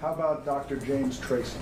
How about Dr. James Tracy?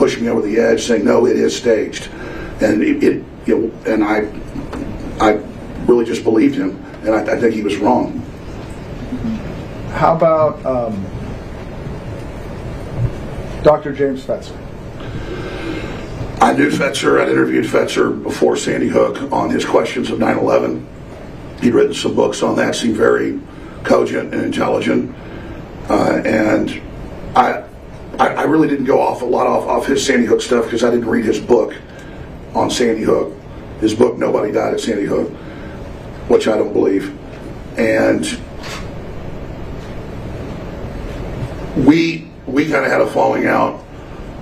Pushing me over the edge, saying, "No, it is staged," and it, it you know, and I, I really just believed him, and I, I think he was wrong. How about um, Dr. James Fetzer? I knew Fetzer. I'd interviewed Fetzer before Sandy Hook on his questions of 9/11. He'd written some books on that. Seemed very cogent and intelligent, uh, and I, I, I really didn't go off a lot off, off his Sandy Hook stuff because I didn't read his book on Sandy Hook. His book, Nobody Died at Sandy Hook, which I don't believe, and we we kind of had a falling out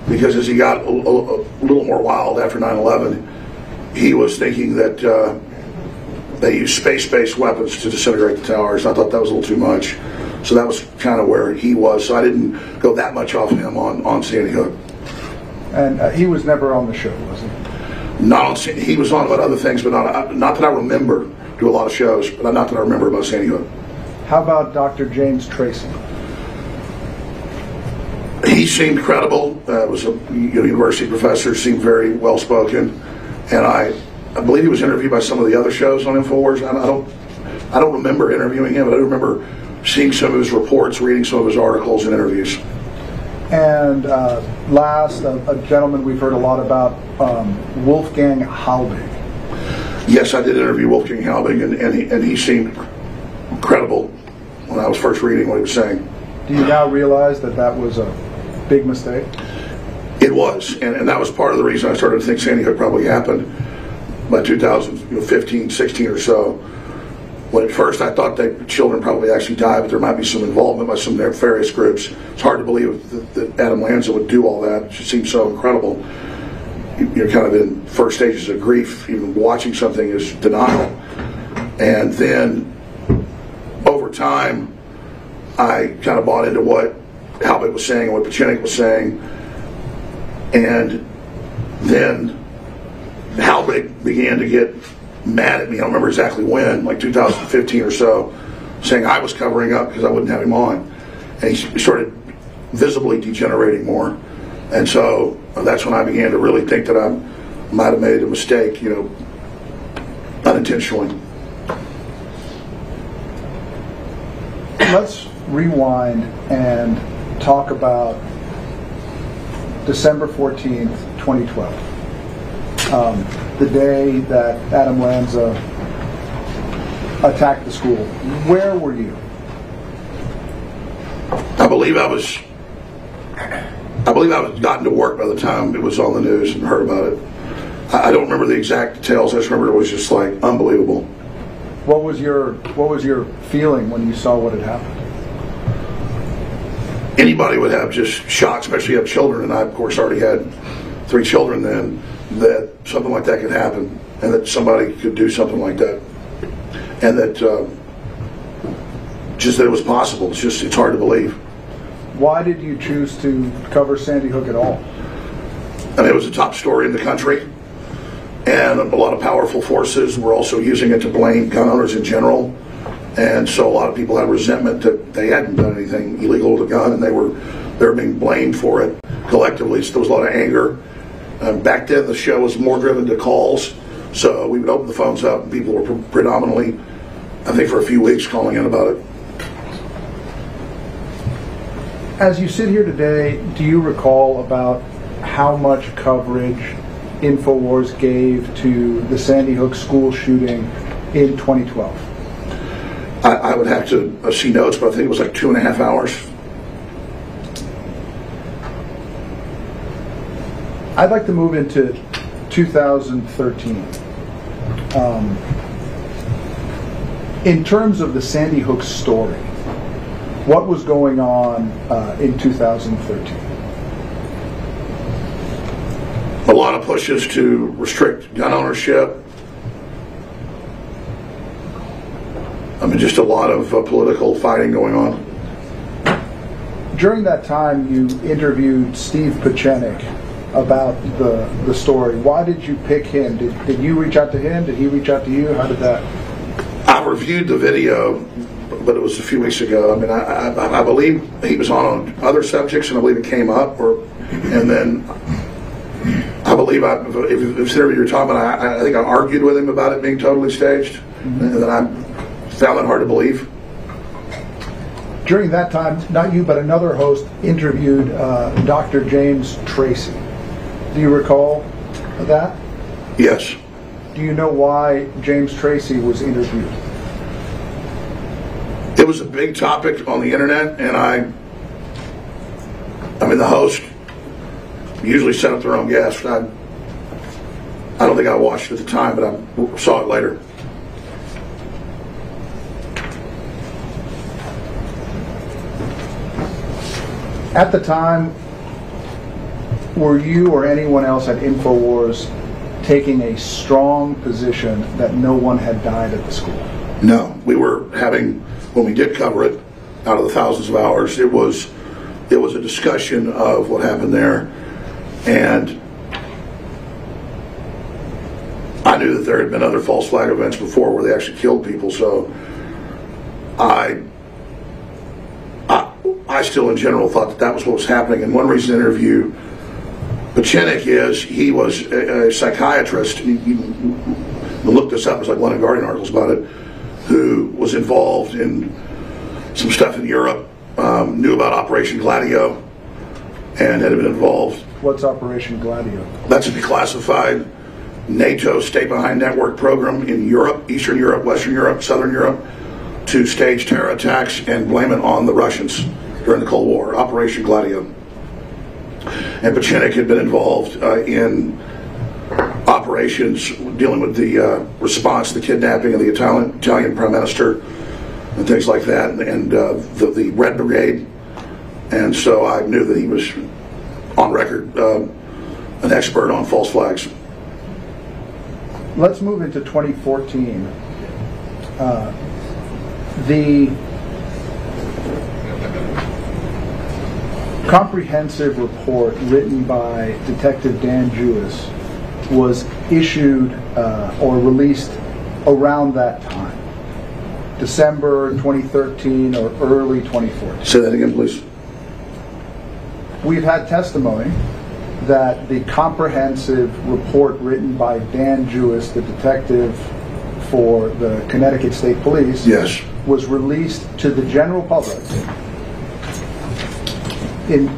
because as he got a, a, a little more wild after 9/11, he was thinking that uh, they used space-based weapons to disintegrate the towers. I thought that was a little too much, so that was kind of where he was. So I didn't go that much off him on on Sandy Hook. And uh, he was never on the show, was he? Not on he was on about other things, but not not that I remember. Do a lot of shows, but not that I remember about Sandy Hook. How about Dr. James Tracy? he seemed credible. Uh, was a university professor. Seemed very well spoken, and I, I believe he was interviewed by some of the other shows on Infowars. I, I don't, I don't remember interviewing him, but I remember seeing some of his reports, reading some of his articles and interviews. And uh, last, a, a gentleman we've heard a lot about, um, Wolfgang Halbig. Yes, I did interview Wolfgang Halbig, and, and, he, and he seemed credible when I was first reading what he was saying. Do you now realize that that was a big mistake? It was, and, and that was part of the reason I started to think Sandy Hook probably happened by 2015, 16 or so. When at first I thought that children probably actually died, but there might be some involvement by some nefarious groups. It's hard to believe that, that Adam Lanza would do all that. It just seems so incredible. You- You're kind of in first stages of grief. Even watching something is denial. And then over time, I kind of bought into what Halbert was saying and what Pieczenik was saying. And then Halbig began to get mad at me. I don't remember exactly when, like 2015 or so, saying I was covering up because I wouldn't have him on. And he started visibly degenerating more. And so uh, that's when I began to really think that I might have made a mistake, you know, unintentionally. Let's rewind and talk about December 14th, 2012. Um, the day that Adam Lanza attacked the school. Where were you? I believe I was. I believe I was gotten to work by the time it was on the news and heard about it. I I don't remember the exact details. I just remember it was just like unbelievable. What was your What was your feeling when you saw what had happened? Anybody would have just shock, especially if you have children. And I, of course, already had three children then. That something like that could happen, and that somebody could do something like that, and that uh, just that it was possible. It's just it's hard to believe. Why did you choose to cover Sandy Hook at all? I mean, it was a top story in the country, and a lot of powerful forces were also using it to blame gun owners in general. And so a lot of people had resentment that they hadn't done anything illegal with a gun, and they were they were being blamed for it collectively. So there was a lot of anger. Um, back then, the show was more driven to calls, so we would open the phones up, and people were pre- predominantly, I think, for a few weeks calling in about it. As you sit here today, do you recall about how much coverage InfoWars gave to the Sandy Hook school shooting in 2012? I, I would have to uh, see notes, but I think it was like two and a half hours. I'd like to move into 2013. Um, in terms of the Sandy Hook story, what was going on uh, in 2013? a lot of pushes to restrict gun ownership. I mean, just a lot of uh, political fighting going on. During that time, you interviewed Steve Pieczenik about the the story. Why did you pick him? Did, did you reach out to him? Did he reach out to you? How did that? I reviewed the video, but it was a few weeks ago. I mean, I, I, I believe he was on other subjects, and I believe it came up, or and then I believe I, if, if interview you're talking about, I, I think I argued with him about it being totally staged, and that I found that hard to believe. During that time, not you, but another host interviewed uh, Dr. James Tracy. Do you recall that? Yes. Do you know why James Tracy was interviewed? It was a big topic on the internet, and I, I mean, the host usually set up their own guests. I, I don't think I watched it at the time, but I saw it later. At the time, were you or anyone else at InfoWars taking a strong position that no one had died at the school? No, we were having when we did cover it, out of the thousands of hours, it was it was a discussion of what happened there, and I knew that there had been other false flag events before where they actually killed people. So I I, I still, in general, thought that that was what was happening. And one reason to interview Pieczenik is he was a, a psychiatrist. You, look this up. There's like London Guardian articles about it. Who was involved in some stuff in Europe, um, knew about Operation Gladio, and had been involved. What's Operation Gladio? That's a declassified NATO stay behind network program in Europe, Eastern Europe, Western Europe, Southern Europe, to stage terror attacks and blame it on the Russians during the Cold War, Operation Gladio. And Pieczenik had been involved uh, in operations dealing with the uh, response to the kidnapping of the Italian, Italian prime minister and things like that, and, and uh, the, the Red Brigade. And so I knew that he was on record uh, an expert on false flags. Let's move into 2014. Uh, the comprehensive report written by Detective Dan Jewiss was issued uh, or released around that time, December 2013 or early 2014. Say that again, please. We've had testimony that the comprehensive report written by Dan Jewiss, the detective for the Connecticut State Police, Yes. was released to the general public in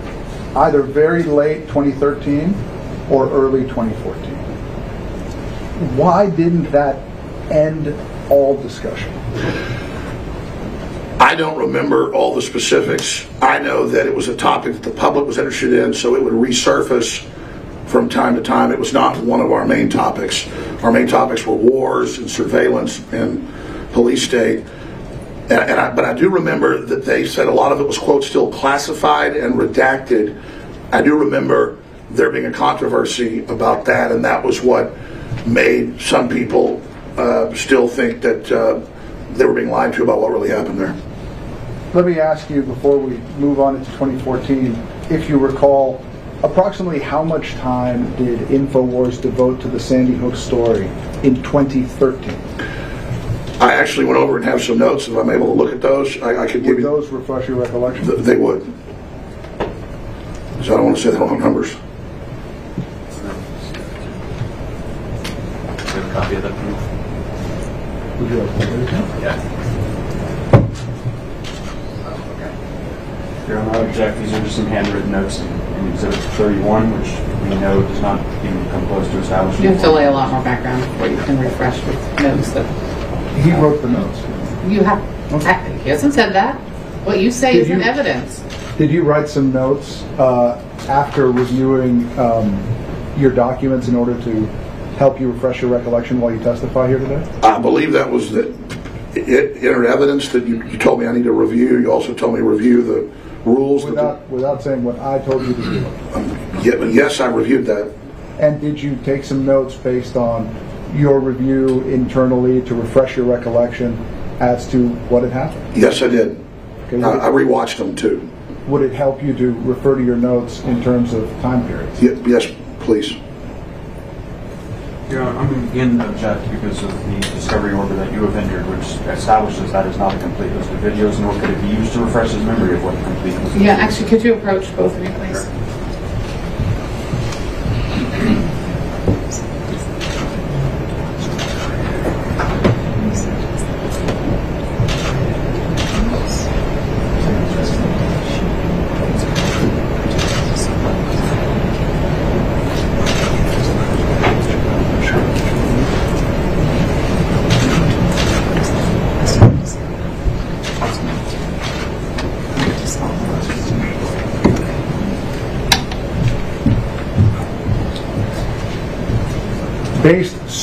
either very late 2013 or early 2014. Why didn't that end all discussion? I don't remember all the specifics. I know that it was a topic that the public was interested in, so it would resurface from time to time. It was not one of our main topics. Our main topics were wars and surveillance and police state. And, and I, but I do remember that they said a lot of it was, quote, still classified and redacted. I do remember there being a controversy about that, and that was what made some people uh, still think that uh, they were being lied to about what really happened there. Let me ask you before we move on into 2014, if you recall, approximately how much time did InfoWars devote to the Sandy Hook story in 2013? I actually went over and have some notes. If I'm able to look at those, I, I could give Would you. those refresh your recollection? th- They would. So I don't want to say the wrong numbers. Do you have a copy of that proof? Would you like to read it? Yeah. Your Honor, I object. These are just some handwritten notes in in Exhibit 31, which we know does not even come close to establishing. You have to lay a lot more background before you can refresh with notes that He wrote the notes. you have. He hasn't said that. What you say Did is in you- evidence. Did you write some notes uh, after reviewing um, your documents in order to help you refresh your recollection while you testify here today? I believe that was the it, entered evidence that you, you told me I need to review. You also told me to review the rules. that Without, without saying what I told you to do. um, yeah, but yes, I reviewed that. And did you take some notes based on your review internally to refresh your recollection as to what had happened? Yes, I did. Okay, I, I would, rewatched them too. would it help you to refer to your notes in terms of time periods? Ye- yes, please. Your Honor, I'm going to again object because of the discovery order that you have entered, which establishes that is not a complete list of videos, nor could it be used to refresh his memory of what the complete list of Yeah, actually, could you approach both of you, please?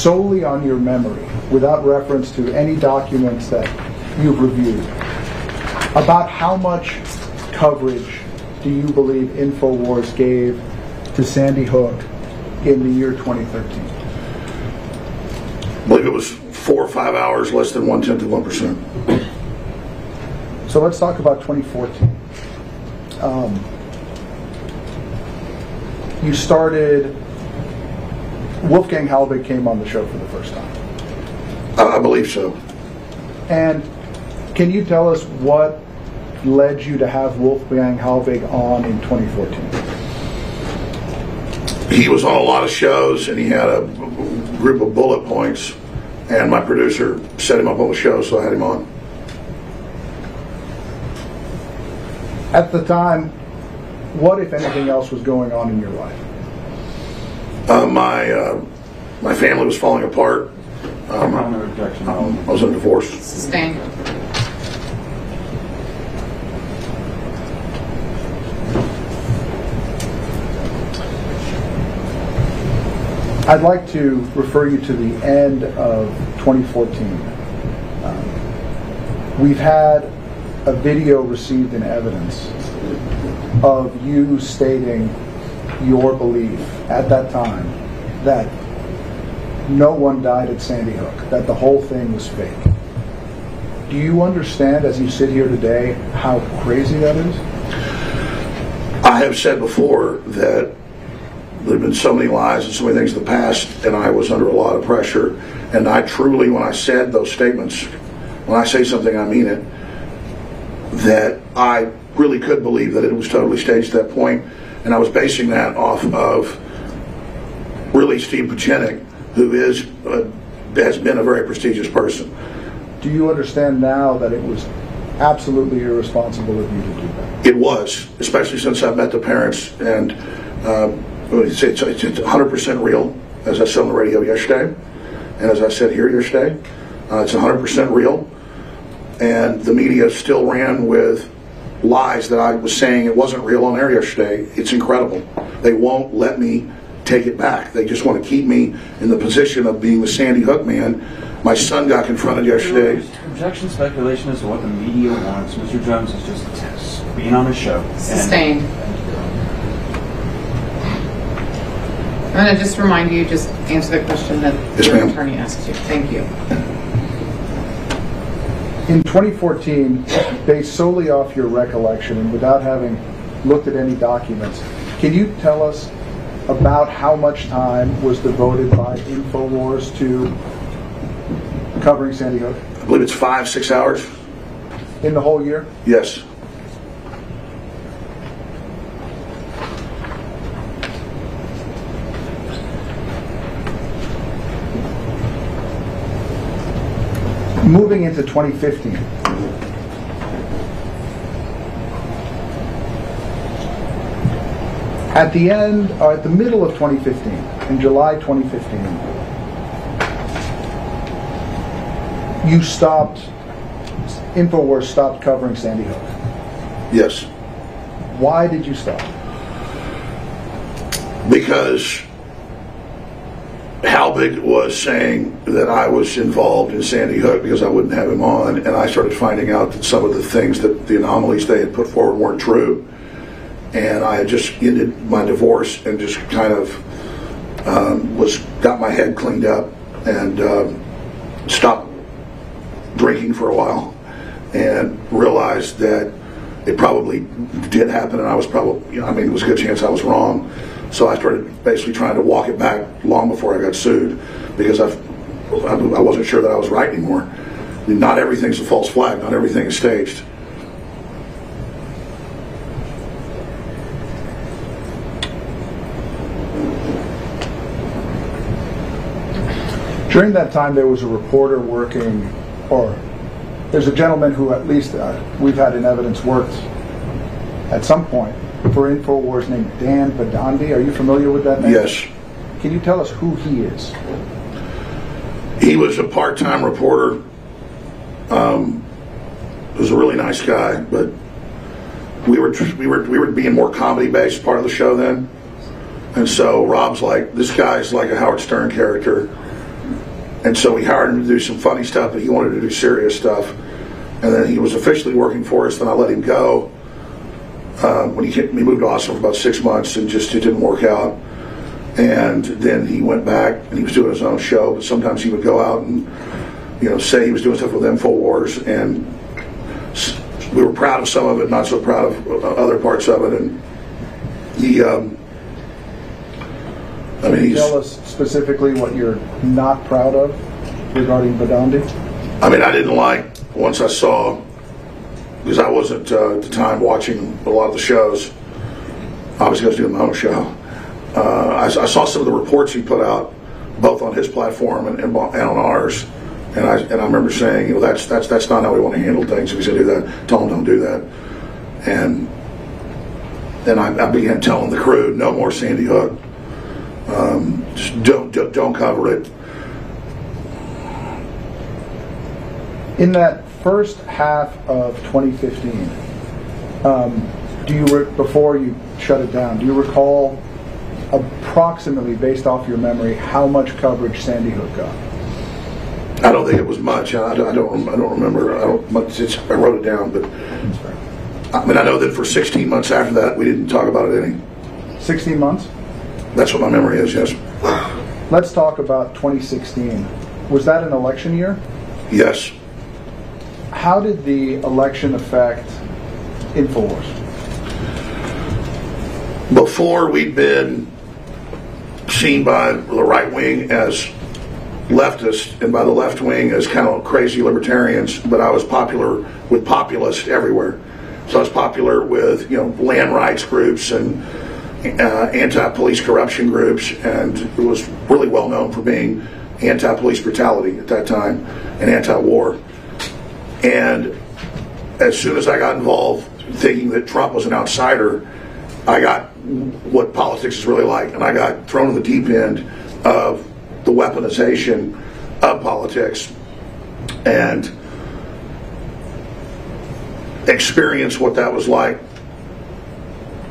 Solely on your memory, without reference to any documents that you've reviewed, about how much coverage do you believe InfoWars gave to Sandy Hook in the year 2013? I believe it was four or five hours, less than one tenth of one percent. So let's talk about 2014. Um, you started, Wolfgang Halbig came on the show for the first time. I, believe so. And can you tell us what led you to have Wolfgang Halbig on in 2014? He was on a lot of shows, and he had a group of bullet points. And my producer set him up on the show, so I had him on. At the time, what, if anything else, was going on in your life? Uh, my uh, my family was falling apart. Um, Counter objection. I was in divorce. Sustained. I'd like to refer you to the end of 2014. Um, we've had a video received in evidence of you stating your belief at that time that no one died at Sandy Hook, that the whole thing was fake. Do you understand, as you sit here today, how crazy that is? I have said before that there have been so many lies and so many things in the past, and I was under a lot of pressure. And I truly, when I said those statements, when I say something, I mean it, that I really could believe that it was totally staged at that point. And I was basing that off of really Steve Pieczenik, who is uh, has been a very prestigious person. Do you understand now that it was absolutely irresponsible of you to do that? It was, especially since I met the parents, and uh, it's, it's, it's 100% real, as I said on the radio yesterday, and as I said here yesterday. Uh, it's 100% real, and the media still ran with lies that I was saying it wasn't real on air yesterday. It's incredible. They won't let me take it back. They just want to keep me in the position of being the Sandy Hook man. My son got confronted yesterday. Objection speculation as to what the media wants. Mr. Jones is just a test. being on a show. And- Sustained. I'm going to just remind you, just answer the question that Yes, your ma'am. attorney asked you. Thank you. In 2014, based solely off your recollection and without having looked at any documents, can you tell us about how much time was devoted by InfoWars to covering Sandy Hook I believe it's five, six hours. in the whole year? Yes. Moving into 2015, at the end, or at the middle of 2015, in July 2015, you stopped, InfoWars stopped covering Sandy Hook. Yes. Why did you stop? because Halbig was saying that I was involved in Sandy Hook because I wouldn't have him on, and I started finding out that some of the things that the anomalies they had put forward weren't true. And I had just ended my divorce and just kind of um, was got my head cleaned up and um, stopped drinking for a while and realized that it probably did happen and I was probably, you know, I mean, it was a good chance I was wrong. So I started basically trying to walk it back long before I got sued because I've, I I wasn't sure that I was right anymore. Not everything's a false flag, not everything is staged. During that time, there was a reporter working, or there's a gentleman who at least uh, we've had in evidence worked at some point for InfoWars named Dan Bidondi. Are you familiar with that name? Yes. Can you tell us who he is? He was a part-time reporter. Um, was a really nice guy, but we were we were we were being more comedy-based part of the show then, and so Rob's like, this guy's like a Howard Stern character, And so we hired him to do some funny stuff, but he wanted to do serious stuff. And then he was officially working for us. Then I let him go uh, when he, came, he moved to Austin for about six months, and just it didn't work out. And then he went back and he was doing his own show. But sometimes he would go out and you know say he was doing stuff with Infowars, and we were proud of some of it, not so proud of uh, other parts of it. And he, um, I mean, he's. Tell us specifically what you're not proud of regarding Bidondi. I mean, I didn't like once I saw because I wasn't uh, at the time watching a lot of the shows. Obviously, I was doing my own show. Uh, I, I saw some of the reports he put out, both on his platform and, and, on ours. And I and I remember saying, you know, that's that's that's not how we want to handle things. If he's going to do that, tell him don't do that. And then I, I began telling the crew, no more Sandy Hook. Um, just don't, don't don't cover it. In that first half of 2015, um, do you re- before you shut it down, do you recall approximately, based off your memory, how much coverage Sandy Hook got? I don't think it was much. I, I don't. I don't remember. I don't. Much, it's, I wrote it down, but I mean, I know that for 16 months after that, we didn't talk about it any. 16 months. That's what my memory is. Yes. Let's talk about 2016. Was that an election year? Yes. How did the election affect Infowars? Before we'd been seen by the right wing as leftists, and by the left wing as kind of crazy libertarians, but I was popular with populists everywhere. So I was popular with you know land rights groups and uh, anti-police corruption groups, and it was really well known for being anti-police brutality at that time and anti-war. And as soon as I got involved, thinking that Trump was an outsider, I got what politics is really like, and I got thrown in the deep end of the weaponization of politics, and experienced what that was like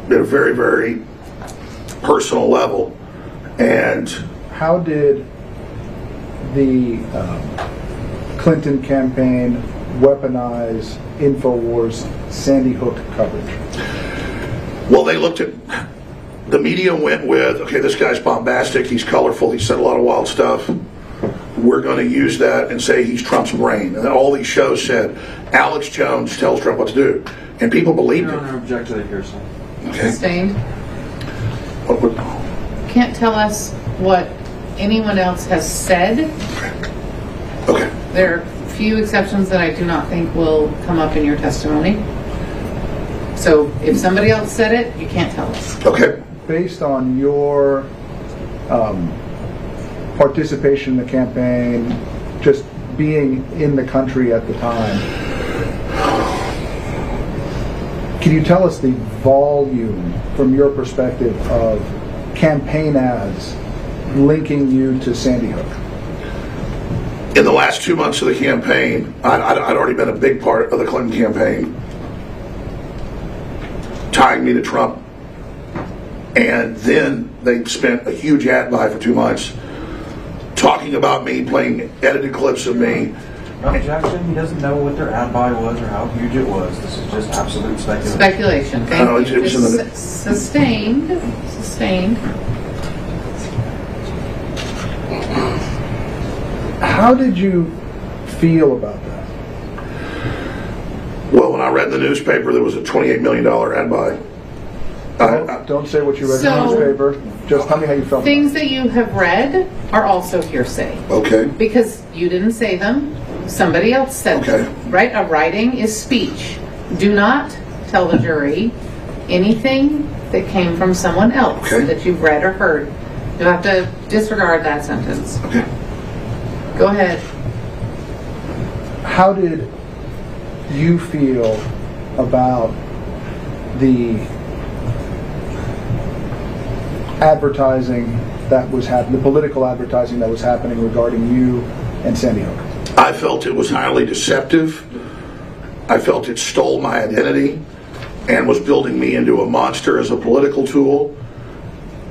at a very, very personal level. And How did the um, Clinton campaign weaponize Infowars Sandy Hook coverage? Well, they looked at the media went with, okay, this guy's bombastic, he's colorful, he said a lot of wild stuff. We're going to use that and say he's Trump's brain. And all these shows said Alex Jones tells Trump what to do, and people believed Your it. Honor, object to that hearsay. Okay. Sustained. What would- Can't tell us what anyone else has said. Okay. There are few exceptions that I do not think will come up in your testimony. So if somebody else said it, you can't tell us. Okay. Based on your um, participation in the campaign, just being in the country at the time, can you tell us the volume, from your perspective, of campaign ads linking you to Sandy Hook? In the last two months of the campaign, I'd, I'd already been a big part of the Clinton campaign, tying me to Trump. And then they spent a huge ad buy for two months talking about me, playing edited clips of me. Objection, he doesn't know what their ad buy was or how huge it was. This is just absolute speculation. Speculation, Oh, thank it's- you. it's in the- Sustained, sustained. How did you feel about that? Well, when I read in the newspaper, there was a $28 million ad buy. Don't, I, don't say what you read in the newspaper. Just tell me how you felt. Things that you have read are also hearsay okay. because you didn't say them. Somebody else said Okay. them. Right? A writing is speech. Do not tell the jury anything that came from someone else Okay. that you've read or heard. You have to disregard that sentence. Okay. Go ahead. How did you feel about the advertising that was happening, the political advertising that was happening regarding you and Sandy Hook? I felt it was highly deceptive. I felt it stole my identity and was building me into a monster as a political tool.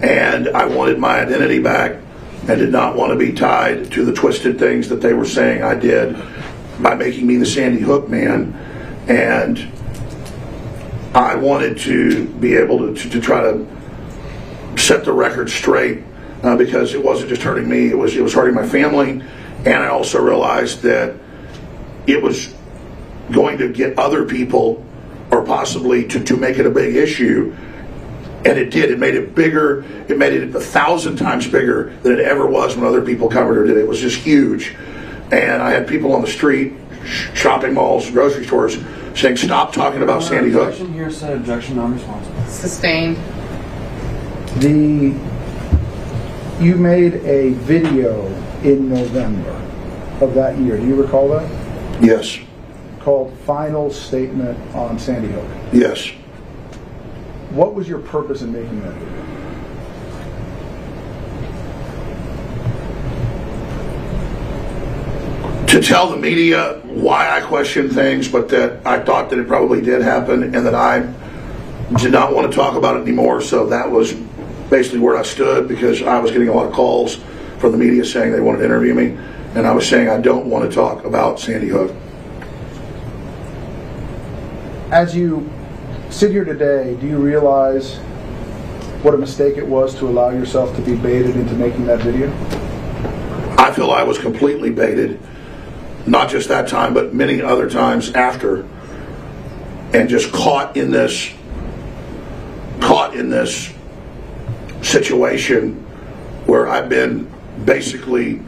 And I wanted my identity back and did not want to be tied to the twisted things that they were saying I did by making me the Sandy Hook man. And I wanted to be able to, to, to try to set the record straight uh, because it wasn't just hurting me; it was it was hurting my family, and I also realized that it was going to get other people, or possibly to to make it a big issue, and it did. It made it bigger. It made it a thousand times bigger than it ever was when other people covered it. It was just huge, and I had people on the street, shopping malls, grocery stores, saying, "Stop talking about Sandy Hook." Objection here said objection non-responsive. Sustained. The, you made a video in November of that year. Do you recall that? Yes, Called Final Statement on Sandy Hook. yes. What was your purpose in making that video? to tell the media why I questioned things, but that I thought that it probably did happen and that I did not want to talk about it anymore. So that was basically where I stood because I was getting a lot of calls from the media saying they wanted to interview me. And I was saying I don't want to talk about Sandy Hook. As you sit here today, do you realize what a mistake it was to allow yourself to be baited into making that video? I feel I was completely baited, not just that time, but many other times after, and just caught in this, caught in this situation where I've been basically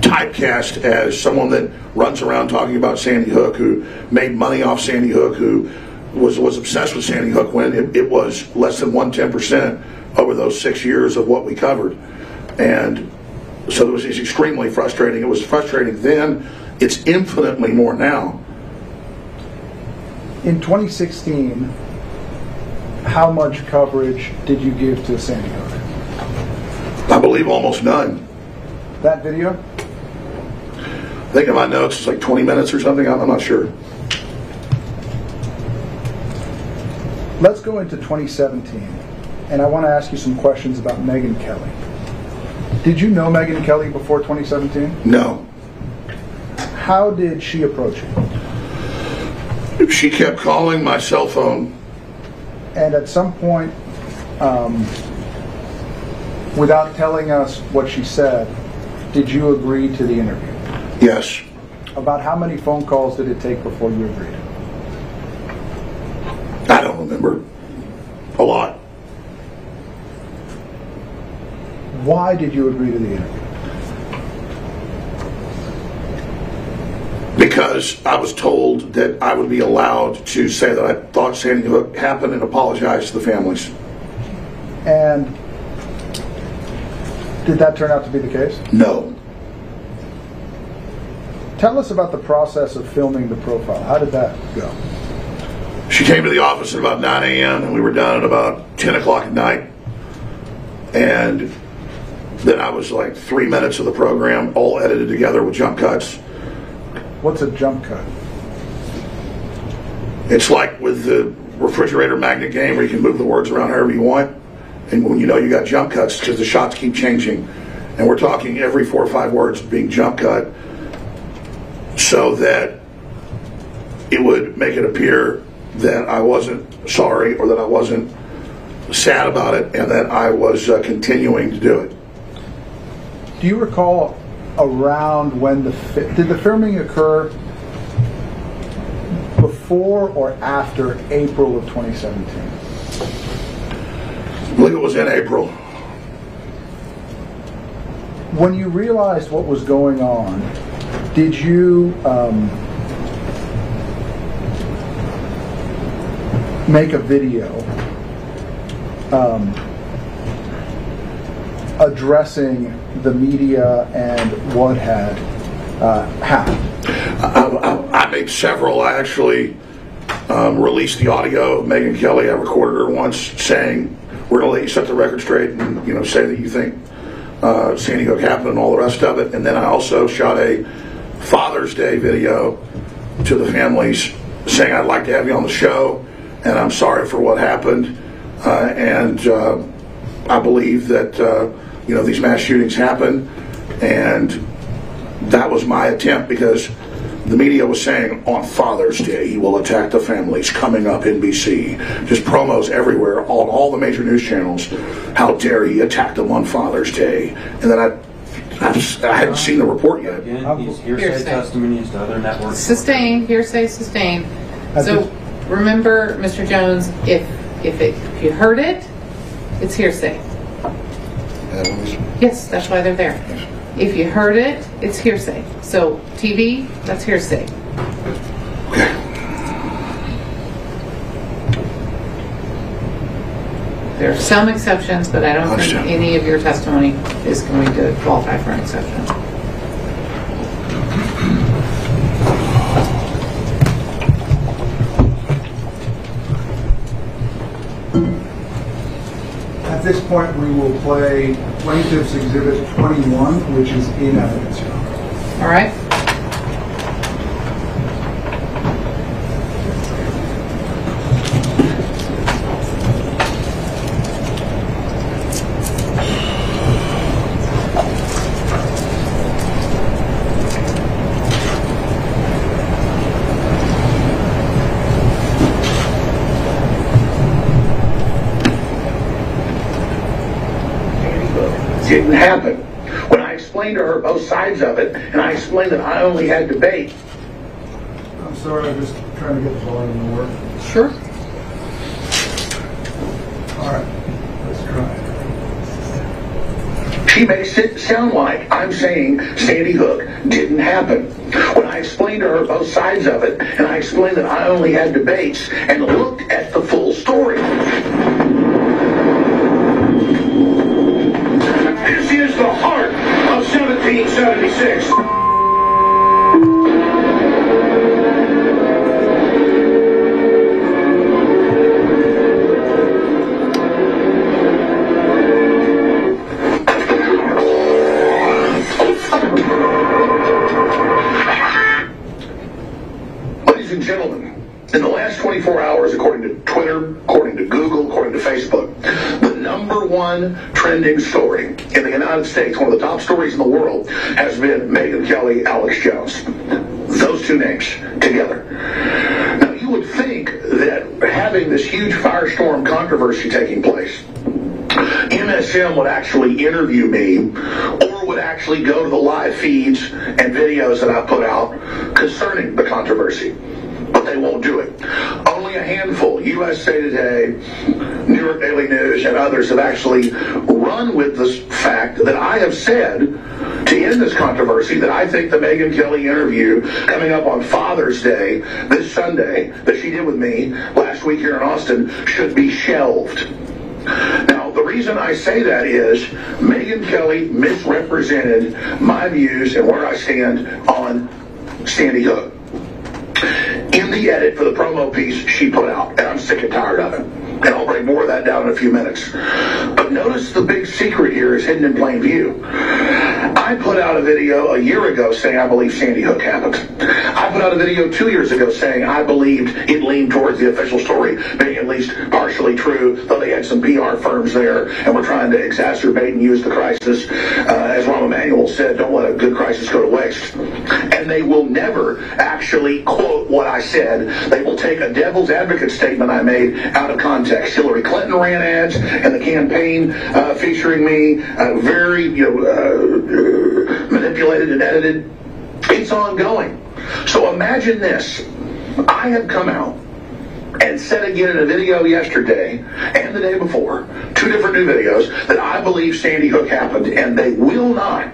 typecast as someone that runs around talking about Sandy Hook, who made money off Sandy Hook, who was was obsessed with Sandy Hook when it, it was less than one ten percent over those six years of what we covered, and so it was it's extremely frustrating. It was frustrating then. It's infinitely more now. In 2016, how much coverage did you give to Sandy Hook? I believe almost none. That video? I think in my notes it's like 20 minutes or something. I'm, I'm not sure. Let's go into 2017, and I want to ask you some questions about Megyn Kelly. Did you know Megyn Kelly before 2017? No. How did she approach you? She kept calling my cell phone. And at some point, um, without telling us what she said, did you agree to the interview? Yes. About how many phone calls did it take before you agreed? I don't remember. A lot. Why did you agree to the interview? Because I was told that I would be allowed to say that I thought Sandy Hook happened and apologize to the families. And did that turn out to be the case? No. Tell us about the process of filming the profile. How did that go? She came to the office at about 9 a.m. and we were done at about 10 o'clock at night. And then I was like three minutes of the program, all edited together with jump cuts. What's a jump cut? It's like with the refrigerator magnet game where you can move the words around however you want. And when you know you got jump cuts, because the shots keep changing. And we're talking every four or five words being jump cut so that it would make it appear that I wasn't sorry or that I wasn't sad about it and that I was uh, continuing to do it. Do you recall around when the fi- did the filming occur before or after April of 2017? I believe it was in April. When you realized what was going on, did you um, make a video um, addressing the media and what had uh, happened? I, I, I made several. I actually um, released the audio of Megyn Kelly. I recorded her once saying, "We're going to let you set the record straight and you know say that you think uh, Sandy Hook happened and all the rest of it." And then I also shot a Father's Day video to the families saying, "I'd like to have you on the show, and I'm sorry for what happened." Uh, and uh, I believe that, uh, you know, these mass shootings happen, and that was my attempt because the media was saying on Father's Day he will attack the families coming up NBC, just promos everywhere on all the major news channels. How dare he attack them on Father's Day? And then I, I, just- I hadn't seen the report yet. Again, he's hearsay Hearsay. testimonies to other networks. Sustained, hearsay sustained. At So this- remember, Mr. Jones, if, if it, if you heard it, it's hearsay. Yes, that's why they're there. If you heard it, it's hearsay. So TV, that's hearsay. There are some exceptions, but I don't think Understand. any of your testimony is going to qualify for an exception. This point, we will play Plaintiff's Exhibit 21, which is in evidence, All right? didn't happen. When I explained to her both sides of it, and I explained that I only had debate, I'm sorry, I'm just trying to get the volume to work. Sure. All right, let's try she makes it sound like I'm saying Sandy Hook didn't happen. When I explained to her both sides of it, and I explained that I only had debates and looked at the full story. This is the heart of 1776. Ladies and gentlemen, in the last 24 hours, according to Twitter, according to Google, according to Facebook, the number one trending story in the United States, one of the top stories in the world, has been Megyn Kelly, Alex Jones. Those two names together. Now, you would think that having this huge firestorm controversy taking place, MSM would actually interview me or would actually go to the live feeds and videos that I put out concerning the controversy. But they won't do it. Only a handful, USA Today, New York Daily News, and others have actually run with fact that I have said to end this controversy that I think the Megyn Kelly interview coming up on Father's Day this Sunday that she did with me last week here in Austin should be shelved. Now, the reason I say that is Megyn Kelly misrepresented my views and where I stand on Sandy Hook. In the edit for the promo piece she put out, and I'm sick and tired of it. And I'll break more of that down in a few minutes. But notice the big secret here is hidden in plain view. I put out a video a year ago saying I believe Sandy Hook happened. I put out a video two years ago saying I believed it leaned towards the official story being at least partially true, though they had some PR firms there and were trying to exacerbate and use the crisis. Uh, as Rahm Emanuel said, don't let a good crisis go to waste. And they will never actually quote what I said. They will take a devil's advocate statement I made out of context. Hillary Clinton ran ads and the campaign uh, featuring me, uh, very you know, uh, manipulated and edited. It's ongoing. So imagine this. I have come out and said again in a video yesterday and the day before, two different new videos, that I believe Sandy Hook happened, and they will not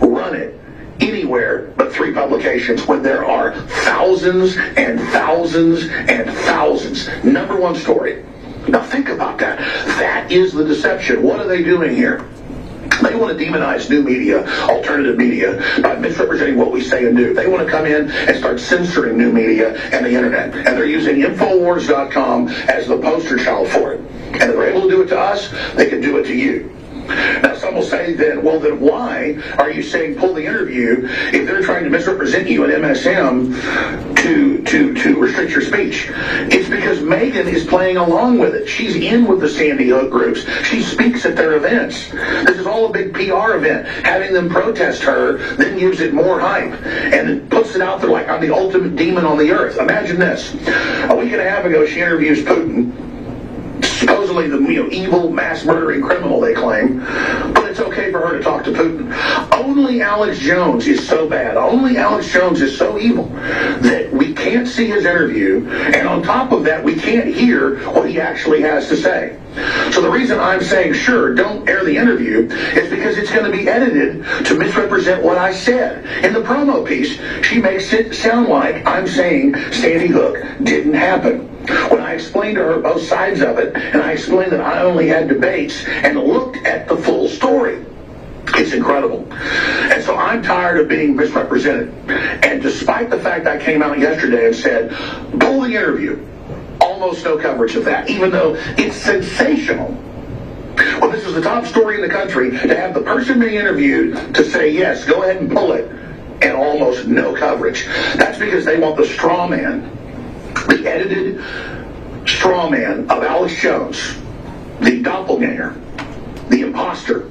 run it anywhere but three publications when there are thousands and thousands and thousands. Number one story. Now think about that. That is the deception. What are they doing here? They want to demonize new media, alternative media, by misrepresenting what we say and do. They want to come in and start censoring new media and the internet. And they're using Infowars.com as the poster child for it. And if they're able to do it to us, they can do it to you. Now, some will say then, well, then why are you saying pull the interview if they're trying to misrepresent you at MSM to to to restrict your speech? It's because Megyn is playing along with it. She's in with the Sandy Hook groups. She speaks at their events. This is all a big PR event. Having them protest her then gives it more hype and puts it out there like I'm the ultimate demon on the earth. Imagine this. A week and a half ago, she interviews Putin supposedly the you know, evil mass murdering criminal they claim, but it's okay for her to talk to Putin. Only Alex Jones is so bad. Only Alex Jones is so evil that we can't see his interview, and on top of that, we can't hear what he actually has to say. So the reason I'm saying sure, don't air the interview is because it's going to be edited to misrepresent what I said. In the promo piece, she makes it sound like I'm saying Sandy Hook didn't happen. When I explained to her both sides of it, and I explained that I only had debates and looked at the full story. It's incredible. And so I'm tired of being misrepresented. And despite the fact I came out yesterday and said, pull the interview, almost no coverage of that, even though it's sensational. Well, this is the top story in the country to have the person being interviewed to say, yes, go ahead and pull it, and almost no coverage. That's because they want the straw man the edited straw man of Alex Jones, the doppelganger, the imposter.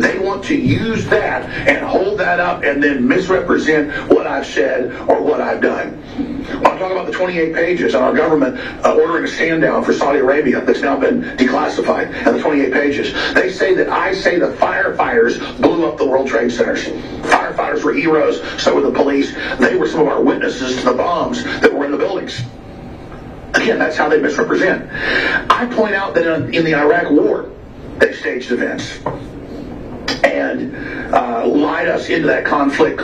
They want to use that and hold that up and then misrepresent what I've said or what I've done. I talk about the 28 pages on our government uh, ordering a stand down for Saudi Arabia that's now been declassified, and the 28 pages. They say that I say the firefighters blew up the World Trade Centers. Firefighters were heroes, so were the police. They were some of our witnesses to the bombs that were in the buildings. Again, that's how they misrepresent. I point out that in the Iraq War, they staged events and uh, lied us into that conflict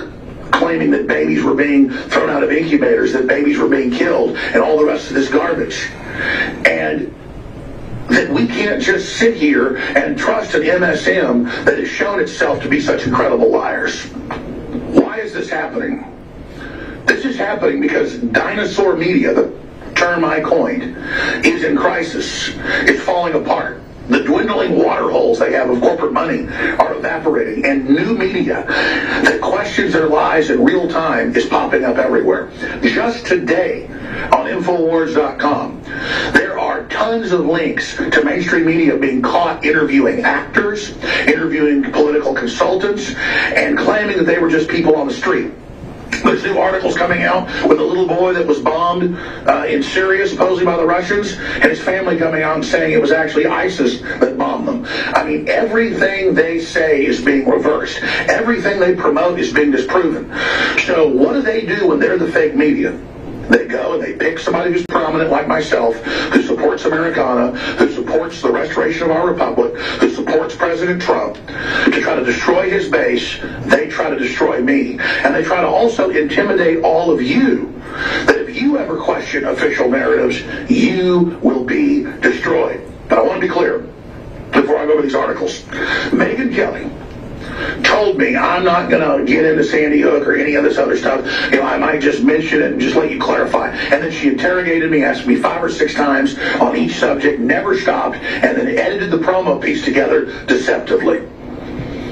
claiming that babies were being thrown out of incubators, that babies were being killed, and all the rest of this garbage. And that we can't just sit here and trust an MSM that has shown itself to be such incredible liars. Why is this happening? This is happening because dinosaur media, the term I coined, is in crisis. It's falling apart. The dwindling water holes they have of corporate money are evaporating, and new media that questions their lies in real time is popping up everywhere. Just today on Infowars.com, there are tons of links to mainstream media being caught interviewing actors, interviewing political consultants, and claiming that they were just people on the street. There's new articles coming out with a little boy that was bombed uh, in Syria, supposedly by the Russians, and his family coming out and saying it was actually ISIS that bombed them. I mean, everything they say is being reversed. Everything they promote is being disproven. So what do they do when they're the fake media? They go and they pick somebody who's prominent like myself, supports Americana, who supports the restoration of our republic, who supports President Trump, to try to destroy his base. They try to destroy me. And they try to also intimidate all of you. That if you ever question official narratives, you will be destroyed. But I want to be clear before I go over these articles. Megyn Kelly told me I'm not going to get into Sandy Hook or any of this other stuff. You know, I might just mention it and just let you clarify. And then she interrogated me, asked me five or six times on each subject, never stopped, and then edited the promo piece together deceptively.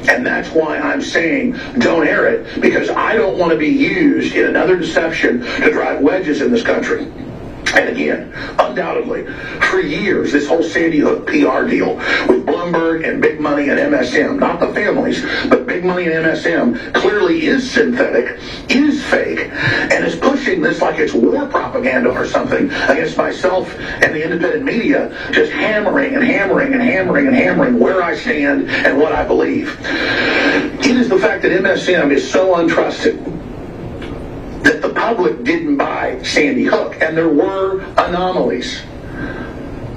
And that's why I'm saying don't air it, because I don't want to be used in another deception to drive wedges in this country. And again, undoubtedly, for years, this whole Sandy Hook PR deal with Bloomberg and Big Money and MSM, not the families, but Big Money and MSM, clearly is synthetic, is fake, and is pushing this like it's war propaganda or something against myself and the independent media, just hammering and hammering and hammering and hammering where I stand and what I believe. It is the fact that MSM is so untrusted public didn't buy Sandy Hook, and there were anomalies.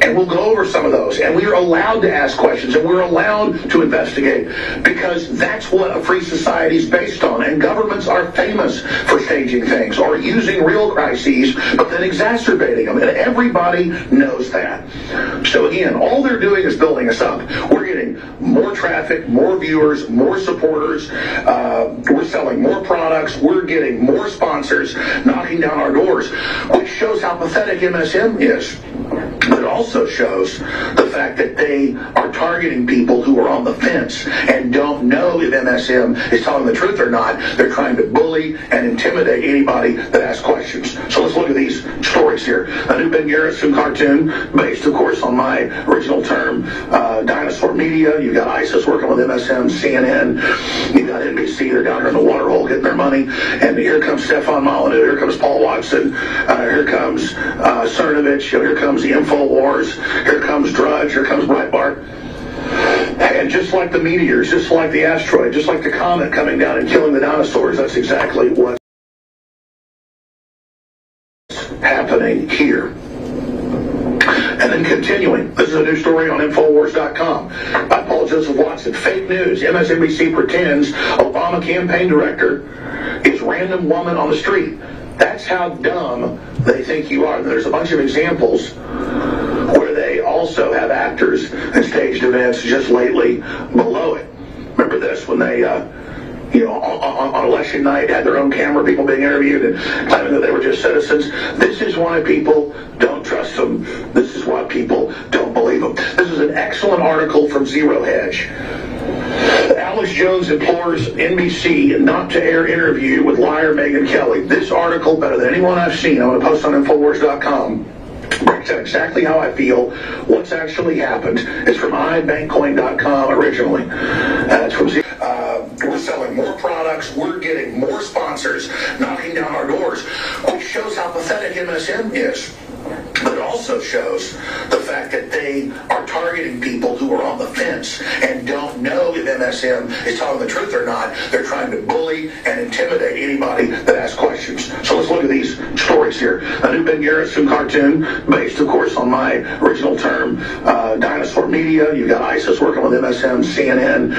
And we'll go over some of those. And we are allowed to ask questions and we're allowed to investigate because that's what a free society is based on. And governments are famous for staging things or using real crises but then exacerbating them. And everybody knows that. So again, all they're doing is building us up. We're getting more traffic, more viewers, more supporters. Uh, we're selling more products. We're getting more sponsors knocking down our doors, which shows how pathetic MSM is. But also shows the fact that they are targeting people who are on the fence and don't know if MSM is telling the truth or not. They're trying to bully and intimidate anybody that asks questions. So let's look at these stories here. A new Ben Garrison cartoon, based, of course, on my original term, uh, dinosaur media. You've got ISIS working with MSM, CNN. You've got NBC. They're down here in the water hole getting their money. And here comes Stefan Molyneux. Here comes Paul Watson. Uh, here comes uh, Cernovich. Here comes the InfoWars. Here comes Drudge. Here comes Breitbart. And just like the meteors, just like the asteroid, just like the comet coming down and killing the dinosaurs, that's exactly what's happening here. And then continuing, this is a new story on Infowars.com by Paul Joseph Watson. Fake news. MSNBC pretends Obama campaign director is random woman on the street. That's how dumb they think you are. And there's a bunch of examples where they also have actors and staged events just lately below it. Remember this when they, uh, you know, on, on, election night had their own camera, people being interviewed and claiming that they were just citizens. This is why people don't trust them. This is why people don't believe them. This is an excellent article from Zero Hedge. Alex Jones implores NBC not to air interview with liar Megyn Kelly. This article, better than anyone I've seen, I'm going to post on Infowars.com breaks out exactly how I feel, what's actually happened. It's from iBankcoin.com originally. That's from uh, we're selling more products, we're getting more sponsors knocking down our doors, which shows how pathetic MSM is. But it also shows the fact that they are targeting people who are on the fence and don't know if MSM is telling the truth or not. They're trying to bully and intimidate anybody that asks questions. So let's look at these stories here. A new Ben Garrison cartoon, based, of course, on my original term, uh, dinosaur media. You've got ISIS working with MSM, CNN.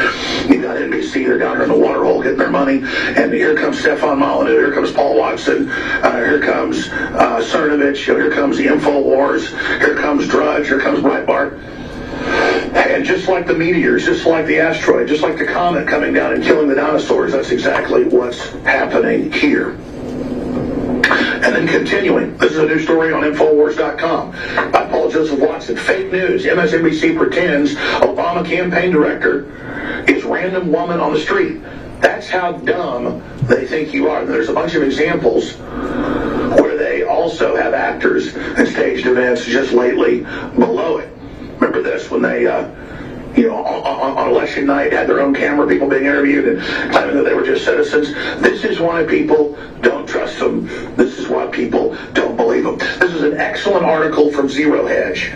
You've got NBC. They're down here in the water hole getting their money. And here comes Stefan Molyneux. Here comes Paul Watson. Uh, here comes uh, Cernovich. Here comes the InfoWars. Here comes Drudge. Here comes Breitbart. And just like the meteors, just like the asteroid, just like the comet coming down and killing the dinosaurs, that's exactly what's happening here. And then continuing, this is a new story on Infowars.com by Paul Joseph Watson. Fake news. MSNBC pretends Obama campaign director is random woman on the street. That's how dumb they think you are. And there's a bunch of examples also have actors and staged events just lately below it. Remember this when they, uh, you know, on, on, election night had their own camera, people being interviewed and claiming that they were just citizens. This is why people don't trust them. This is why people don't believe them. This is an excellent article from Zero Hedge.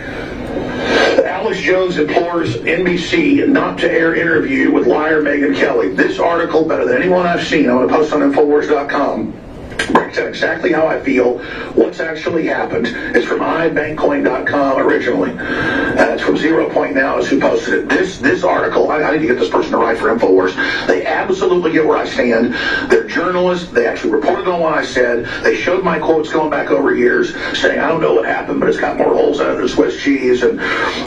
Alex Jones implores NBC not to air interview with liar Megyn Kelly. This article, better than anyone I've seen, I'm going to post on Infowars.com breaks out exactly how I feel, what's actually happened. It's from iBankcoin.com originally. Uh, it's from Zero Point Now is who posted it. This this article, I, I, need to get this person to write for InfoWars. They absolutely get where I stand. They're journalists. They actually reported on what I said. They showed my quotes going back over years saying, I don't know what happened, but it's got more holes in it than Swiss cheese and,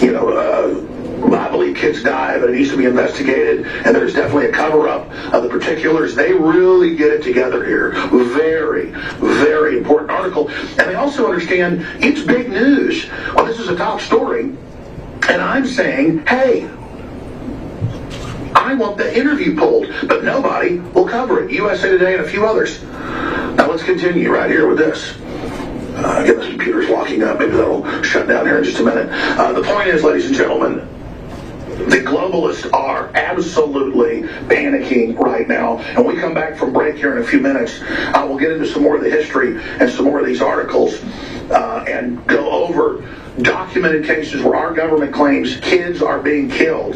you know, uh, I believe kids die, but it needs to be investigated, and there's definitely a cover-up of the particulars. They really get it together here. Very, very important article. And they also understand it's big news. Well, this is a top story, and I'm saying, hey, I want the interview pulled, but nobody will cover it. USA Today and a few others. Now let's continue right here with this. Uh, again, the computer's locking up. Maybe that'll shut down here in just a minute. Uh, the point is, ladies and gentlemen, the globalists are absolutely panicking right now. And we come back from break here in a few minutes. I will get into some more of the history and some more of these articles uh, and go over documented cases where our government claims kids are being killed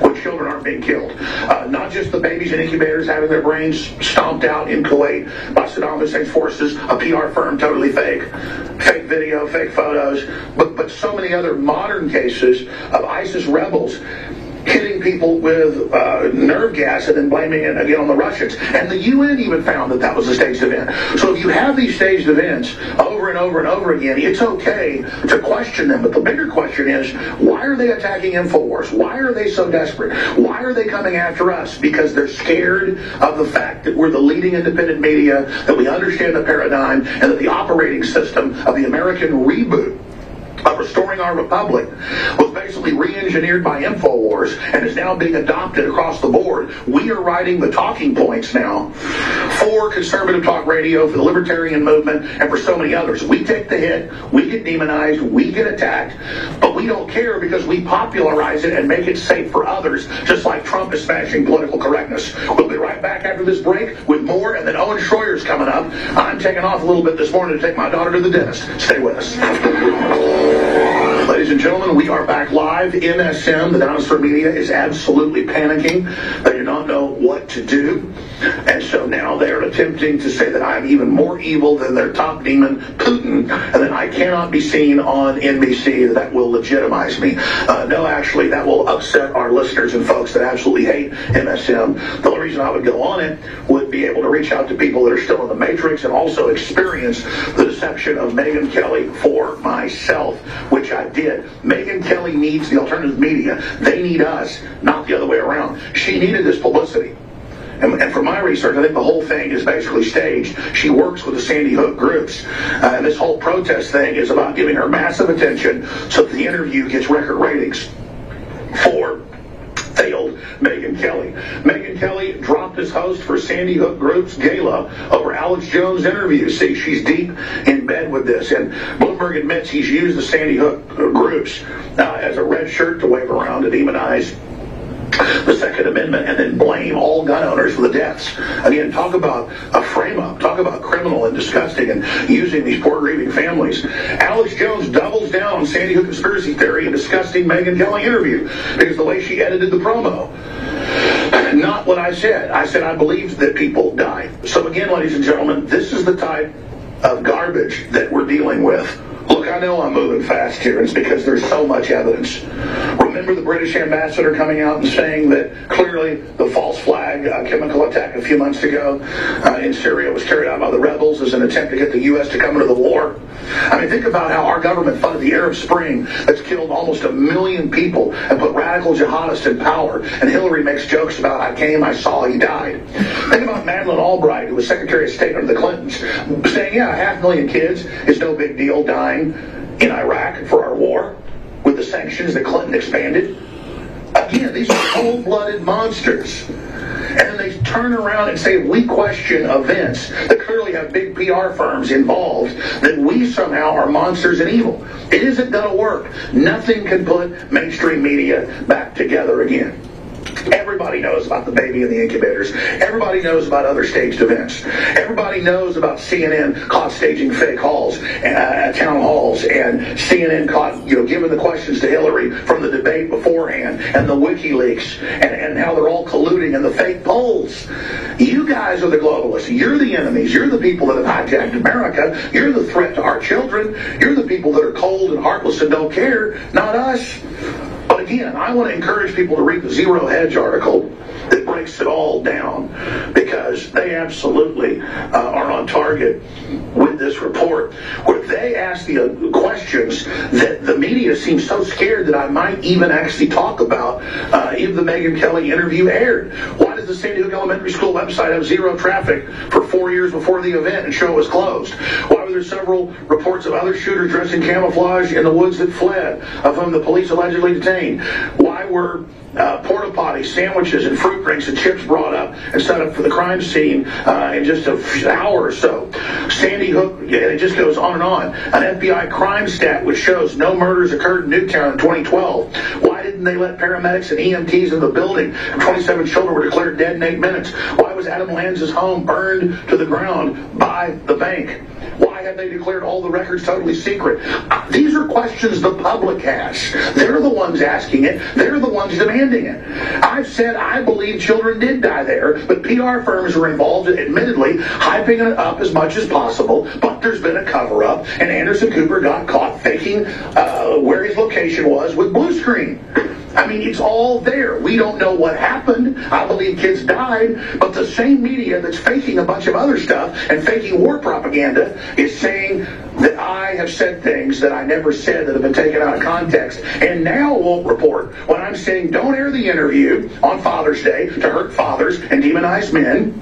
when children aren't being killed. Uh, not just the babies in incubators having their brains stomped out in Kuwait by Saddam Hussein's forces, a PR firm totally fake, fake video, fake photos, but, but so many other modern cases of ISIS rebels hitting people with uh, nerve gas and then blaming it again on the Russians. And the UN even found that that was a staged event. So if you have these staged events over and over and over again, it's okay to question them. But the bigger question is, why are they attacking InfoWars? Why are they so desperate? Why are they coming after us? Because they're scared of the fact that we're the leading independent media, that we understand the paradigm, and that the operating system of the American reboot of restoring our republic was basically re-engineered by InfoWars and is now being adopted across the board. We are writing the talking points now for conservative talk radio, for the libertarian movement, and for so many others. We take the hit, we get demonized, we get attacked, but we don't care because we popularize it and make it safe for others, just like Trump is smashing political correctness. We'll be right back after this break with more, and then Owen Schroyer's coming up. I'm taking off a little bit this morning to take my daughter to the dentist. Stay with us. Ladies and gentlemen, we are back live. In MSM, the dinosaur media, is absolutely panicking. They do not know what to do. And so now they are attempting to say that I am even more evil than their top demon, Putin, and that I cannot be seen on NBC, that that will legitimize me. Uh, no, actually, that will upset our listeners and folks that absolutely hate MSM. The only reason I would go on it would be able to reach out to people that are still in the matrix and also experience the deception of Megyn Kelly for myself, which I did. Megyn Kelly needs the alternative media. They need us, not the other way around. She needed this publicity. And, and from my research, I think the whole thing is basically staged. She works with the Sandy Hook groups. Uh, and this whole protest thing is about giving her massive attention so that the interview gets record ratings. For failed Megyn Kelly. Megyn Kelly dropped as host for Sandy Hook Group's gala over Alex Jones' interview. See, she's deep in bed with this. And Bloomberg admits he's used the Sandy Hook groups uh, as a red shirt to wave around to demonize the Second Amendment and then blame all gun owners for the deaths. Again, talk about a frame up, talk about criminal and disgusting and using these poor grieving families. Alex Jones doubles down on Sandy Hook conspiracy theory and disgusting Megyn Kelly interview because the way she edited the promo. Not what I said. I said I believed that people died. So again, ladies and gentlemen, this is the type of garbage that we're dealing with. Look, I know I'm moving fast here. It's because there's so much evidence. Remember the British ambassador coming out and saying that clearly the false flag uh, chemical attack a few months ago uh, in Syria was carried out by the rebels as an attempt to get the U.S. to come into the war? I mean, think about how our government funded the Arab Spring that's killed almost a million people and put radical jihadists in power. And Hillary makes jokes about, I came, I saw, he died. Think about Madeleine Albright, who was Secretary of State under the Clintons, saying, yeah, half a million kids is no big deal dying in Iraq for our war with the sanctions that Clinton expanded. Again, these are cold-blooded monsters. And then they turn around and say we question events that clearly have big PR firms involved, that we somehow are monsters and evil. It isn't going to work. Nothing can put mainstream media back together again. Everybody knows about the baby in the incubators. Everybody knows about other staged events. Everybody knows about CNN caught staging fake halls, uh, town halls, and CNN caught, you know, giving the questions to Hillary from the debate beforehand, and the WikiLeaks, and, and how they're all colluding and the fake polls. You guys are the globalists. You're the enemies. You're the people that have hijacked America. You're the threat to our children. You're the people that are cold and heartless and don't care, not us. But again, I want to encourage people to read the Zero Hedge article that breaks it all down because they absolutely uh, are on target with this report where they ask the uh, questions that the media seems so scared that I might even actually talk about uh, if the Megyn Kelly interview aired. Why does the Sandy Hook Elementary School website have zero traffic for four years before the event and show was closed? Why were there several reports of other shooters dressed in camouflage in the woods that fled, of whom the police allegedly detained? Why were uh, porta potties, sandwiches, and fruit drinks and chips brought up and set up for the crime scene uh, in just an hour or so. Sandy Hook, and it just goes on and on. An FBI crime stat which shows no murders occurred in Newtown in 2012. Why didn't they let paramedics and EMTs in the building? 27 children were declared dead in eight minutes. Why was Adam Lanza's home burned to the ground by the bank? Why have they declared all the records totally secret? These are questions the public has. They're the ones asking it. They're the ones demanding it. I've said I believe children did die there, but PR firms were involved, admittedly, hyping it up as much as possible. But there's been a cover up, and Anderson Cooper got caught faking uh, where his location was with blue screen. I mean, it's all there. We don't know what happened. I believe kids died, but the same media that's faking a bunch of other stuff and faking war propaganda is saying that I have said things that I never said that have been taken out of context and now won't report when I'm saying don't air the interview on Father's Day to hurt fathers and demonize men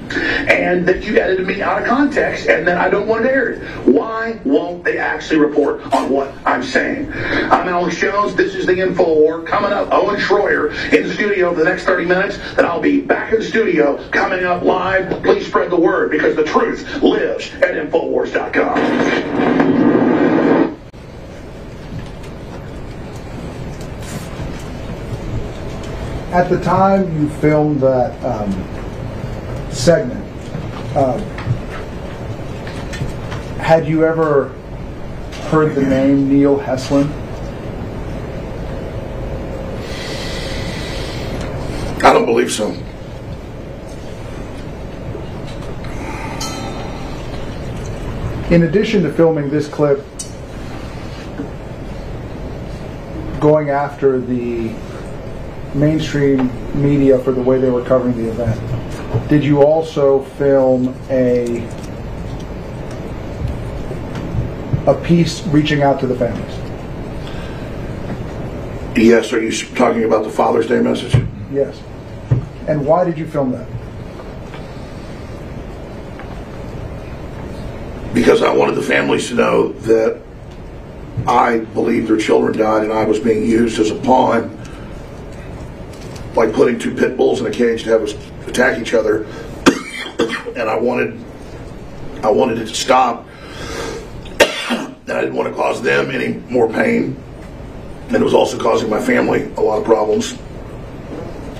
and that you edited me out of context and that I don't want to air it. Why won't they actually report on what I'm saying? I'm Alex Jones. This is the Info War. Coming up, Owen Schroyer in the studio for the next 30 minutes. Then I'll be back in the studio coming up live. Please spread the word because the truth lives at Infowars.com. At the time you filmed that um, segment, uh, had you ever heard the name Neil Heslin? I don't believe so. In addition to filming this clip, going after the mainstream media for the way they were covering the event, did you also film a a piece reaching out to the families? Yes, are you talking about the Father's Day message? Yes. And why did you film that? Because I wanted the families to know that I believed their children died and I was being used as a pawn, like putting two pit bulls in a cage to have us attack each other. and I wanted, I wanted it to stop. and I didn't want to cause them any more pain. And it was also causing my family a lot of problems.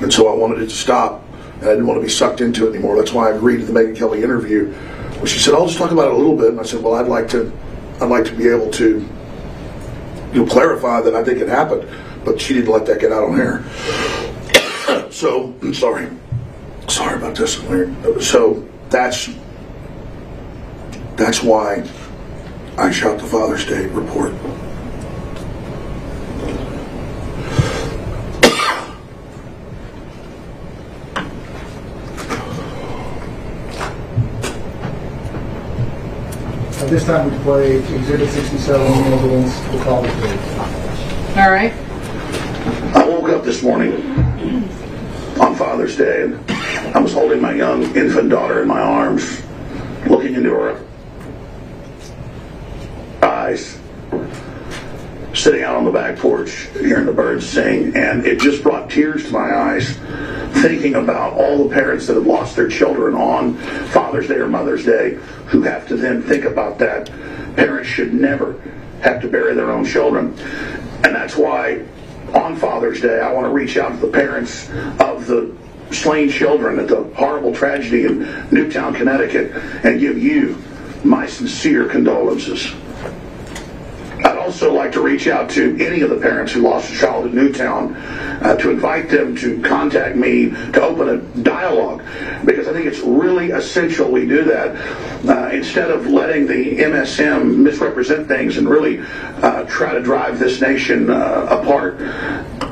And so I wanted it to stop. And I didn't want to be sucked into it anymore. That's why I agreed to the Megyn Kelly interview. Well, she said, oh, "I'll just talk about it a little bit." And I said, "Well, I'd like to, I'd like to be able to, you know, clarify that I think it happened." But she didn't let that get out on air. so I'm sorry, sorry about this. So that's that's why I shot the Father's Day report. At this time, we play Exhibit 67, evidence, the college days. All right. This morning on Father's Day and I was holding my young infant daughter in my arms, looking into her eyes, sitting out on the back porch, hearing the birds sing, and it just brought tears to my eyes, thinking about all the parents that have lost their children on Father's Day or Mother's Day who have to then think about that. Parents should never have to bury their own children. And that's why on Father's Day, I want to reach out to the parents of the slain children at the horrible tragedy in Newtown, Connecticut, and give you my sincere condolences. Also like to reach out to any of the parents who lost a child in Newtown uh, to invite them to contact me to open a dialogue because I think it's really essential we do that uh, instead of letting the MSM misrepresent things and really uh, try to drive this nation uh, apart.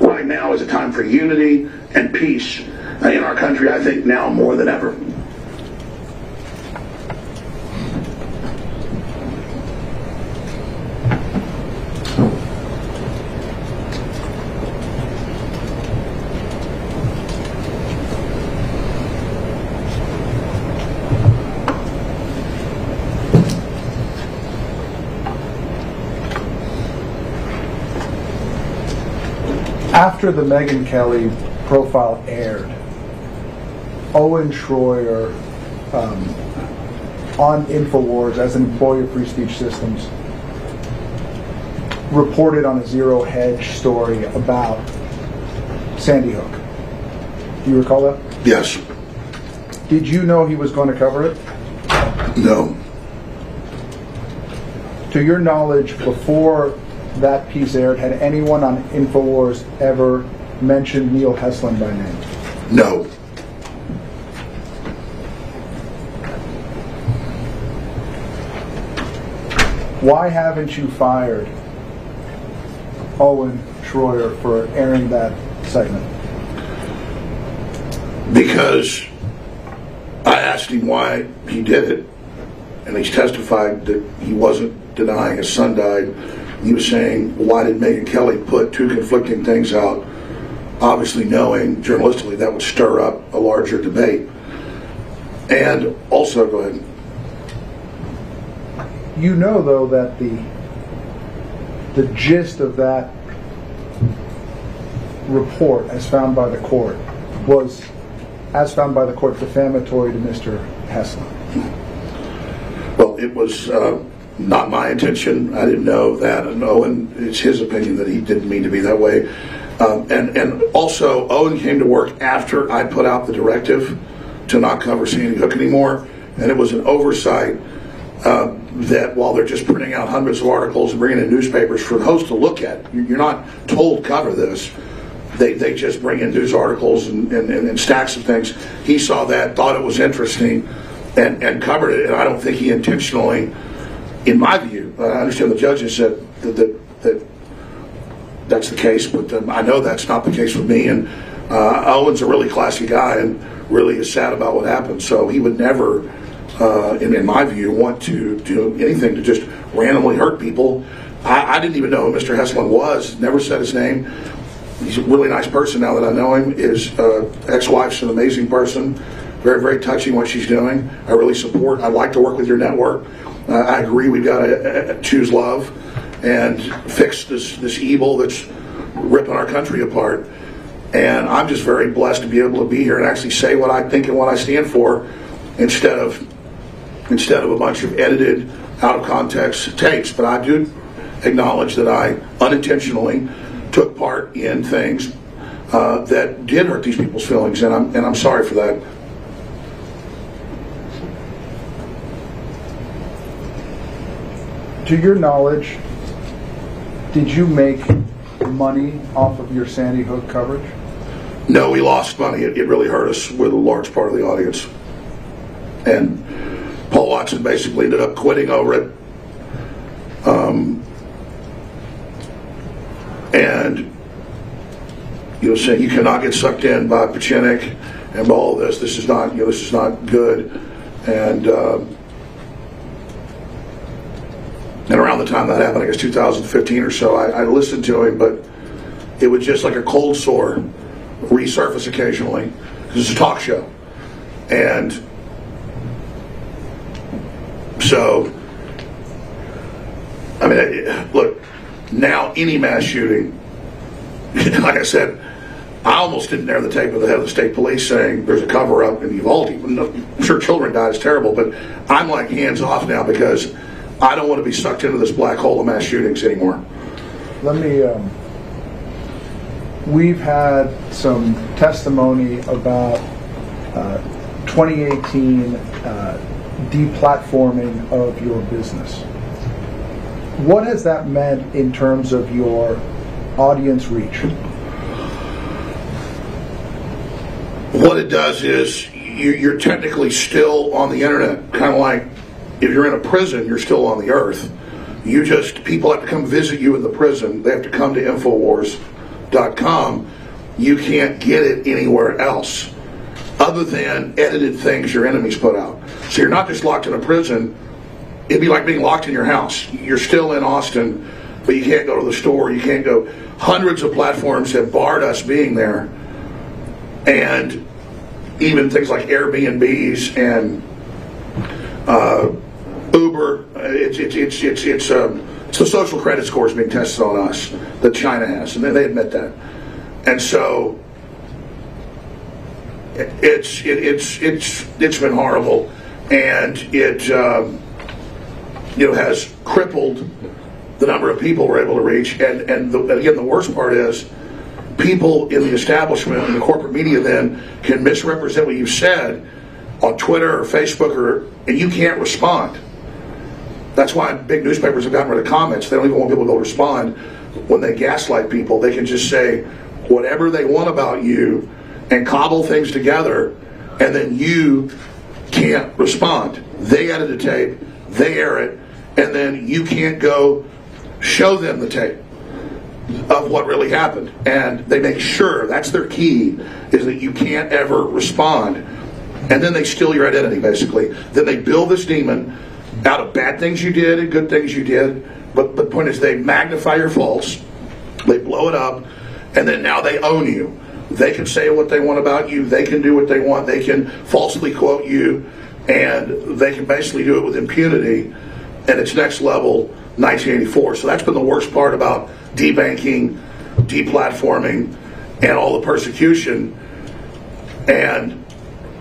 Right now is a time for unity and peace uh, in our country, I think now more than ever. After the Megyn Kelly profile aired, Owen Schroyer um, on InfoWars as an employee of Free Speech Systems reported on a zero hedge story about Sandy Hook. Do you recall that? Yes. Did you know he was going to cover it? No. To your knowledge, before that piece aired, had anyone on InfoWars ever mentioned Neil Heslin by name? No. Why haven't you fired Owen Schroyer for airing that segment? because I asked him why he did it, and he's testified that he wasn't denying his son died. He was saying, why did Megyn Kelly put two conflicting things out? Obviously, knowing journalistically that would stir up a larger debate. And also, go ahead. You know, though, that the the gist of that report, as found by the court, was, as found by the court, defamatory to Mr. Heslin. Well, it was uh, not my intention. I didn't know that. And Owen, it's his opinion that he didn't mean to be that way. Um, and, and also, Owen came to work after I put out the directive to not cover Sandy Hook anymore. And it was an oversight uh, that while they're just printing out hundreds of articles and bringing in newspapers for the host to look at, you- you're not told cover this. They, they just bring in news articles and, and, and stacks of things. He saw that, thought it was interesting, and, and covered it. And I don't think he intentionally, in my view, I understand the judges said that, that, that that's the case, but um, I know that's not the case with me. And uh, Owen's a really classy guy and really is sad about what happened. So he would never, uh, in, in my view, want to do anything to just randomly hurt people. I, I didn't even know who Mr. Heslin was, never said his name. He's a really nice person now that I know him. His uh, ex-wife's an amazing person, very, very touching what she's doing. I really support. I'd like to work with your network. Uh, I agree. We've got to choose love and fix this this evil that's ripping our country apart. And I'm just very blessed to be able to be here and actually say what I think and what I stand for, instead of instead of a bunch of edited, out of context tapes. But I do acknowledge that I unintentionally took part in things uh, that did hurt these people's feelings, and I'm and I'm sorry for that. To your knowledge, did you make money off of your Sandy Hook coverage? No, we lost money. It, it really hurt us with a large part of the audience. And Paul Watson basically ended up quitting over it. Um, and you know, saying you cannot get sucked in by Pieczenik and all this. This is not, you know, this is not good. And um, and around the time that happened, I guess 2015 or so, I, I listened to him, but it was just like a cold sore resurface occasionally because it's a talk show. And so, I mean, look, now any mass shooting, like I said, I almost didn't air the tape of the head of the state police saying there's a cover up in Uvalde. I'm sure children died is terrible, but I'm like hands off now because I don't want to be sucked into this black hole of mass shootings anymore. Let me, um, we've had some testimony about uh, 2018 uh, deplatforming of your business. What has that meant in terms of your audience reach? What it does is you, you're technically still on the internet, kind of like if you're in a prison, you're still on the earth. You just, people have to come visit you in the prison. They have to come to Infowars.com. You can't get it anywhere else other than edited things your enemies put out. So you're not just locked in a prison. It'd be like being locked in your house. You're still in Austin, but you can't go to the store. You can't go. Hundreds of platforms have barred us being there and even things like Airbnbs and uh, Uber. uh, It's it's it's it's it's, um, it's the social credit scores being tested on us that China has, and they, admit that. And so it- it's it, it's it's it's been horrible, and it um, you know has crippled the number of people we're able to reach. And and the, again, the worst part is people in the establishment and the corporate media then can misrepresent what you've said on Twitter or Facebook, or and you can't respond. That's why big newspapers have gotten rid of comments. They don't even want people to to respond when they gaslight people. They can just say whatever they want about you and cobble things together, and then you can't respond. They edit the tape, they air it, and then you can't go show them the tape of what really happened. And they make sure that's their key is that you can't ever respond. And then they steal your identity, basically. Then they build this demon out of bad things you did and good things you did. But the point is, they magnify your faults, they blow it up, and then now they own you. They can say what they want about you. They can do what they want. They can falsely quote you, and they can basically do it with impunity. And it's next level 1984. So that's been the worst part about debanking, deplatforming, and all the persecution and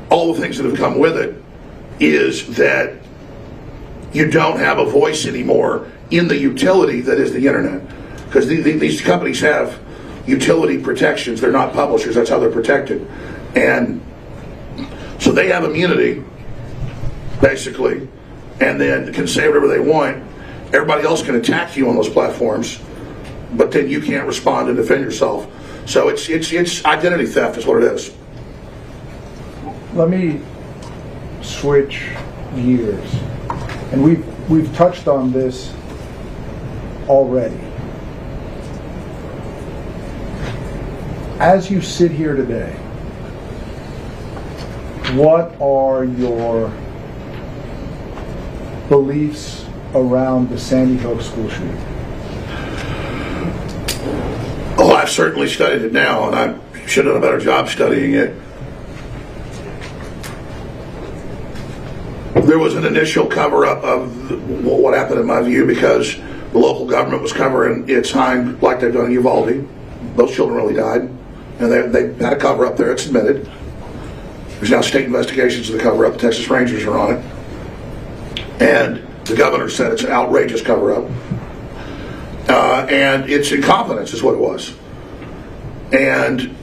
all the things that have come with it is that you don't have a voice anymore in the utility that is the internet. Because the, the, these companies have utility protections. They're not publishers. That's how they're protected. And so they have immunity, basically, and then can say whatever they want. Everybody else can attack you on those platforms, but then you can't respond and defend yourself. So it's it's it's identity theft is what it is. Let me switch gears. And we've, we've touched on this already. As you sit here today, what are your beliefs around the Sandy Hook school shooting? Oh, I've certainly studied it now, and I should have done a better job studying it. There was an initial cover up of what happened, in my view, because the local government was covering its hind like they've done in Uvalde. Those children really died, and they, they had a cover up there. It's admitted. There's now state investigations of the cover up. The Texas Rangers are on it. And the governor said it's an outrageous cover up. Uh, and it's incompetence, is what it was. And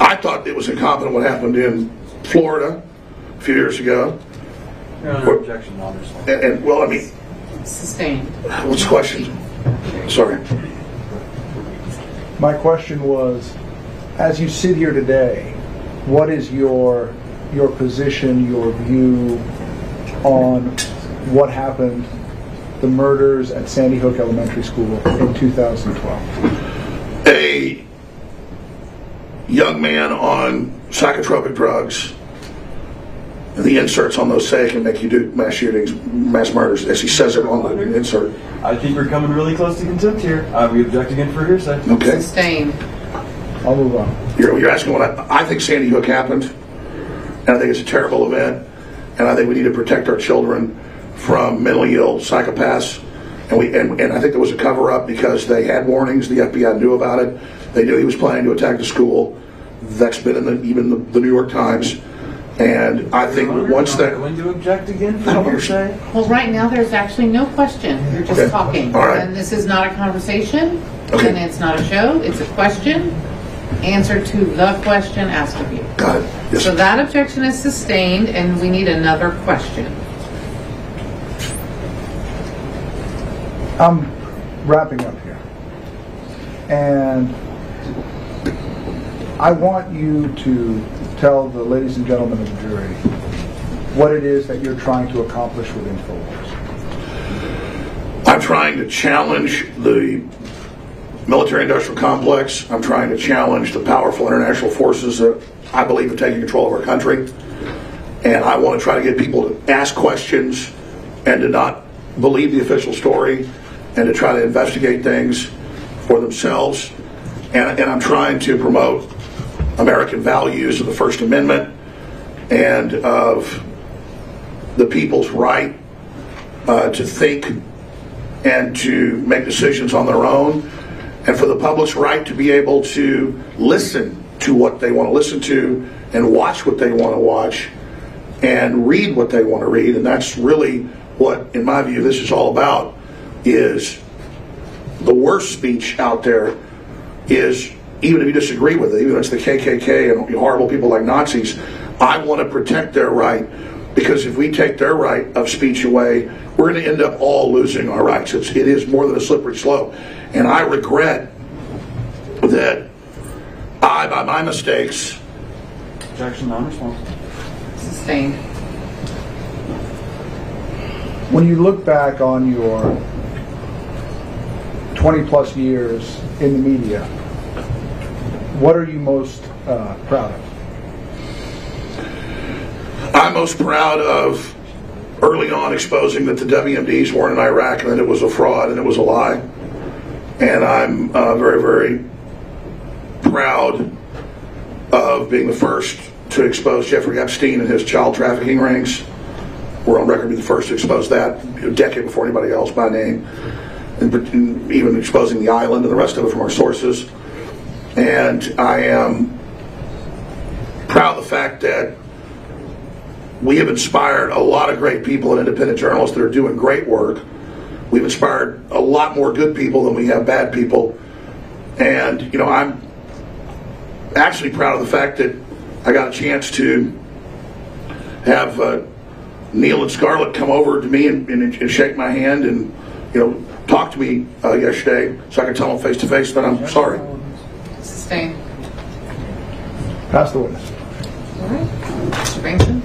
I thought it was incompetent what happened in Florida a few years ago. You're objection, I'll. And, and well, I mean, Sustained. what's the question? Sorry. My question was, as you sit here today, what is your your position, your view on what happened, the murders at Sandy Hook Elementary School in 2012? a young man on psychotropic drugs. And the inserts on those say it can make you do mass shootings, mass murders, as he says it on the insert. I think we're coming really close to contempt here. Uh, we object again for hearsay. Okay? Sustained. I'll move on. You're, you're asking what I, I think Sandy Hook happened, and I think it's a terrible event, and I think we need to protect our children from mentally ill psychopaths. And we and, and I think there was a cover up because they had warnings. The FBI knew about it. They knew he was planning to attack the school. That's been in the, even the, the New York Times. And I think once that Going to object again I don't hearsay? Well, right now, there's actually no question. You're just Okay. talking. All right. And this is not a conversation, Okay. and it's not a show, it's a question. Answer to the question asked of you. got it. Yes. So that objection is sustained, and we need another question. I'm wrapping up here. And I want you to tell the ladies and gentlemen of the jury what it is that you're trying to accomplish with InfoWars. I'm trying to challenge the military industrial complex. I'm trying to challenge the powerful international forces that I believe are taking control of our country. And I want to try to get people to ask questions and to not believe the official story and to try to investigate things for themselves. And, and I'm trying to promote American values of the First Amendment and of the people's right uh, to think and to make decisions on their own, and for the public's right to be able to listen to what they want to listen to and watch what they want to watch and read what they want to read. And that's really what, in my view, this is all about is the worst speech out there is even if you disagree with it, even if it's the KKK and horrible people like Nazis, I want to protect their right because if we take their right of speech away, we're going to end up all losing our rights. It's, it is more than a slippery slope. And I regret that I, by my mistakes, Objection, non-responsive. Sustained. When you look back on your 20 plus years in the media, what are you most uh, proud of? I'm most proud of early on exposing that the WMDs weren't in Iraq and that it was a fraud and it was a lie. And I'm uh, very, very proud of being the first to expose Jeffrey Epstein and his child trafficking rings. We're on record to be the first to expose that a decade before anybody else by name, and even exposing the island and the rest of it from our sources. And I am proud of the fact that we have inspired a lot of great people and independent journalists that are doing great work. We've inspired a lot more good people than we have bad people. And, you know, I'm actually proud of the fact that I got a chance to have uh, Neil and Scarlett come over to me and, and, and shake my hand and, you know, talk to me uh, yesterday so I can tell them face to face that I'm sorry. Sustain. Pass the witness. All right. Mr. Bankston?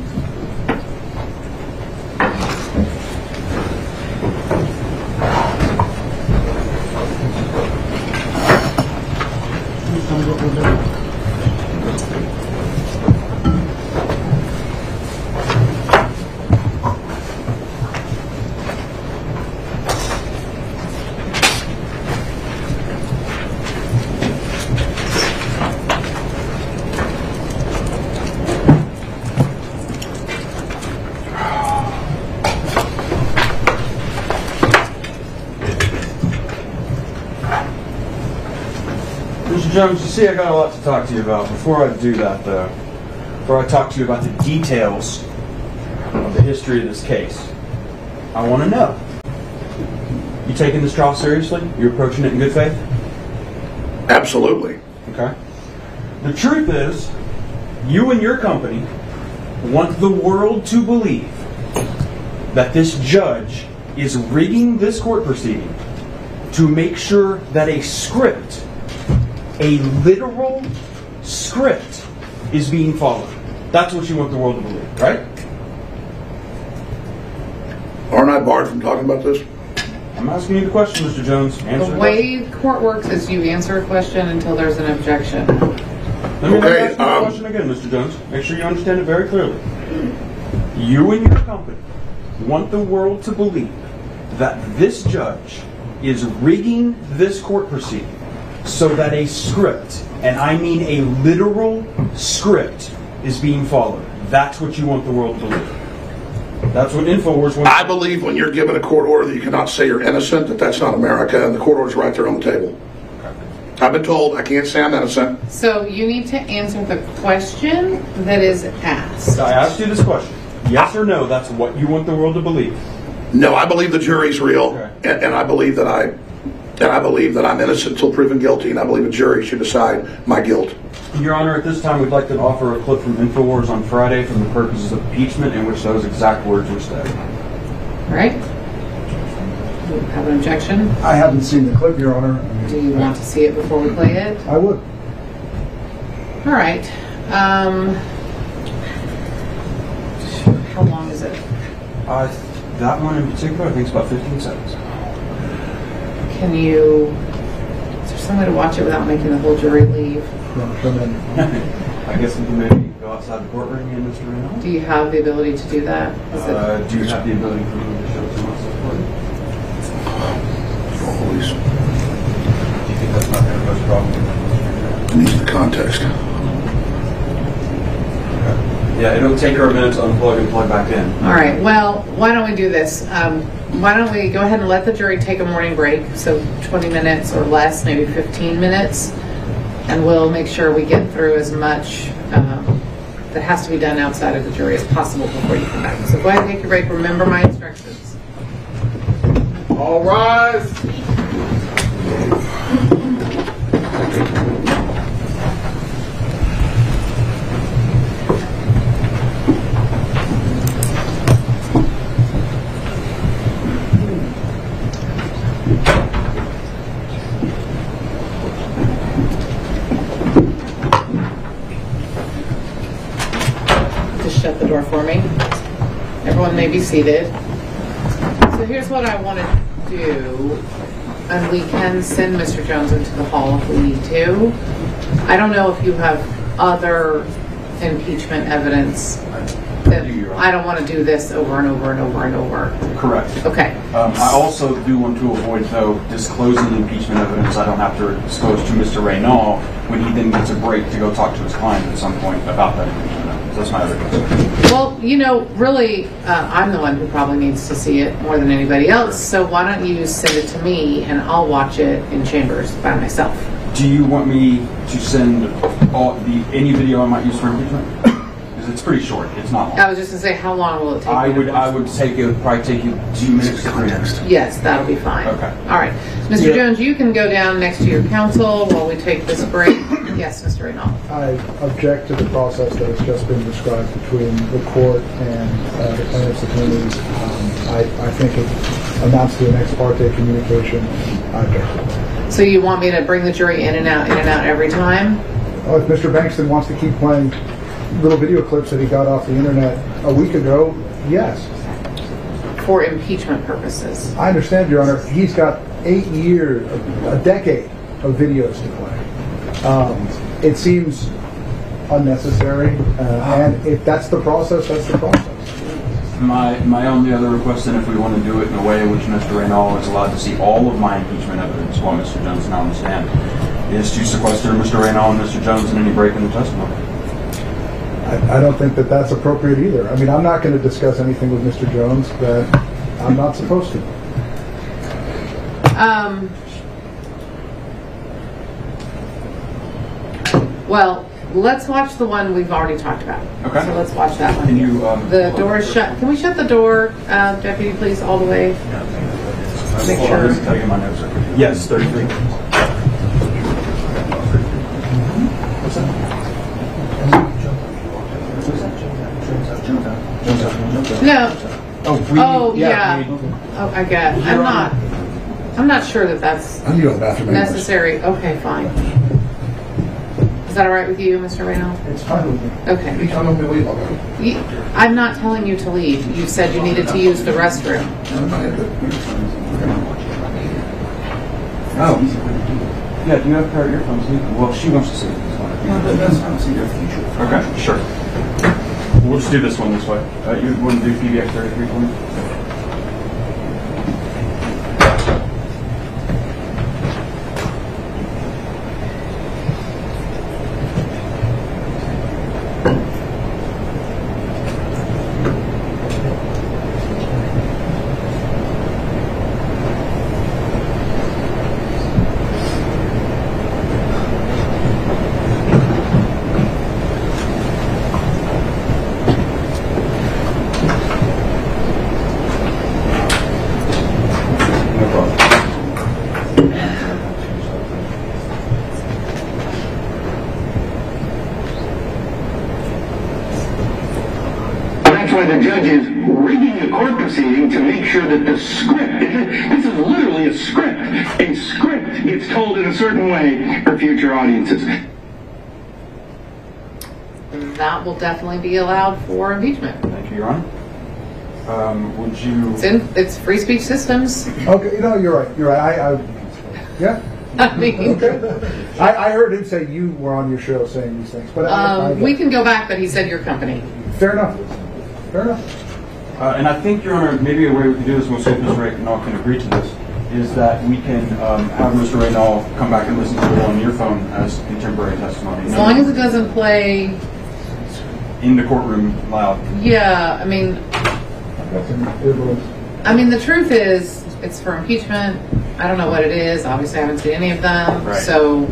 Mr. Jones, you see, I got a lot to talk to you about. Before I do that, though, before I talk to you about the details of the history of this case, I want to know: you taking this trial seriously? You're approaching it in good faith? Absolutely. Okay. The truth is, you and your company want the world to believe that this judge is rigging this court proceeding to make sure that a script, a literal script, is being followed. That's what you want the world to believe, right? Aren't I barred from talking about this? I'm asking you the question, Mr. Jones. Answer The the way court works is you answer a question until there's an objection. Let me Okay, ask you the um, question again, Mr. Jones. Make sure you understand it very clearly. You and your company want the world to believe that this judge is rigging this court proceeding so that a script, and I mean a literal script, is being followed. That's what you want the world to believe. That's what InfoWars wants. I believe when you're given a court order that you cannot say you're innocent, that that's not America, and the court order's right there on the table. I've been told I can't say I'm innocent. So you need to answer the question that is asked. I asked you this question. Yes or no, that's what you want the world to believe. No, I believe the jury's real, Okay. and, and I believe that I, and I believe that I'm innocent until proven guilty, and I believe a jury should decide my guilt. Your Honor, at this time, we'd like to offer a clip from InfoWars on Friday from the purposes of impeachment in which those exact words were said. All right? You Have an objection? I haven't seen the clip, Your Honor. Do you want to see it before we play it? I would. All right. Um, how long is it? Uh, that one in particular, I think, is about 15 seconds. Can you? Is there some way to watch it without making the whole jury leave? I guess we can maybe go outside the courtroom and Mr. Reynal. Do you have the ability to do that? Is it? Uh, do you have the ability for me to show it to myself for you? Always Do you think that's not going to cause a problem? needs the context. Yeah, it'll take her a minute to unplug and plug back in. All right. Well, why don't we do this? Um, why don't we go ahead and let the jury take a morning break? So 20 minutes or less, maybe 15 minutes, and we'll make sure we get through as much um, that has to be done outside of the jury as possible before you come back. So go ahead and take your break. Remember my instructions. All rise. Just shut the door for me. Everyone may be seated. So here's what I want to do, and we can send Mr. Jones into the hall if we need to. I don't know if you have other impeachment evidence that do, Your Honor. I don't want to do this over and over and over and over. Correct. Okay. Um, I also do want to avoid, though, disclosing the impeachment evidence. I don't have to disclose to Mr. Reynal when he then gets a break to go talk to his client at some point about that. That's my other concern. Well, you know, really, uh, I'm the one who probably needs to see it more than anybody else. So why don't you send it to me and I'll watch it in chambers by myself. Do you want me to send all the any video I might use for impeachment? Because it's pretty short. It's not I was just gonna say, how long will it take? I would I would take it probably take you two minutes to three. Yes, that'll be fine. Okay. All right. Mr. Yeah. Jones, you can go down next to your counsel while we take this break. Yes, Mr. Reynal. I object to the process that has just been described between the court and uh, the plaintiff's attorneys. Um, I, I think it amounts to an ex parte communication. I object. So you want me to bring the jury in and out, in and out every time? Oh, if Mr. Bankston wants to keep playing little video clips that he got off the internet a week ago, yes. For impeachment purposes. I understand, Your Honor. He's got eight years, a decade of videos to play. Um, it seems unnecessary, uh, and if that's the process, that's the process. My my only other request, then, if we want to do it in a way in which Mr. Reynal is allowed to see all of my impeachment evidence while Mr. Jones is not on the stand, is to sequester Mr. Reynal and Mr. Jones in any break in the testimony. I, I don't think that that's appropriate either. I mean, I'm not going to discuss anything with Mr. Jones that I'm not supposed to. Um, well, let's watch the one we've already talked about. Okay. So let's watch that one. Can you? Um, The door is shut. Can we shut the door, uh, deputy, please, all the way? Make Hold on, sure. let me tell you my notes are quick. Yes, 33. No. Oh, we, Oh, yeah. we- Oh, I get. I'm not. I'm not sure that that's I need to go to the bathroom anyways. necessary. Okay, fine. Is that all right with you, Mr. Reynal? It's fine with me. Okay. You tell me to leave, I'll go. You- I'm not telling you to leave. You said you needed to use the restroom. Oh. Yeah, do you have a pair of earphones? Well, she wants to see it. Okay, sure. We'll just do this one this way. Uh, you want to do PBX 33 for me? No problem. That's why the judge is rigging the court proceeding to make sure that the script, this is literally a script, a script gets told in a certain way for future audiences. That will definitely be allowed for impeachment. Thank you, Your Honor. Um, would you? It's in. It's free speech systems. Okay, you know, you're right. You're right. I, I yeah. I mean, Okay. I, I heard him say you were on your show saying these things, but I, I, um, we can go back, but he said your company. fair enough. Fair enough. Uh, and I think, Your Honor, maybe a way we can do this, we'll see if Mr. Reynal can agree to this, is that we can um, have Mr. Reynal come back and listen to it on your phone as contemporary testimony. As long as it doesn't play. In the courtroom loud. Yeah, I mean, I've got some earbuds. I mean, the truth is, it's for impeachment. I don't know what it is. Obviously, I haven't seen any of them. Right. So,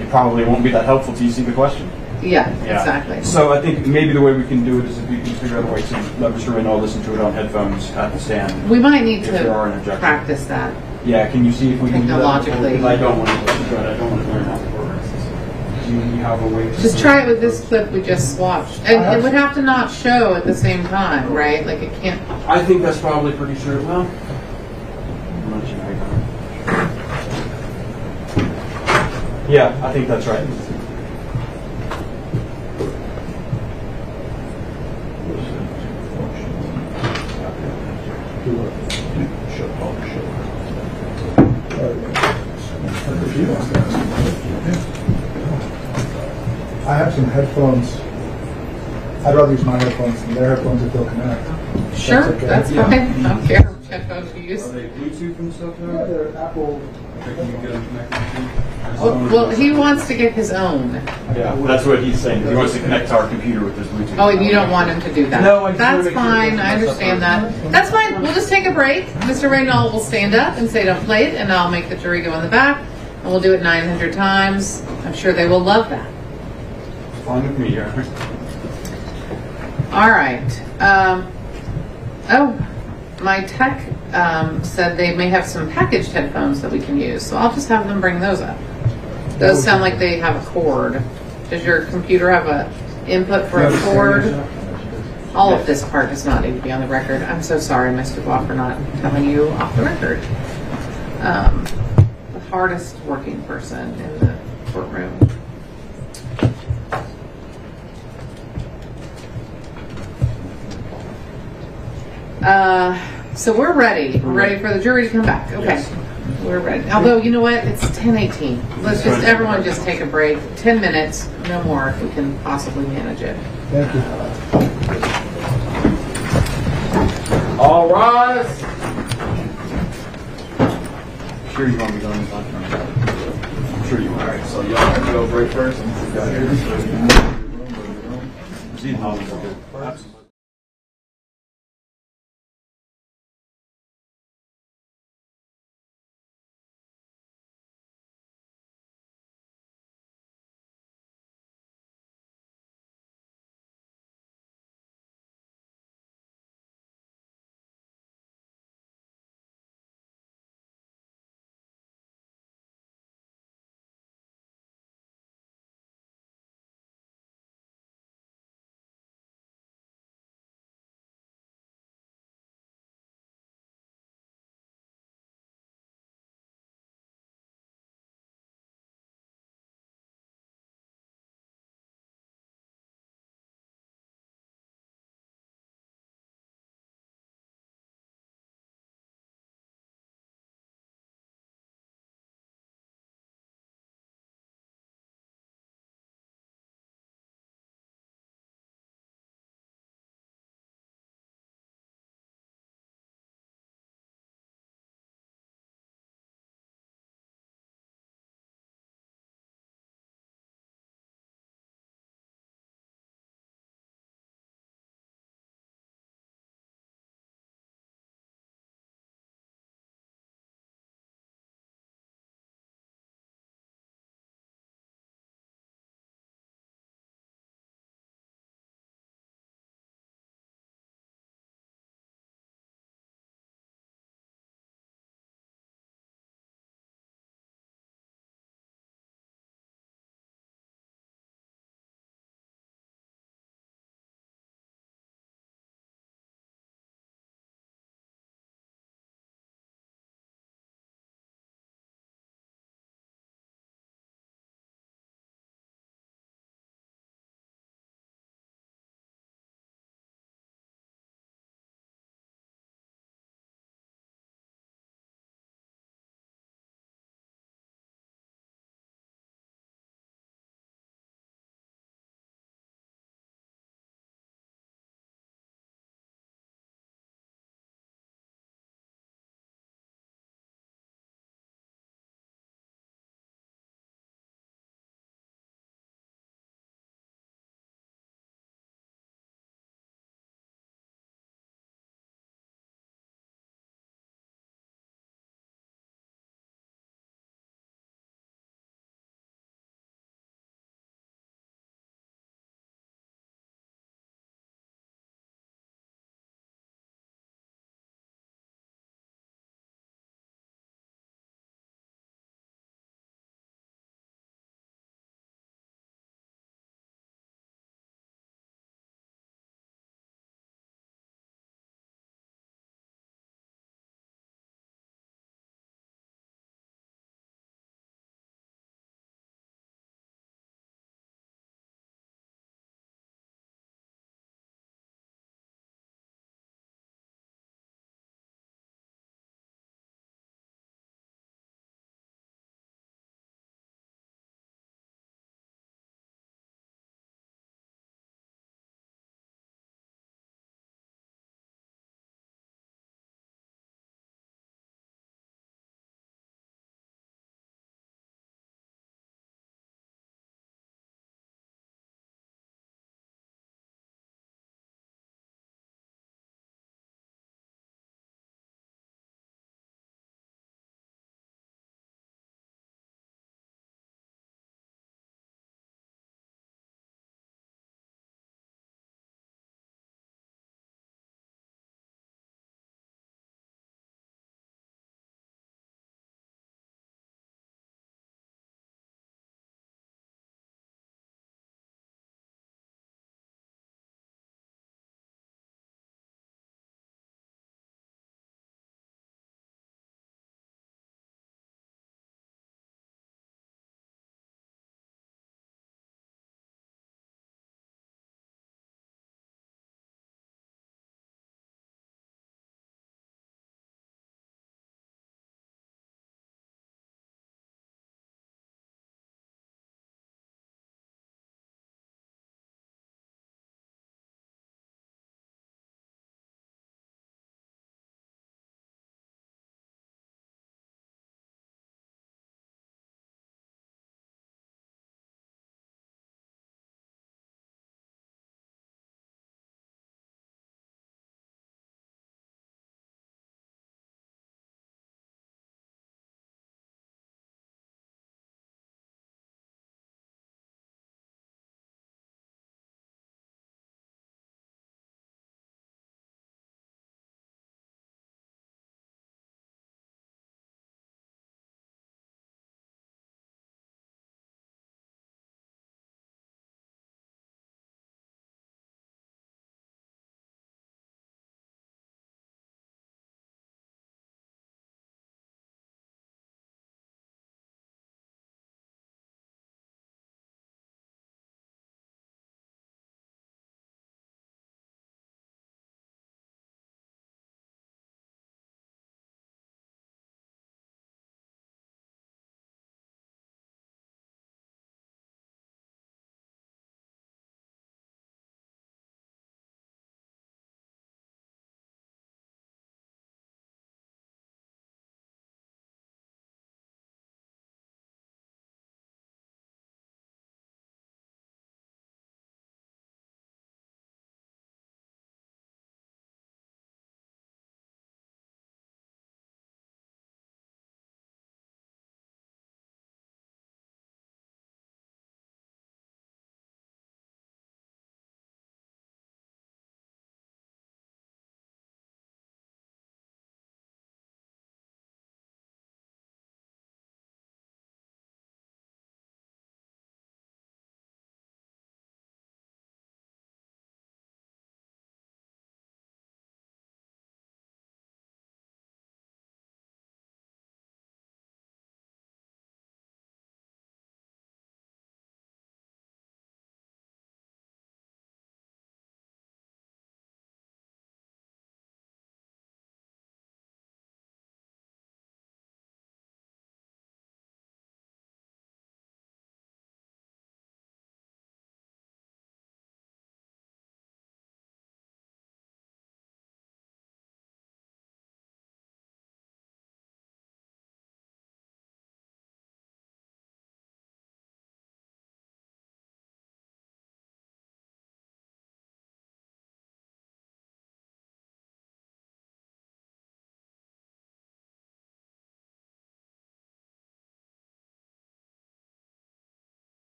It probably won't be that helpful to you see the question. yeah, Yeah. exactly. So I think maybe the way we can do it is if we can figure out a way to let Mr. Reynal listen to it on headphones at the stand. We might need If there are an to practice that. Yeah, can you see if we can do that? Technologically. I don't want to listen to it. I don't want to learn how to work. Do you have a way to? Just try it with this clip we just watched. And it would have to not show at the same time, right? Like it can't. I think that's probably pretty sure. Well, I'm not sure how you got it. Yeah, I think that's right. I have some headphones I'd rather use my headphones than their headphones if they'll connect. Sure, okay. that's Yeah. fine. I don't care which headphones you use. Are they Bluetooth and stuff Yeah, they're Apple. Can you get them connected to? Well, well, he wants to get his own. Yeah, that's what he's saying. He wants to connect to our computer with his Bluetooth. Oh, and you don't want him to do that? No, I That's make sure it fine, I understand that. That's fine, we'll just take a break. Mr. Reynal will stand up and say, don't play it, and I'll make the jury go in the back, and we'll do it 900 times. I'm sure they will love that. Fine with me, yeah. All right. Um, oh, my tech um, said they may have some packaged headphones that we can use, so I'll just have them bring those up. Those sound like they have a cord. Does your computer have a input for a cord? All of this part does not need to be on the record. I'm so sorry, Mr. Dubois, for not telling you off the record. Um, the hardest working person in the courtroom. Uh, so we're ready. We're ready for the jury to come back. Okay. Yes. We're ready. Although, you know what? It's 10:18. Let's just, everyone just take a break. 10 minutes, no more, if we can possibly manage it. Thank you. All rise. Sure you want me going this time? I'm sure you want. All right, so y'all have to go break first. These houses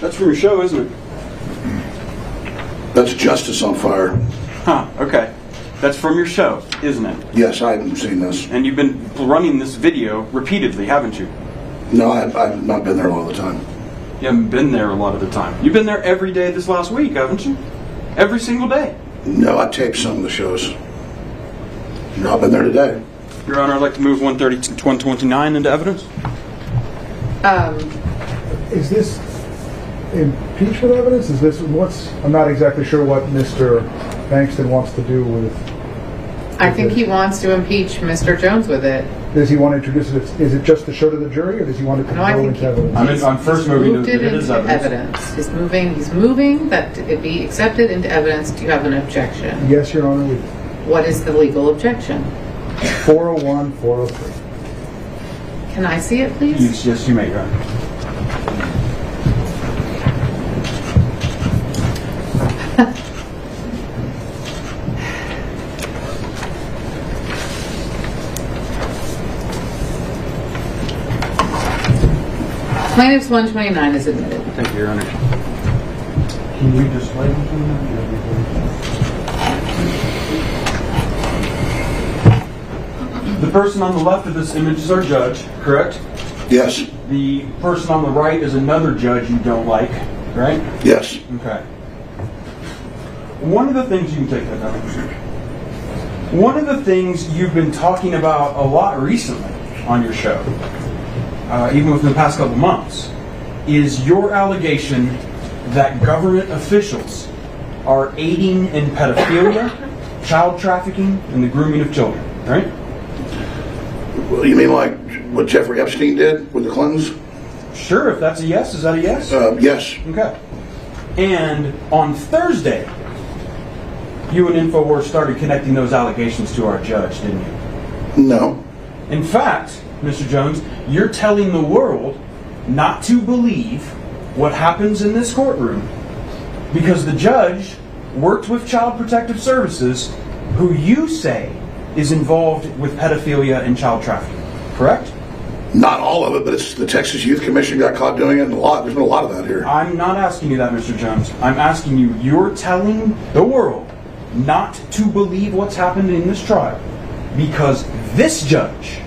That's from your show, isn't it? That's Justice on Fire. Huh, okay. That's from your show, isn't it? Yes, I haven't seen this. And you've been running this video repeatedly, haven't you? No, I, I've not been there all the time. You haven't been there a lot of the time. You've been there every day this last week, haven't you? Every single day. No, I taped some of the shows. No, I've been there today. Your Honor, I'd like to move 130 to 129 into evidence. Um, Is this impeachment evidence? Is this, what's, I'm not exactly sure what Mr. Bankston wants to do with, I think he wants to impeach Mr. Jones with it. does he want to introduce it, is it just to show to the jury, or does he want it to No, I go think into he- evidence? I'm, in, I'm first moving Moved to it it as into evidence. evidence. He's moving, he's moving that it be accepted into evidence. Do you have an objection? Yes, Your Honor, we, What is the legal objection? 401, 403. Can I see it, please? Yes, yes, you may, Your Honor. Plaintiff's 129 is admitted. Thank you, Your Honor. Can you display The person on the left of this image is our judge, correct? Yes, The person on the right is another judge you don't like, right? yes. Okay. One of the things you can take that down. One of the things you've been talking about a lot recently on your show, uh, even within the past couple months, is your allegation that government officials are aiding in pedophilia, child trafficking, and the grooming of children, right? Well, You mean like what Jeffrey Epstein did with the Clintons? Sure, if that's a yes, is that a yes? Uh, yes, Okay. And on Thursday, you and InfoWars started connecting those allegations to our judge, didn't you? no. In fact, Mr. Jones, you're telling the world not to believe what happens in this courtroom because the judge worked with Child Protective Services, who you say is involved with pedophilia and child trafficking. Correct? Not all of it, but it's the Texas Youth Commission got caught doing it. and A lot. There's been a lot of that here. I'm not asking you that, Mr. Jones. I'm asking you, you're telling the world not to believe what's happened in this trial because this judge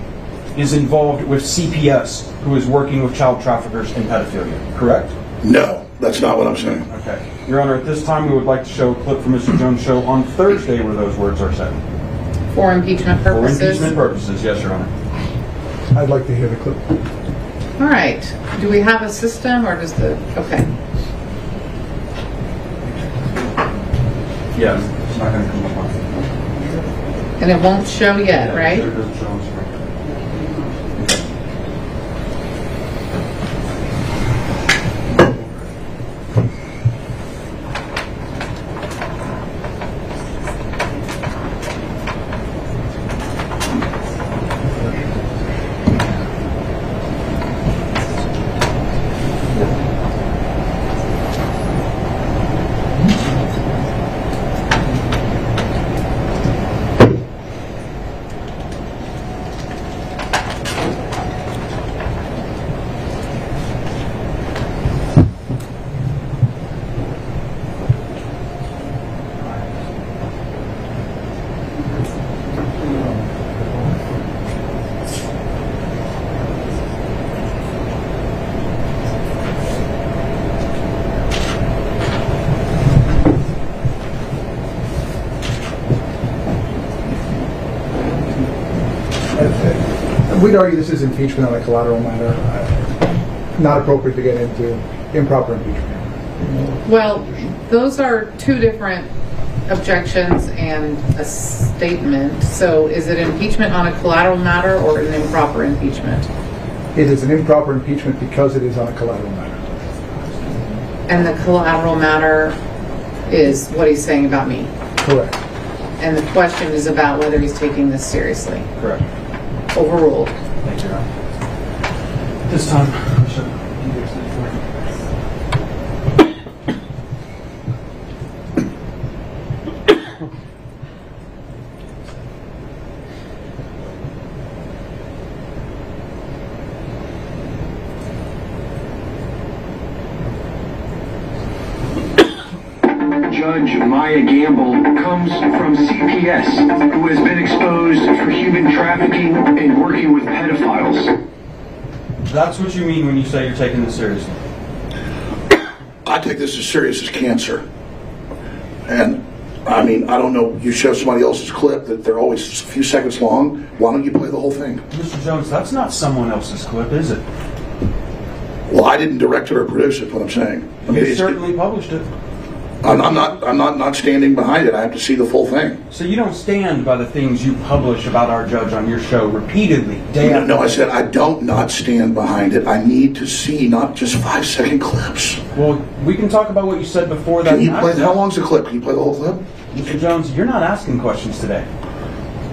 is involved with CPS, who is working with child traffickers and pedophilia. Correct? No, that's not what I'm saying. Okay. Your Honor, at this time, we would like to show a clip from Mr. Jones' show on Thursday where those words are said. For impeachment purposes. For purposes. impeachment purposes, yes, Your Honor. I'd like to hear the clip. All right. Do we have a system or does the, okay. Yeah, it's not going to come up on. And it won't show yet, It right? doesn't show screen. We'd argue this is impeachment on a collateral matter. Uh, Not appropriate to get into improper impeachment. Well, those are two different objections and a statement. So is it impeachment on a collateral matter or an improper impeachment? It is an improper impeachment because it is on a collateral matter. And the collateral matter is what he's saying about me. Correct. And the question is about whether he's taking this seriously. Correct. Overruled. Thank you, Your Honor. This time, I should. Judge Maya Gamble comes from CPS, who has been exposed for human trafficking and working with pedophiles. That's what you mean when you say you're taking this seriously. I take this as serious as cancer. And I mean, I don't know, you show somebody else's clip that they're always a few seconds long. Why don't you play the whole thing? Mr. Jones, that's not someone else's clip, is it? Well, I didn't direct it or produce it, what I'm saying. I mean, You it's- certainly published it. I'm, I'm not, I'm not, not standing behind it. I have to see the full thing. So you don't stand by the things you publish about our judge on your show repeatedly, day No, after no, I said I don't not stand behind it. I need to see not just five second clips. Well, we can talk about what you said before that. Can you play, how long's the clip? Can you play the whole clip? Mr. Jones, you're not asking questions today.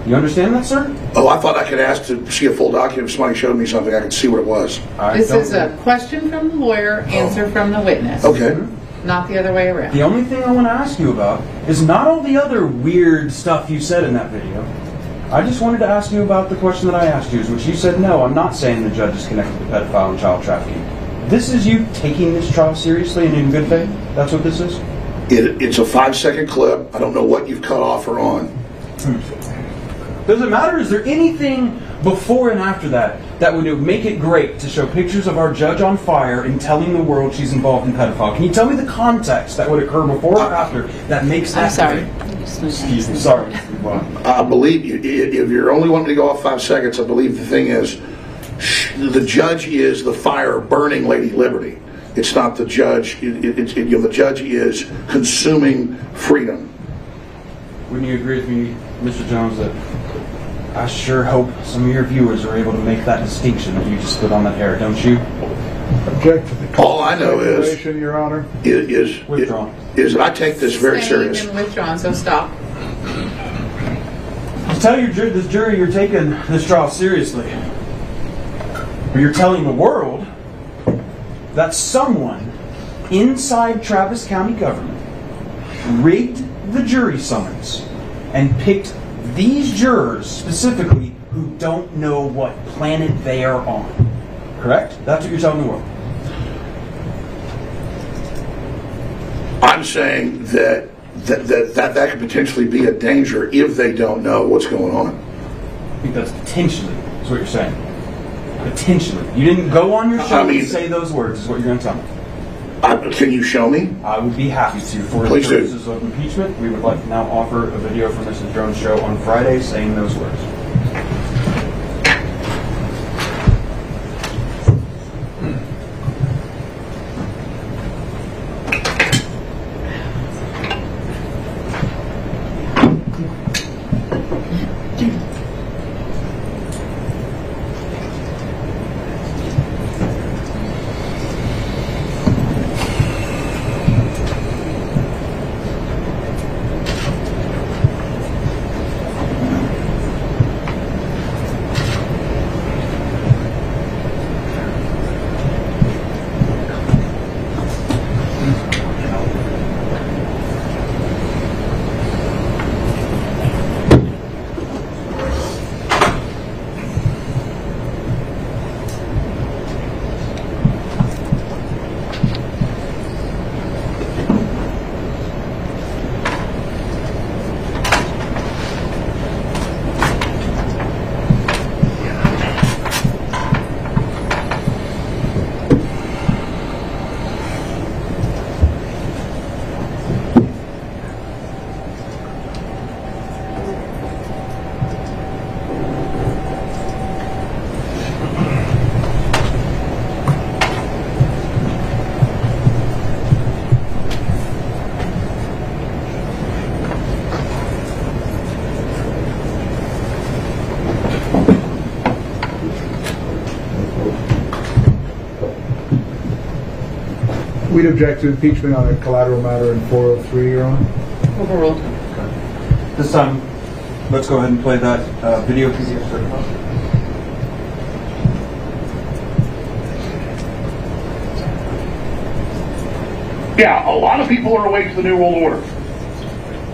You understand that, sir? Oh, I thought I could ask to see a full document. If somebody showed me something, I could see what it was. I This is a question from the lawyer, oh. answer from the witness. Okay. Mm-hmm. Not the other way around. The only thing I want to ask you about is not all the other weird stuff you said in that video. I just wanted to ask you about the question that I asked you, which you said, no, I'm not saying the judge is connected to pedophile and child trafficking. This is you taking this trial seriously and in good faith? That's what this is? It, it's a five second clip. I don't know what you've cut off or on. Does it matter? Is there anything before and after that that would make it great to show pictures of our judge on fire and telling the world she's involved in pedophile? Can you tell me the context that would occur before or after that makes that I'm sorry. great? Excuse me. Sorry. I believe you, if you're only wanting to go off five seconds, I believe the thing is the judge is the fire burning Lady Liberty. It's not the judge. It, it, it's- you know, the judge is consuming freedom. Wouldn't you agree with me, Mr. Jones, that I sure hope some of your viewers are able to make that distinction that you just split on that hair, don't you? Object to the All I know is speculation, Your Honor. is is, Withdrawn. is I take this very Saying serious. and withdrawn, so stop. You tell your ju- this jury you're taking this trial seriously. But you're telling the world that someone inside Travis County government rigged the jury summons and picked these jurors specifically who don't know what planet they are on. Correct? That's what you're telling the world. I'm saying that that, that that that could potentially be a danger if they don't know what's going on. I think that's potentially is what you're saying. Potentially. You didn't go on your show I mean- and say those words, is what you're going to tell me. I, can you show me? I would be happy to. For the Please do. purposes of impeachment, we would like to now offer a video from Mrs. Jones' show on Friday saying those words. We'd object to impeachment on a collateral matter in 403, Your Honor. Overruled. This time, let's go ahead and play that uh, video PDF certified. Yeah, a lot of people are awake to the New World Order.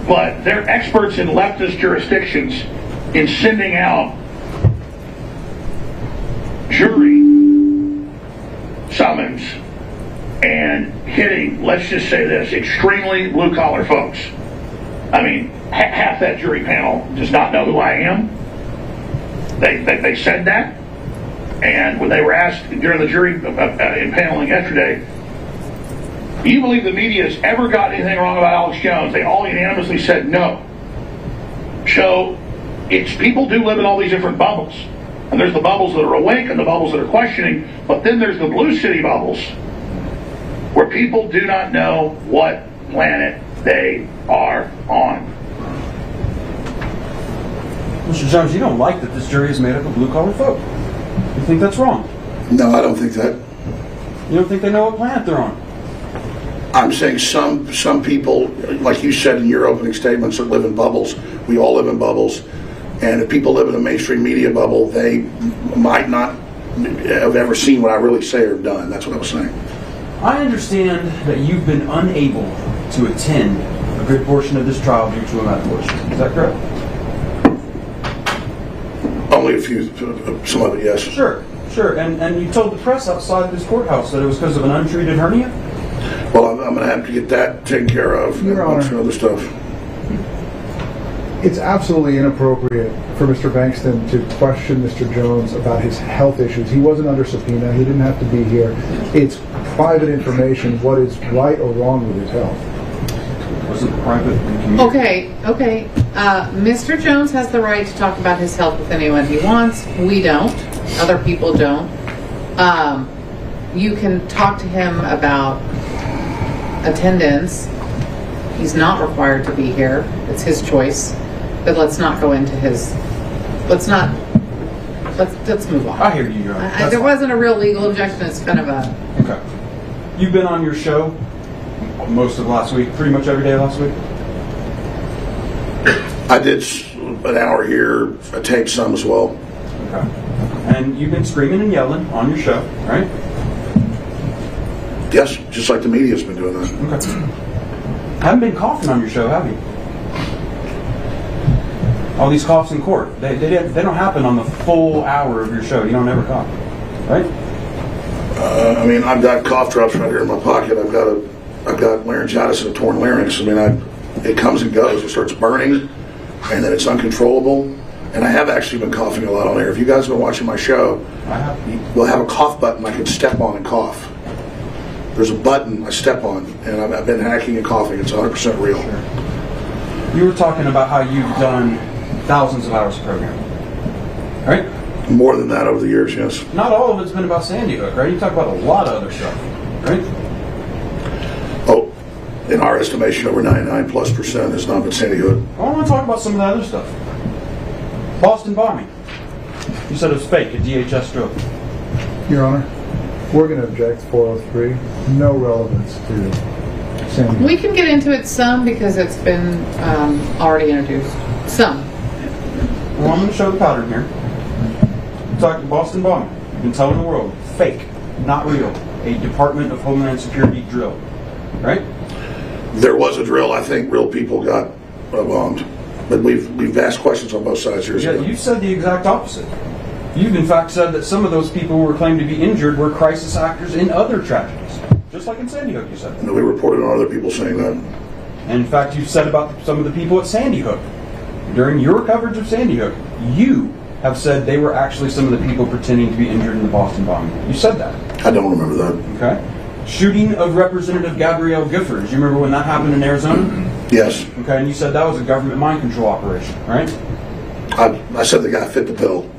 But they're experts in leftist jurisdictions in sending out let's just say this, extremely blue collar folks. I mean, ha- half that jury panel does not know who I am. They, they, they said that. And when they were asked during the jury uh, uh, impaneling yesterday, do you believe the media has ever got anything wrong about Alex Jones? They all unanimously said no. So it's people do live in all these different bubbles. And there's the bubbles that are awake and the bubbles that are questioning, but then there's the blue city bubbles where people do not know what planet they are on. Mr. Jones, you don't like that this jury is made up of blue collar folk. You think that's wrong. No, I don't think that. You don't think they know what planet they're on. I'm saying some some people, like you said in your opening statements, that live in bubbles. We all live in bubbles, and if people live in a mainstream media bubble, they might not have ever seen what I really say or done. That's what I was saying. I understand that you've been unable to attend a good portion of this trial due to a medical issue. Is that correct? Only a few, uh, some of it, yes. Sure, sure. And and you told the press outside of this courthouse that it was because of an untreated hernia? Well, I'm, I'm going to have to get that taken care of. and Your a bunch Honor. of other stuff. It's absolutely inappropriate for Mr. Bankston to question Mr. Jones about his health issues. He wasn't under subpoena. He didn't have to be here. It's private information what is right or wrong with his health. Wasn't private. Okay, okay. Uh, Mr. Jones has the right to talk about his health with anyone he wants. We don't. Other people don't. Um, you can talk to him about attendance. He's not required to be here. It's his choice. But let's not go into his. Let's not. Let's let's move on. I hear you, Your I- I- there wasn't a real legal objection. It's kind of a. Okay. You've been on your show most of last week, pretty much every day last week? I did an hour here. I taped some as well. Okay. And you've been screaming and yelling on your show, right? Yes, just like the media's been doing that. Okay. Haven't been coughing on your show, have you? All these coughs in court, they, they, they don't happen on the full hour of your show. You don't ever cough, right? Uh, I mean, I've got cough drops right here in my pocket. I've got a, I've got laryngitis and a torn larynx. I mean, I, it comes and goes. It starts burning, and then it's uncontrollable. And I have actually been coughing a lot on air. If you guys have been watching my show, we'll have a cough button I can step on and cough. There's a button I step on, and I've, I've been hacking and coughing. It's 100% real. You were talking about how you've done thousands of hours of programming, right? More than that over the years, yes. Not all of it's been about Sandy Hook, right? You talk about a lot of other stuff, right? Oh, in our estimation, over 99 plus percent has not been Sandy Hook. I want to talk about some of the other stuff. Boston bombing. You said it was fake, a DHS stroke. Your Honor, we're going to object 403. No relevance to Sandy. We can get into it some because it's been um, already introduced. Some. Well, I'm going to show the pattern here. Talk Boston bombing. You've been telling the world, fake, not real. A Department of Homeland Security drill, right? There was a drill. I think real people got uh, bombed. But we've we've asked questions on both sides here. Yeah, so- you said the exact opposite. You've in fact said that some of those people who were claimed to be injured were crisis actors in other tragedies, just like in Sandy Hook. You said. And we reported on other people saying that. And in fact, you've said about some of the people at Sandy Hook during your coverage of Sandy Hook, you have said they were actually some of the people pretending to be injured in the Boston bombing. You said that. I don't remember that. Okay. Shooting of Representative Gabrielle Giffords. You remember when that happened in Arizona? Yes, Okay, and you said that was a government mind control operation, right? I, I said the guy fit the bill.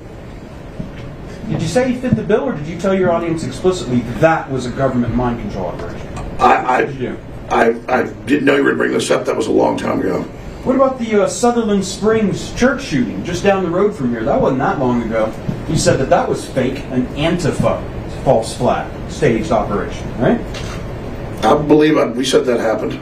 Did you say he fit the bill, or did you tell your audience explicitly that was a government mind control operation? I What did you do? I, I, I didn't know you were going to bring this up. That was a long time ago. What about the uh, Sutherland Springs church shooting just down the road from here? That wasn't that long ago. You said that that was fake, an Antifa false flag staged operation, right? I believe I, we said that happened.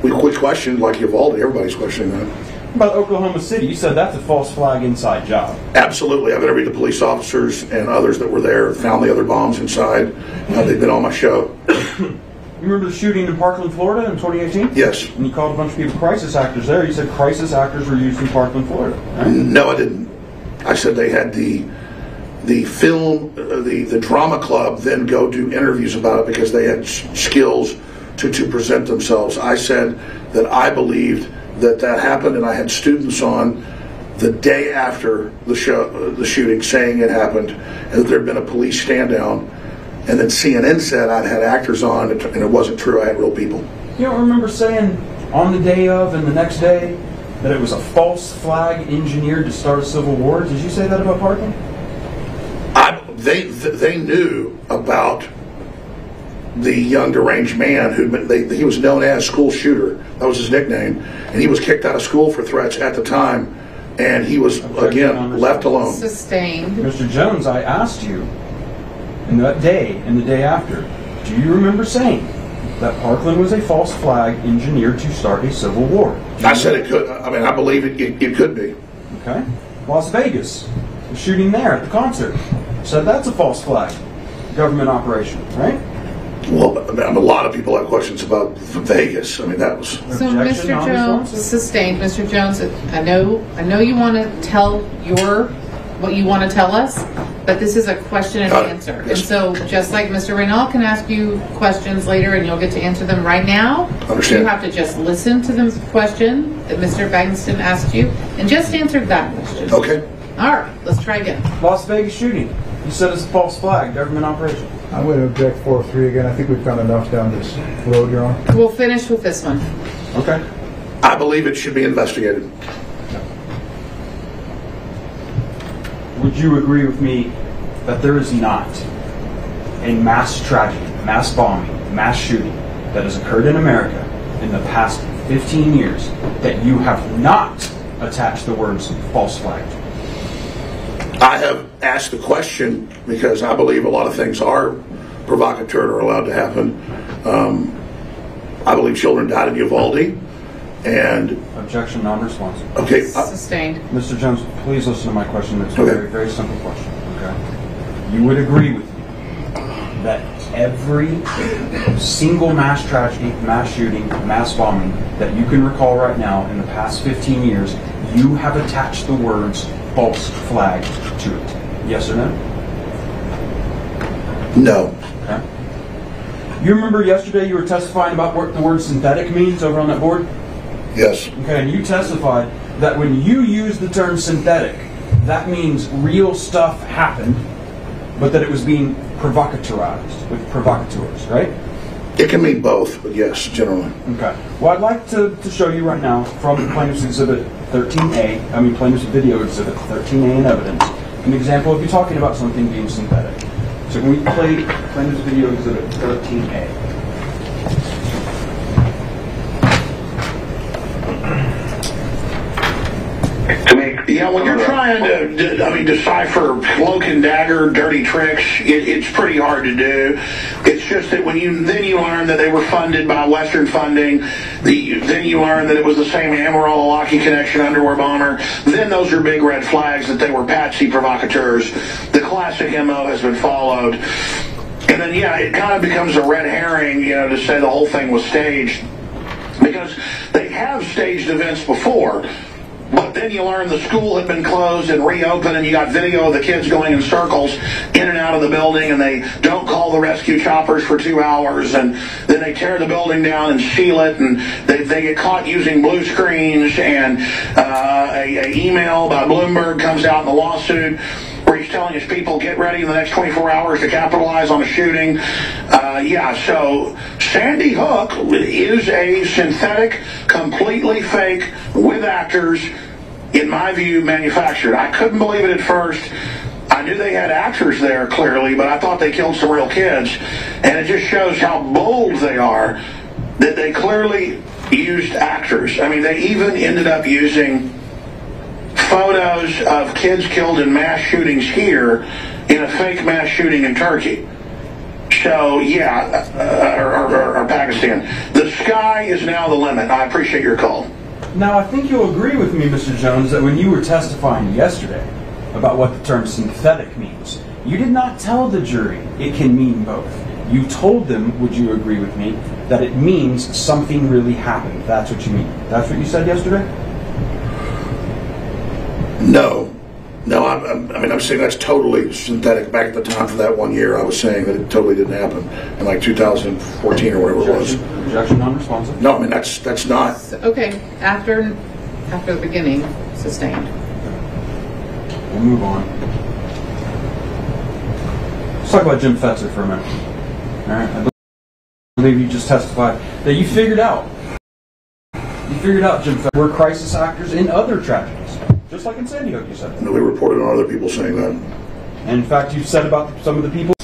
We quit questioned like Uvalde. Everybody's questioning that. About Oklahoma City? You said that's a false flag inside job. Absolutely. I've interviewed the police officers and others that were there, found the other bombs inside. Uh, they've been on my show. You remember the shooting in Parkland, Florida in 2018? Yes. And you called a bunch of people crisis actors there. You said crisis actors were used in Parkland, Florida, right? No, I didn't. I said they had the the film, uh, the, the drama club then go do interviews about it because they had s- skills to, to present themselves. I said that I believed that that happened, and I had students on the day after the show, uh, the shooting, saying it happened, and that there had been a police stand down. And then CNN said I'd had actors on, and it wasn't true. I had real people. You don't remember saying on the day of and the next day that it was a false flag engineered to start a civil war? Did you say that about Parkland? I, they they knew about the young deranged man who he was known as school shooter. That was his nickname, and he was kicked out of school for threats at the time, and he was again left alone. Sustained. Mr. Jones, I asked you in that day and the day after, do you remember saying that Parkland was a false flag engineered to start a civil war? I said it could. I mean, I believe it. It, it could be. Okay. Las Vegas, the shooting there at the concert, said that's a false flag government operation, right? Well, I mean, a lot of people have questions about Vegas. I mean, that was. So, Mr. Jones, sustained. Mr. Jones, I know, I know you want to tell your, what you want to tell us, but this is a question and Got it. answer. And Yes. so, just like Mr. Reynal can ask you questions later and you'll get to answer them right now, Understand. you have to just listen to the question that Mr. Bankston asked you and just answer that question. Okay. All right, let's try again. Las Vegas shooting. You said it's a false flag government operation. I'm going to object four three again. I think we've gone enough down this road, Your Honor. We'll finish with this one. Okay. I believe it should be investigated. Would you agree with me that there is not a mass tragedy, mass bombing, mass shooting that has occurred in America in the past 15 years that you have not attached the words false flag? I have asked the question because I believe a lot of things are provocateur and are allowed to happen. Um, I believe children died in Uvalde, and Objection non-responsive. okay, I, Sustained. Mr. Jones, please listen to my question. It's a Okay. very, very simple question. Okay. You would agree with me that every single mass tragedy, mass shooting, mass bombing that you can recall right now in the past 15 years, you have attached the words false flag to it. Yes or no? no, Okay. You remember yesterday you were testifying about what the word synthetic means over on that board? Yes, Okay, and you testified that when you use the term synthetic, that means real stuff happened, but that it was being provocatorized with provocateurs, right? it can mean both, but yes, generally. Okay. Well, I'd like to, to show you right now from Plaintiff's Exhibit 13A, I mean Plaintiff's Video Exhibit 13A in evidence, an example of you talking about something being synthetic. So can we play Plaintiff's Video Exhibit 13A? To make Yeah, when you're trying to, de- I mean, decipher cloak and dagger, dirty tricks, it, it's pretty hard to do. It's just that when you then you learn that they were funded by Western funding, the, then you learn that it was the same Amarillo Lockheed Connection underwear bomber. Then those are big red flags that they were patsy provocateurs. The classic MO has been followed. And then, yeah, it kind of becomes a red herring, you know, to say the whole thing was staged because they have staged events before. But then you learn the school had been closed and reopened, and you got video of the kids going in circles in and out of the building, and they don't call the rescue choppers for two hours, and then they tear the building down and seal it, and they, they get caught using blue screens, and uh, a, email by Bloomberg comes out in the lawsuit he's telling his people get ready in the next 24 hours to capitalize on a shooting. Uh, yeah, so Sandy Hook is a synthetic, completely fake, with actors, in my view, manufactured. I couldn't believe it at first. I knew they had actors there clearly, but I thought they killed some real kids. And it just shows how bold they are that they clearly used actors. I mean, they even ended up using photos of kids killed in mass shootings here in a fake mass shooting in Turkey. So, yeah, uh, or, or, or Pakistan. The sky is now the limit. I appreciate your call. Now, I think you'll agree with me, Mr. Jones, that when you were testifying yesterday about what the term synthetic means, you did not tell the jury it can mean both. You told them, would you agree with me, that it means something really happened. That's what you mean. That's what you said yesterday? No, No, I'm, I'm, I mean, I'm saying that's totally synthetic. Back at the time for that one year, I was saying that it totally didn't happen in like 2014 or whatever it was. Objection, objection non-responsive. No, I mean, that's, that's not, So, Okay, after, after the beginning, sustained. We'll move on. Let's talk about Jim Fetzer for a minute. All right, I believe you just testified that you figured out. You figured out Jim Fetzer. We're crisis actors in other tragedies, just like in Sandy Hook. You said. And know, we reported on other people saying that. And in fact, you've said about some of the people.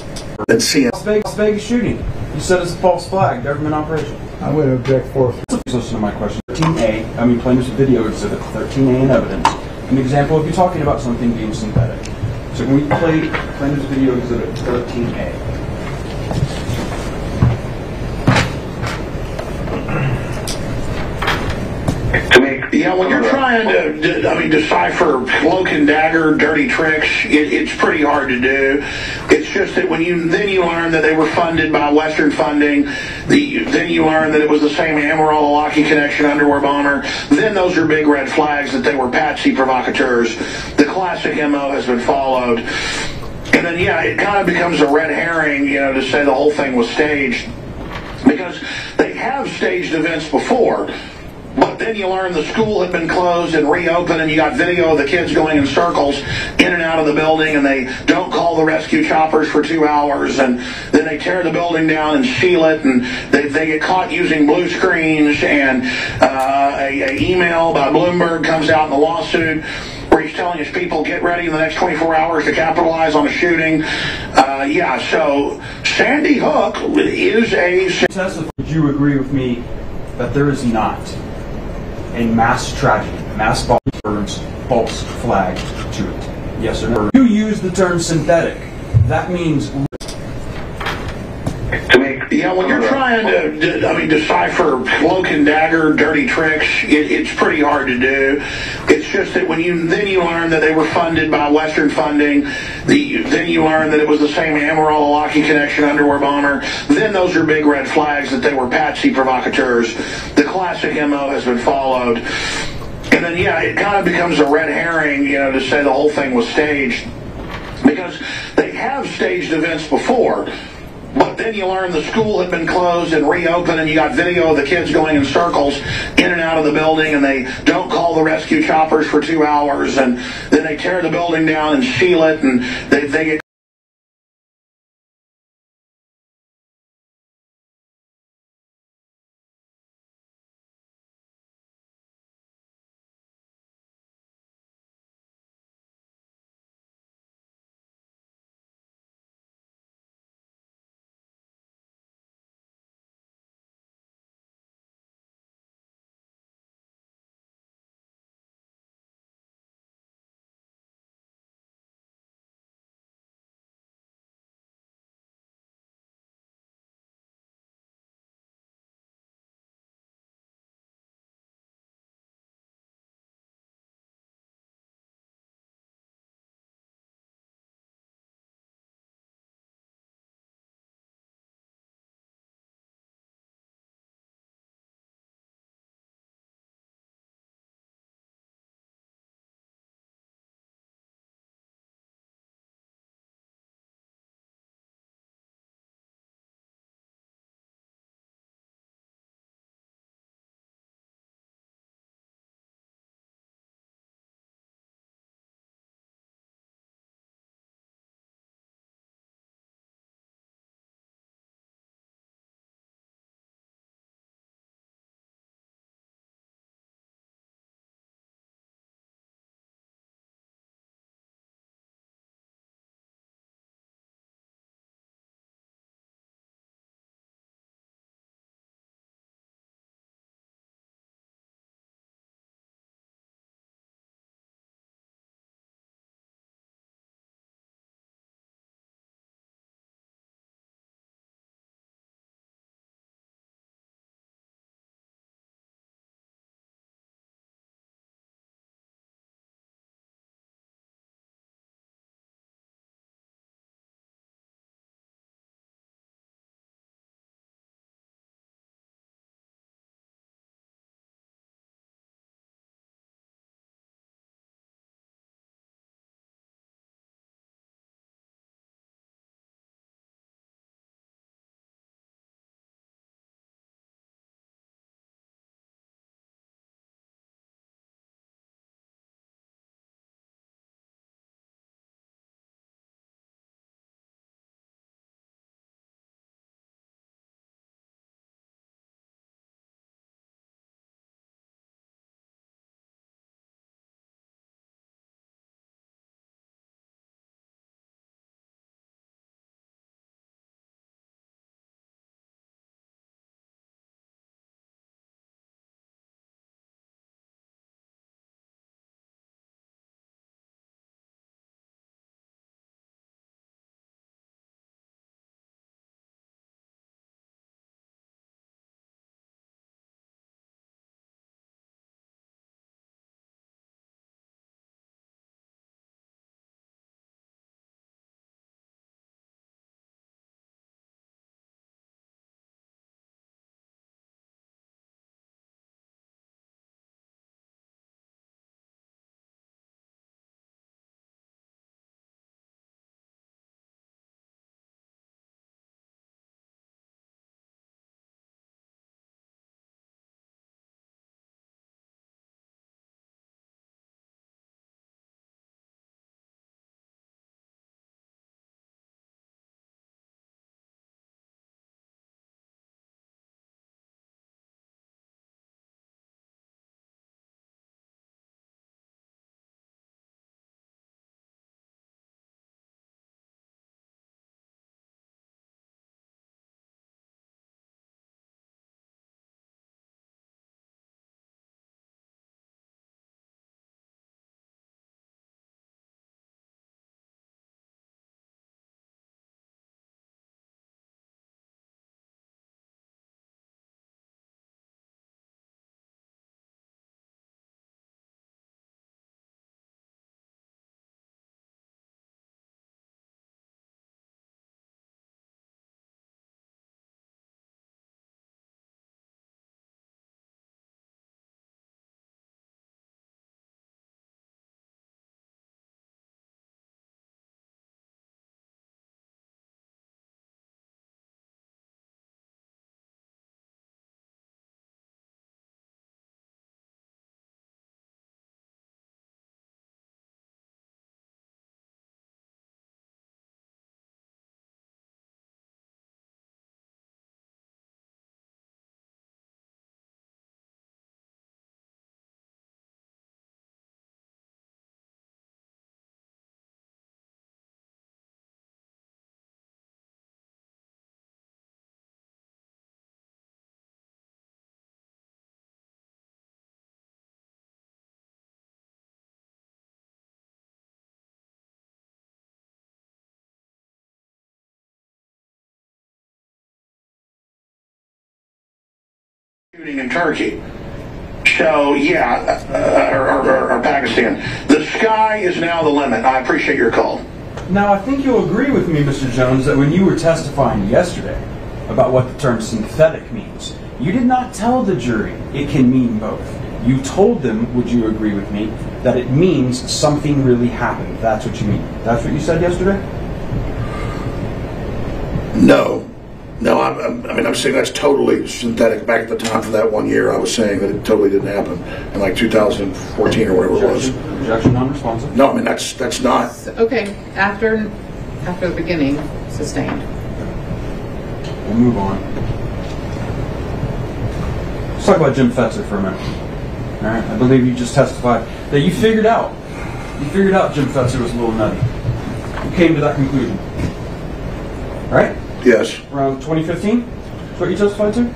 And seeing, Las Vegas, Las Vegas shooting. You said it's a false flag, government operation. I'm going object forth. Please listen to my question. 13A, I mean plaintiff's video exhibit 13A in evidence. An example of you talking about something being synthetic. So can we play plaintiff's video exhibit 13A? To make Yeah, when you're trying to, d- I mean, decipher cloak and dagger, dirty tricks, it, it's pretty hard to do. It's just that when you then you learn that they were funded by Western funding, the then you learn that it was the same Amarillo Lockheed Connection underwear bomber. Then those are big red flags that they were patsy provocateurs. The classic MO has been followed. And then, yeah, it kind of becomes a red herring, you know, to say the whole thing was staged because they have staged events before. But then you learn the school had been closed and reopened, and you got video of the kids going in circles in and out of the building, and they don't call the rescue choppers for two hours, and then they tear the building down and seal it, and they, they get caught using blue screens, and uh, a, a email by Bloomberg comes out in the lawsuit where he's telling his people get ready in the next 24 hours to capitalize on a shooting. Uh, yeah, so Sandy Hook is a would you agree with me that there is not a mass tragedy, mass bomb words, false flag to it? Yes or no? You use the term synthetic. That means to Yeah, when you're trying to, I mean, decipher cloak and dagger, dirty tricks, it, it's pretty hard to do. It's just that when you then you learn that they were funded by Western funding, the then you learn that it was the same Amarillo Lockheed Connection underwear bomber. Then those are big red flags that they were patsy provocateurs. The classic MO has been followed. And then, yeah, it kind of becomes a red herring, you know, to say the whole thing was staged because they have staged events before. But then you learn the school had been closed and reopened, and you got video of the kids going in circles in and out of the building, and they don't call the rescue choppers for two hours, and then they tear the building down and seal it, and they, they get shooting in Turkey. So yeah, uh, or, or, or Pakistan. The sky is now the limit. I appreciate your call. Now, I think you'll agree with me, Mr. Jones, that when you were testifying yesterday about what the term synthetic means, you did not tell the jury it can mean both. You told them, would you agree with me, that it means something really happened. That's what you mean. That's what you said yesterday? No. No, I'm, I'm, I mean, I'm saying that's totally synthetic. Back at the time for that one year, I was saying that it totally didn't happen in like 2014 or whatever it was. Objection, objection non-responsive. No, I mean, that's, that's not. So, Okay, after, after the beginning, sustained. We'll move on. Let's talk about Jim Fetzer for a minute. All right, I believe you just testified that you figured out, you figured out Jim Fetzer was a little nutty. You came to that conclusion. Right? Yes. Around 2015? That's what you testified to?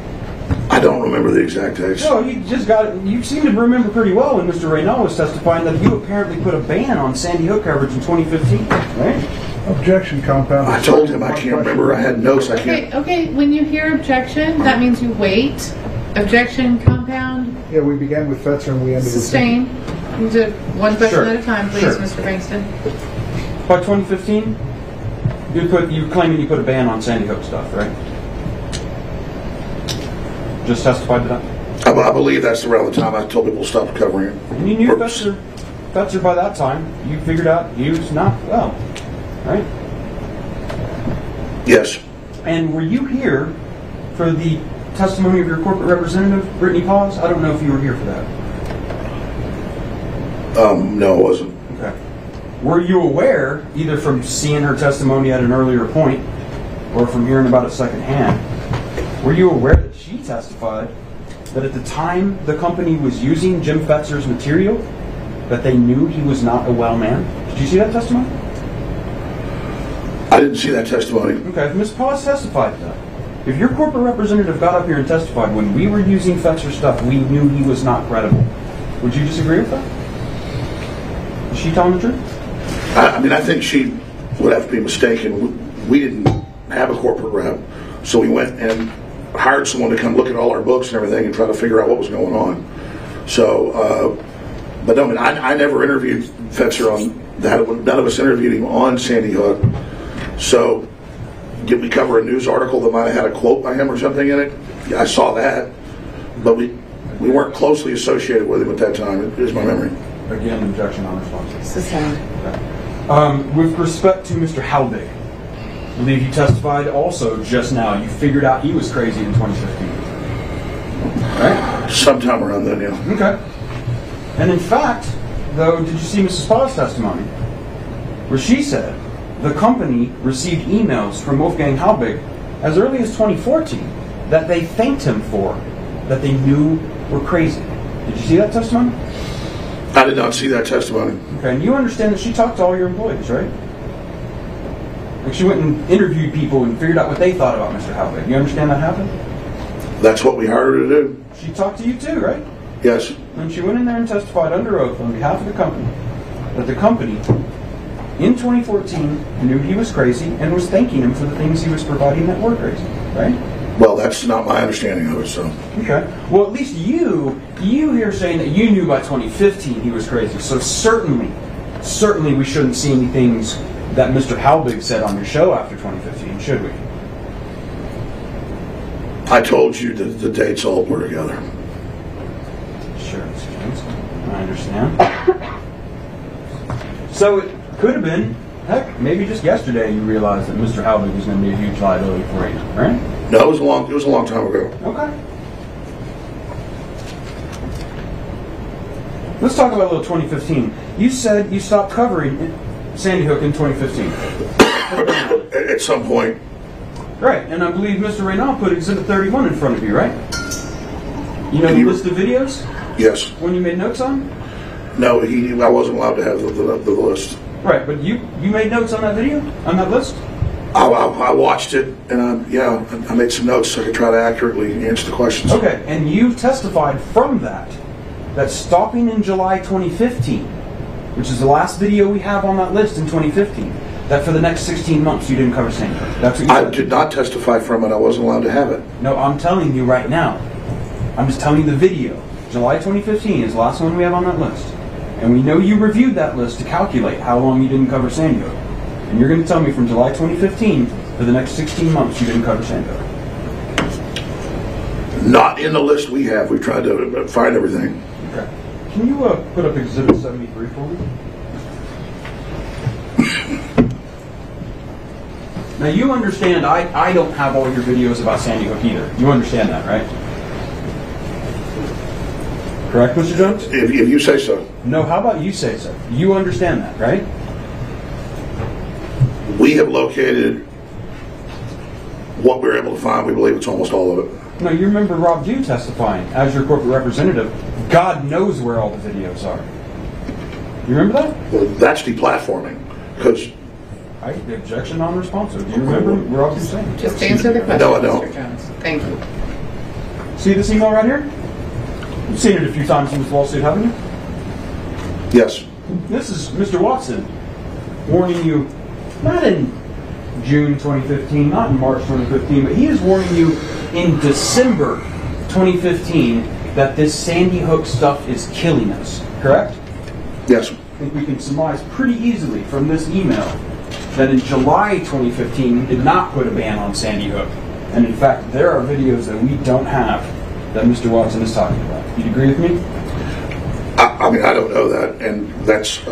I don't remember the exact dates. No, you just got it. You seem to remember pretty well when Mr. Reynal was testifying that you apparently put a ban on Sandy Hook coverage in 2015, right? Objection, compound. I told him I can't remember. I had notes. I Okay, can't. okay, okay. when you hear objection, that means you wait. Objection, compound, Yeah, we began with Fetzer and we ended with. sustain. One question Sure, at a time, please, sure. Mr. Bankston. By 2015, you put you claiming you put a ban on Sandy Hook stuff, right? Just testified to that. I, I believe that's around the time I told people to stop covering it. And you knew. Fetzer, Fetzer by that time. You figured out he was not well, right? Yes. And were you here for the testimony of your corporate representative, Brittany Paz? I don't know if you were here for that. Um, no, it wasn't. Were you aware, either from seeing her testimony at an earlier point or from hearing about it secondhand, were you aware that she testified that at the time the company was using Jim Fetzer's material, that they knew he was not a well man? Did you see that testimony? I didn't see that testimony. Okay, if Ms. Paz testified to that, if your corporate representative got up here and testified when we were using Fetzer's stuff, we knew he was not credible, would you disagree with that? Is she telling the truth? I, I mean, I think she would have to be mistaken. We, we didn't have a corporate rep, so we went and hired someone to come look at all our books and everything and try to figure out what was going on. So, uh, but no, I mean, I, I never interviewed Fetzer on that. None of us interviewed him on Sandy Hook. So, did we cover a news article that might have had a quote by him or something in it? Yeah, I saw that, but we we weren't closely associated with him at that time. Is my memory. Again, objection on response. Sustained. Um, with respect to Mr. Halbig, I believe you testified also just now. You figured out he was crazy in 2015. Right? Sometime around then, yeah. Okay. And in fact, though, did you see Mrs. Paz testimony? Where she said the company received emails from Wolfgang Halbig as early as 2014 that they thanked him for, that they knew were crazy. Did you see that testimony? I did not see that testimony. Okay, and you understand that she talked to all your employees, right? Like she went and interviewed people and figured out what they thought about Mr. Halbig. You understand that happened? That's what we hired her to do. She talked to you too, right? Yes. And she went in there and testified under oath on behalf of the company that the company in 2014 knew he was crazy and was thanking him for the things he was providing that were crazy, right? Well, that's not my understanding of it, so. Okay. Well, at least you, you here saying that you knew by 2015 he was crazy. So certainly, certainly we shouldn't see any things that Mr. Halbig said on your show after 2015, should we? I told you that the dates all blur together. Sure, I understand. So it could have been, heck, maybe just yesterday you realized that Mr. Halbig was going to be a huge liability for you, right? No, it was a long, it was a long time ago. Okay. Let's talk about a little 2015. You said you stopped covering Sandy Hook in 2015. At, some point, Right, and I believe Mr. Reynal put Exhibit 31 in front of you, right? You know the list of videos yes. when you made notes on? No, he, I wasn't allowed to have the, the, the list. Right, but you you made notes on that video on that list. I, I, I watched it, and I, yeah, I made some notes so I could try to accurately answer the questions. Okay, and you testified from that that stopping in July 2015, which is the last video we have on that list in 2015, that for the next 16 months you didn't cover Sandy Hook. That's what you I said. did not testify from it. I wasn't allowed to have it. No, I'm telling you right now. I'm just telling you the video. July 2015 is the last one we have on that list. And we know you reviewed that list to calculate how long you didn't cover Sandy Hook. And you're going to tell me from July 2015 for the next 16 months you didn't cover Sandy Hook. Not in the list we have. We've tried to find everything. Okay. Can you uh, put up Exhibit 73 for me? now you understand I, I don't have all your videos about Sandy Hook either. You understand that, right? Correct, Mr. Jones? If, if you say so. No, how about you say so? You understand that, right? We have located what we were able to find. We believe it's almost all of it. No, you remember Rob Dew testifying as your corporate representative. God knows where all the videos are. You remember that? Well, that's deplatforming. Because I, the objection non-responsive. Do you remember Rob Dew saying? Just answer the question, No, I don't. Mr. Jones. Thank you. See this email right here? You've seen it a few times in this lawsuit, haven't you? Yes, This is Mr. Watson warning you, not in June 2015, not in March 2015, but he is warning you in December 2015 that this Sandy Hook stuff is killing us. Correct? yes. I think we can surmise pretty easily from this email that in July 2015 we did not put a ban on Sandy Hook. And in fact, there are videos that we don't have that Mr. Watson is talking about. You'd agree with me? I, mean, I don't know that, and that's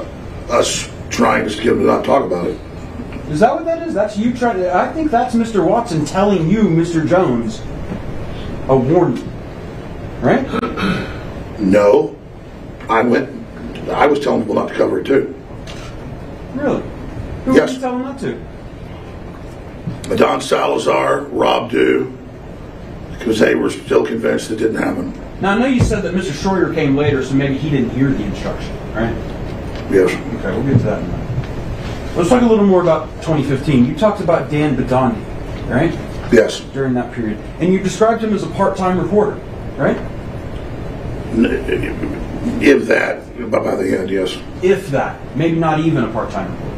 us trying to get them to not talk about it. Is that what that is? That's you trying to. I think that's Mr. Watson telling you, Mr. Jones, a warning. Right? No, I went. I was telling people not to cover it too. Really? Who Yes. were you telling not to? Don Salazar, Rob Dew, because they were still convinced it didn't happen. Now, I know you said that Mr. Shroyer came later, so maybe he didn't hear the instruction, right? Yes. Okay, we'll get to that in a minute. Let's talk a little more about 2015. You talked about Dan Bidondi, right? Yes. During that period. And you described him as a part time reporter, right? If that, by the end, yes. If that. Maybe not even a part time reporter.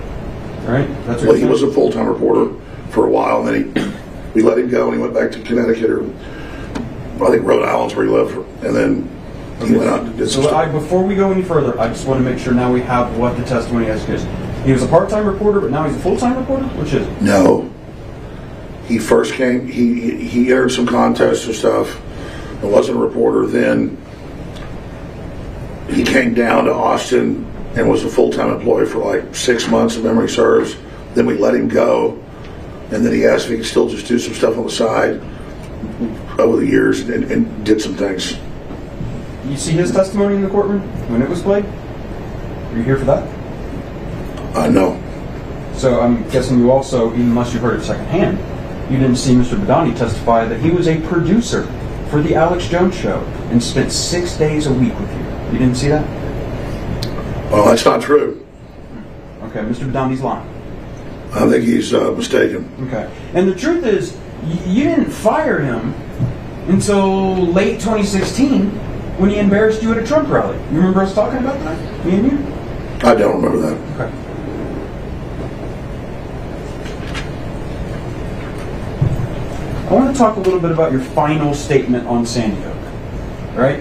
Right? That's Well, he was a full-time reporter for a while, and then he, we let him go, and he went back to Connecticut or I think Rhode Island's where he lived, and then he went out and did some So I, stuff. before we go any further, I just want to make sure now we have what the testimony is. Because he was a part-time reporter, but now he's a full-time reporter. Which is it? No. He first came, he, he entered some contests and stuff, and wasn't a reporter then. He came down to Austin and was a full-time employee for like six months, if memory serves. Then we let him go, and then he asked if he could still just do some stuff on the side over the years and, and did some things. you see his testimony in the courtroom when it was played. Were you here for that? Uh, no. So I'm guessing you also, even unless you heard it secondhand, you didn't see Mr. Bidondi testify that he was a producer for the Alex Jones show and spent six days a week with you. You didn't see that? Well, that's not true. Okay, Mr. Bidondi's lying. I think he's uh, mistaken. Okay. And the truth is, you didn't fire him until late 2016 when he embarrassed you at a Trump rally. You remember us talking about that? Me and you? I don't remember that. Okay. I want to talk a little bit about your final statement on Sandy Hook, right?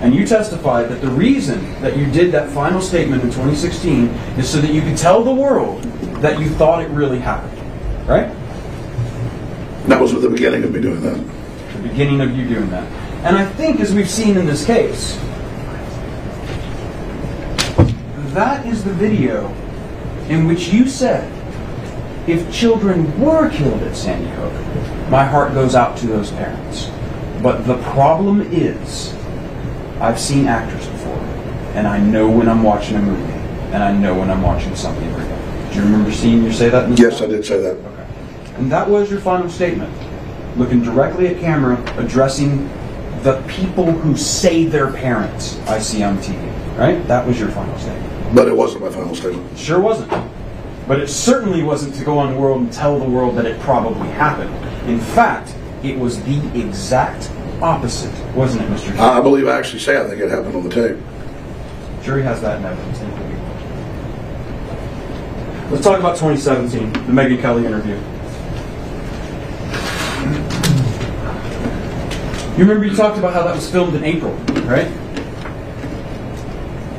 And you testified that the reason that you did that final statement in 2016 is so that you could tell the world that you thought it really happened, right? That was at the beginning of me doing that. the beginning of you doing that. And I think, as we've seen in this case, that is the video in which you said, if children were killed at Sandy Hook, my heart goes out to those parents. But the problem is, I've seen actors before, and I know when I'm watching a movie, and I know when I'm watching something real. Do you remember seeing you say that? In the Yes, I did say that. And that was your final statement. Looking directly at camera, addressing the people who say they're parents I see on TV. Right? That was your final statement. But it wasn't my final statement. Sure wasn't. But it certainly wasn't to go on the world and tell the world that it probably happened. In fact, it was the exact opposite, wasn't it, Mr. I I believe I actually say I think it happened on the tape. Jury has that in evidence. Let's talk about 2017, the Megyn Kelly interview. You remember you talked about how that was filmed in April, right?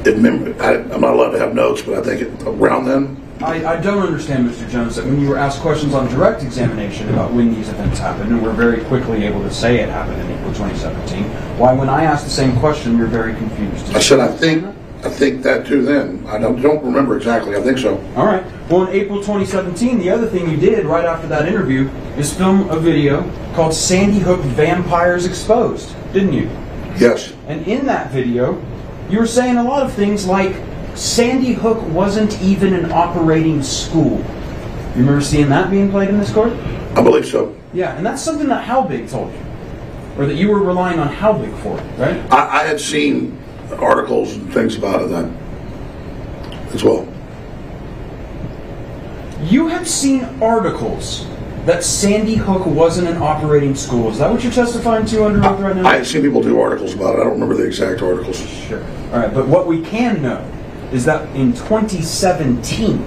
I, I'm not allowed to have notes, but I think it, around then, I, I don't understand, Mr. Jones, that when you were asked questions on direct examination about when these events happened, and we're very quickly able to say it happened in April 2017, why when I asked the same question, you're very confused? I said, I think, I think that too then. I don't, don't remember exactly. I think so. All right. Well, in April 2017, the other thing you did right after that interview is film a video called Sandy Hook Vampires Exposed, didn't you? Yes. And in that video, you were saying a lot of things like Sandy Hook wasn't even an operating school. You remember seeing that being played in this court? I believe so. Yeah, and that's something that Halbig told you. Or that you were relying on Halbig for, right? I, I had seen articles and things about it then as well. You have seen articles that Sandy Hook wasn't an operating school. Is that what you're testifying to under oath right now? I have seen people do articles about it. I don't remember the exact articles. Sure. All right, but what we can know is that in 2017,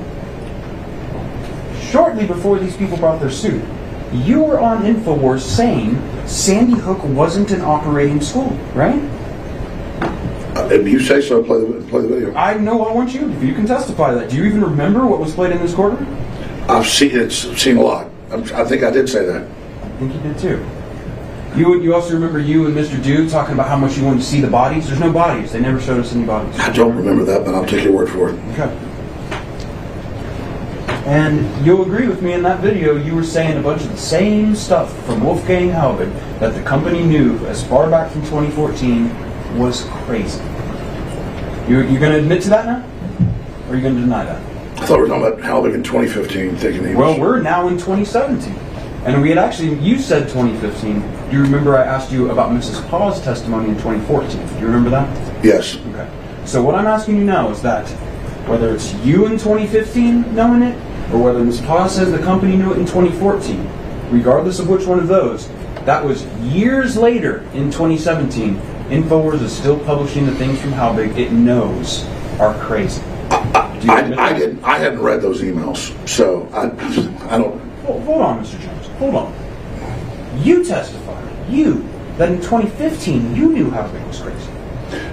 shortly before these people brought their suit, you were on InfoWars saying Sandy Hook wasn't an operating school, right? Uh, if you say so, play the, play the video. I know I want you, if you can testify that. Do you even remember what was played in this courtroom? I've seen it's seen a lot. I'm, I think I did say that. I think you did too. You, you also remember you and Mr. Dew talking about how much you wanted to see the bodies? There's no bodies. They never showed us any bodies. I don't remember that, but I'll take your word for it. Okay. And you'll agree with me in that video, you were saying a bunch of the same stuff from Wolfgang Halbig that the company knew as far back from 2014 was crazy. You, you're going to admit to that now? Or are you going to deny that? I thought we were talking about Halbig in 2015, thinking he Well, was. we're now in 2017. And we had actually, you said 2015. Do you remember I asked you about Mrs. Paul's testimony in 2014? Do you remember that? Yes. Okay. So what I'm asking you now is that whether it's you in 2015 knowing it, or whether Ms. Paz says the company knew it in 2014, regardless of which one of those, that was years later in 2017. Infowars is still publishing the things from Halbig it knows are crazy. Do you I, I didn't. I hadn't read those emails, so I, I don't. Hold, hold on, Mr. Jones. Hold on. You testified, you, that in 2015 you knew Halbig was crazy.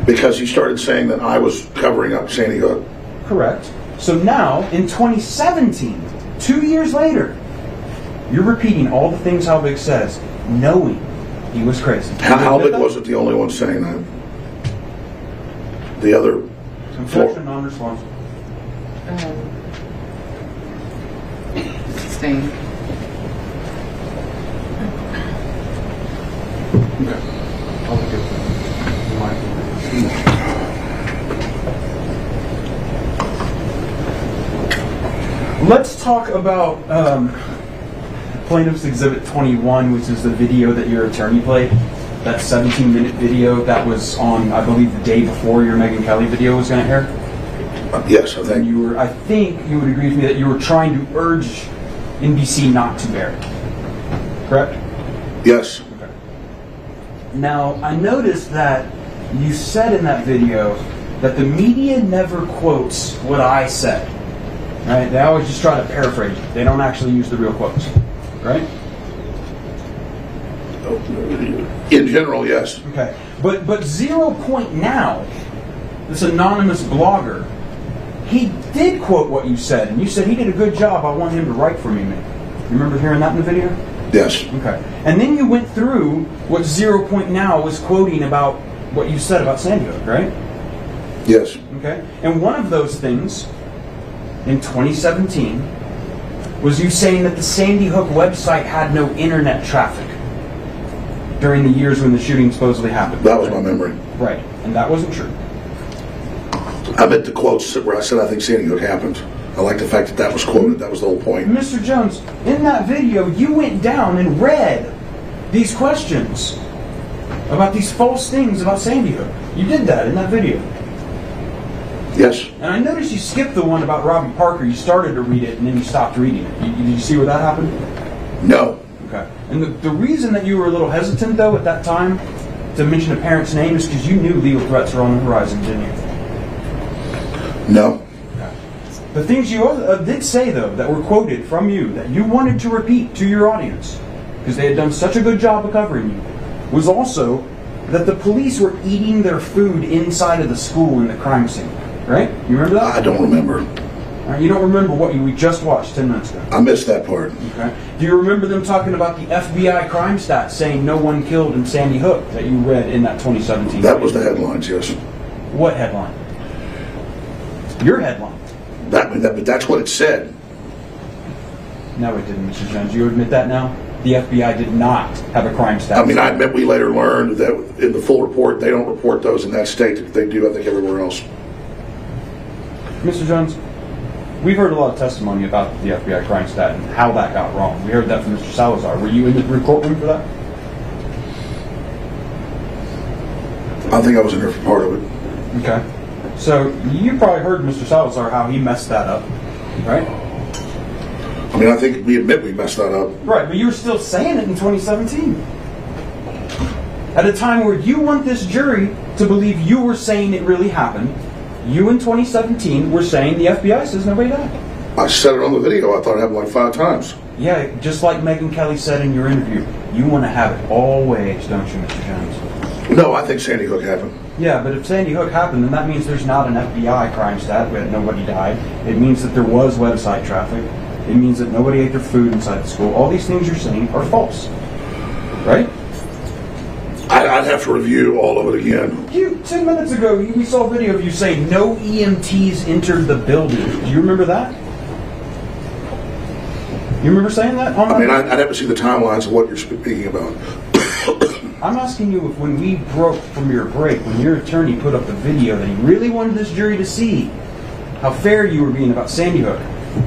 Because he started saying that I was covering up Sandy Hook. Correct. So now, in 2017, two years later, you're repeating all the things Halbig says, knowing he was crazy. Do you admit Halbig wasn't the only one saying that. The other Objection, non-response. Um, Staying. Okay. I'll look at Let's talk about um, Plaintiff's Exhibit 21, which is the video that your attorney played. That 17 minute video that was on, I believe, the day before your Megyn Kelly video was going to air. Uh, yes, I And think. you were, I think you would agree with me that you were trying to urge NBC not to air it. Correct? Yes. Now, I noticed that you said in that video that the media never quotes what I said. Right? They always just try to paraphrase it. They don't actually use the real quotes. Right? In general, yes. Okay. But but Zero Point Now, this anonymous blogger, he did quote what you said, and you said he did a good job. I want him to write for me, man. You remember hearing that in the video? Yes. Okay. And then you went through what Zero Point Now was quoting about what you said about Sandy Hook, right? Yes. Okay. And one of those things in 2017 was you saying that the Sandy Hook website had no internet traffic during the years when the shooting supposedly happened. That was my memory. Right. And that wasn't true. I meant the quotes where I said I think Sandy Hook happened. I like the fact that that was quoted. That was the whole point. Mr. Jones, in that video, you went down and read these questions about these false things about Sandy Hook. You did that in that video. Yes. And I noticed you skipped the one about Robbie Parker. You started to read it and then you stopped reading it. You, did you see where that happened? No. Okay. And the, the reason that you were a little hesitant, though, at that time to mention a parent's name is because you knew legal threats were on the horizon, didn't you? No. The things you uh, did say, though, that were quoted from you, that you wanted to repeat to your audience, because they had done such a good job of covering you, was also that the police were eating their food inside of the school in the crime scene. Right? You remember that? I don't remember. Right, you don't remember what you, we just watched 10 minutes ago. I missed that part. Okay. Do you remember them talking about the FBI crime stats saying no one killed in Sandy Hook that you read in that 2017? That was the headlines, yes. What headline? Your headline. That, that, but that's what it said. No, it didn't, Mr. Jones. Do you admit that now? The FBI did not have a crime stat. I mean, I admit we later learned that in the full report, they don't report those in that state. They do, I think, everywhere else. Mr. Jones, we've heard a lot of testimony about the FBI crime stat and how that got wrong. We heard that from Mr. Salazar. Were you in the courtroom for that? I think I was in there for part of it. Okay. So you probably heard Mr. Salazar how he messed that up, right? I mean, I think we admit we messed that up. Right, but you were still saying it in 2017. At a time where you want this jury to believe you were saying it really happened, you in 2017 were saying the FBI says nobody died. I said it on the video. I thought it happened like five times. Yeah, just like Megyn Kelly said in your interview, you want to have it all ways, don't you, Mr. Jones? No, I think Sandy Hook happened. Yeah, but if Sandy Hook happened, then that means there's not an FBI crime stat where nobody died. It means that there was website traffic. It means that nobody ate their food inside the school. All these things you're saying are false. Right? I, I'd have to review all of it again. You, 10 minutes ago, we saw a video of you saying no EMTs entered the building. Do you remember that? You remember saying that? I mean? I'd, I'd have to see the timelines of what you're speaking about. I'm asking you if when we broke from your break, when your attorney put up the video that he really wanted this jury to see how fair you were being about Sandy Hook,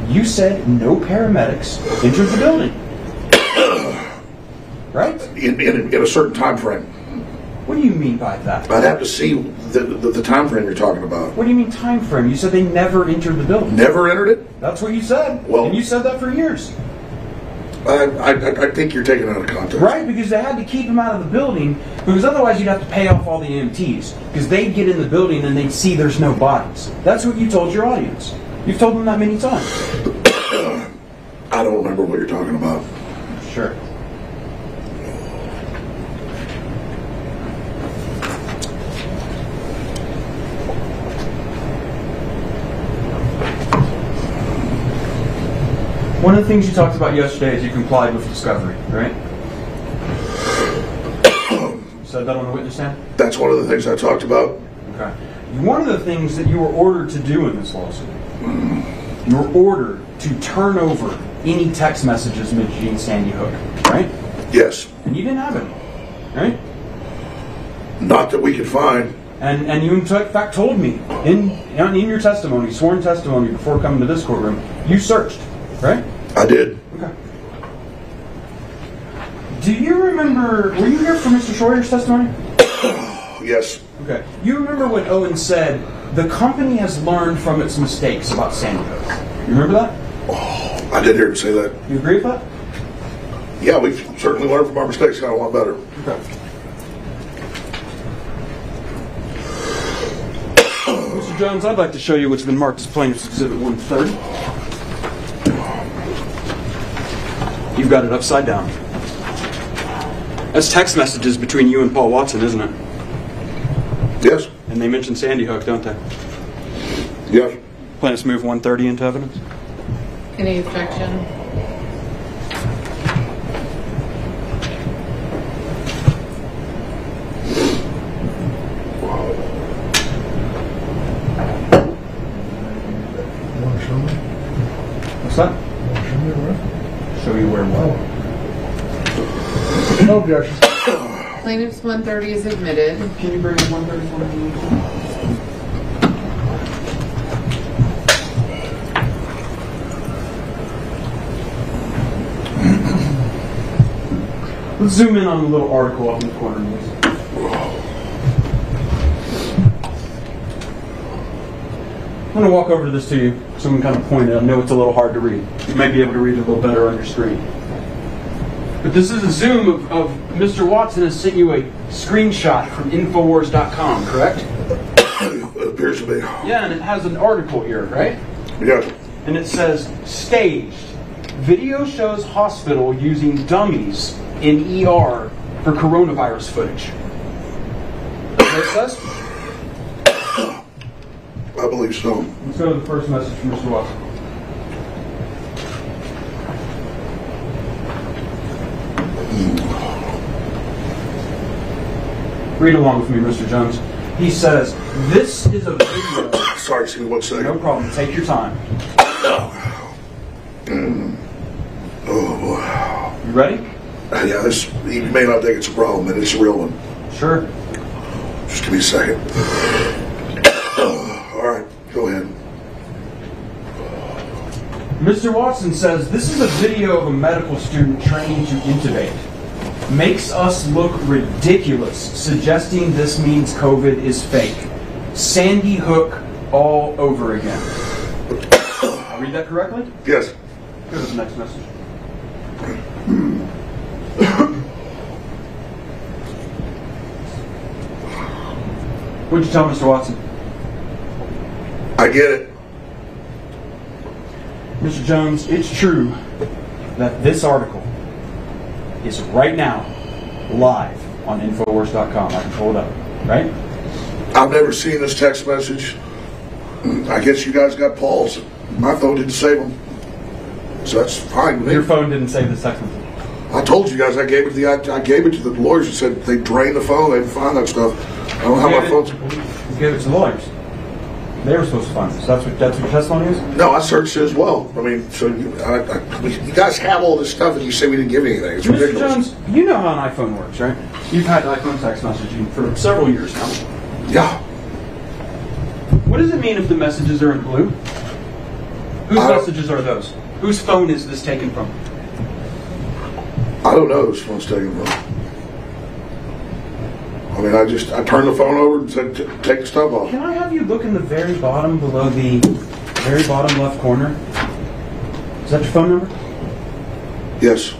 you said no paramedics entered the building. Right? In, in, in a certain time frame. What do you mean by that? I'd have to see the, the, the time frame you're talking about. What do you mean time frame? You said they never entered the building. Never entered it? That's what you said. Well- and you said that for years. I, I, I think you're taking it out of context. Right, because they had to keep him out of the building, because otherwise you'd have to pay off all the EMTs. Because they'd get in the building and they'd see there's no bodies. That's what you told your audience. You've told them that many times. I don't remember what you're talking about. Sure. Things you talked about yesterday is you complied with discovery, right? You said that on the witness stand? That's one of the things I talked about. Okay. One of the things that you were ordered to do in this lawsuit, you were ordered to turn over any text messages mentioning Sandy Hook, right? Yes. And you didn't have any, right? Not that we could find. And and you in fact told me in in your testimony, sworn testimony before coming to this courtroom, you searched, right? I did. Okay. Do you remember? Were you here for Mr. Shroyer's testimony? Yes. Okay. You remember when Owen said the company has learned from its mistakes about Sandy You remember that? Oh, I did hear him say that. You agree with that? Yeah, we've certainly learned from our mistakes. Got a lot better. Okay. Mr. Jones, I'd like to show you what's been marked as plaintiff's exhibit 130. You've got it upside down. That's text messages between you and Paul Watson, isn't it? Yes. And they mention Sandy Hook, don't they? Yes. Plaintiffs move 130 into evidence. Any objection? You want to show me? What's that? You want to show me where? Show you where? No objections. Plaintiff's 130 is admitted. Can you bring in 130? Let's zoom in on the little article up in the corner. please. I'm going to walk over to this to you so we can kind of point it. I know it's a little hard to read. You may be able to read it a little better on your screen. But this is a zoom of, of Mr. Watson has sent you a screenshot from Infowars.com, correct? It appears to be. Yeah, and it has an article here, right? Yes. And it says, staged. Video shows hospital using dummies in ER for coronavirus footage. Is that it says? I believe so. Let's go to the first message from Mr. Watson. Read along with me, Mr. Jones. He says, This is a video. Sorry, excuse me one No problem, take your time. Oh, oh You ready? Uh, yeah, this, you may not think it's a problem, but it's a real one. Sure. Just give me a second. All right, go ahead. Mr. Watson says this is a video of a medical student training to intubate. Makes us look ridiculous, suggesting this means COVID is fake. Sandy Hook all over again. I read that correctly? Yes. Go to the next message. What'd you tell Mr. Watson? I get it. Mr. Jones, it's true that this article is right now live on Infowars.com. I can pull it up, right? I've never seen this text message. I guess you guys got Paul's. My phone didn't save them. So that's fine Your phone didn't save the text message. I told you guys I gave it to the I, I gave it to the lawyers and said they drained the phone, they didn't find that stuff. I don't have my phone. You gave it to the lawyers. They were supposed to find this. That's what that's what your testimony is. No, I searched it as well. I mean, so you, I, I, you guys have all this stuff and you say we didn't give anything. It's Mr. ridiculous. Jones, you know how an iPhone works, right? You've had iPhone text messaging for several years now. Yeah. What does it mean if the messages are in blue? Whose messages are those? Whose phone is this taken from? I don't know whose phone's taken from. I mean, I just I turned the phone over and said, "T- take the stuff off. Can I have you look in the very bottom below the very bottom left corner? Is that your phone number? Yes.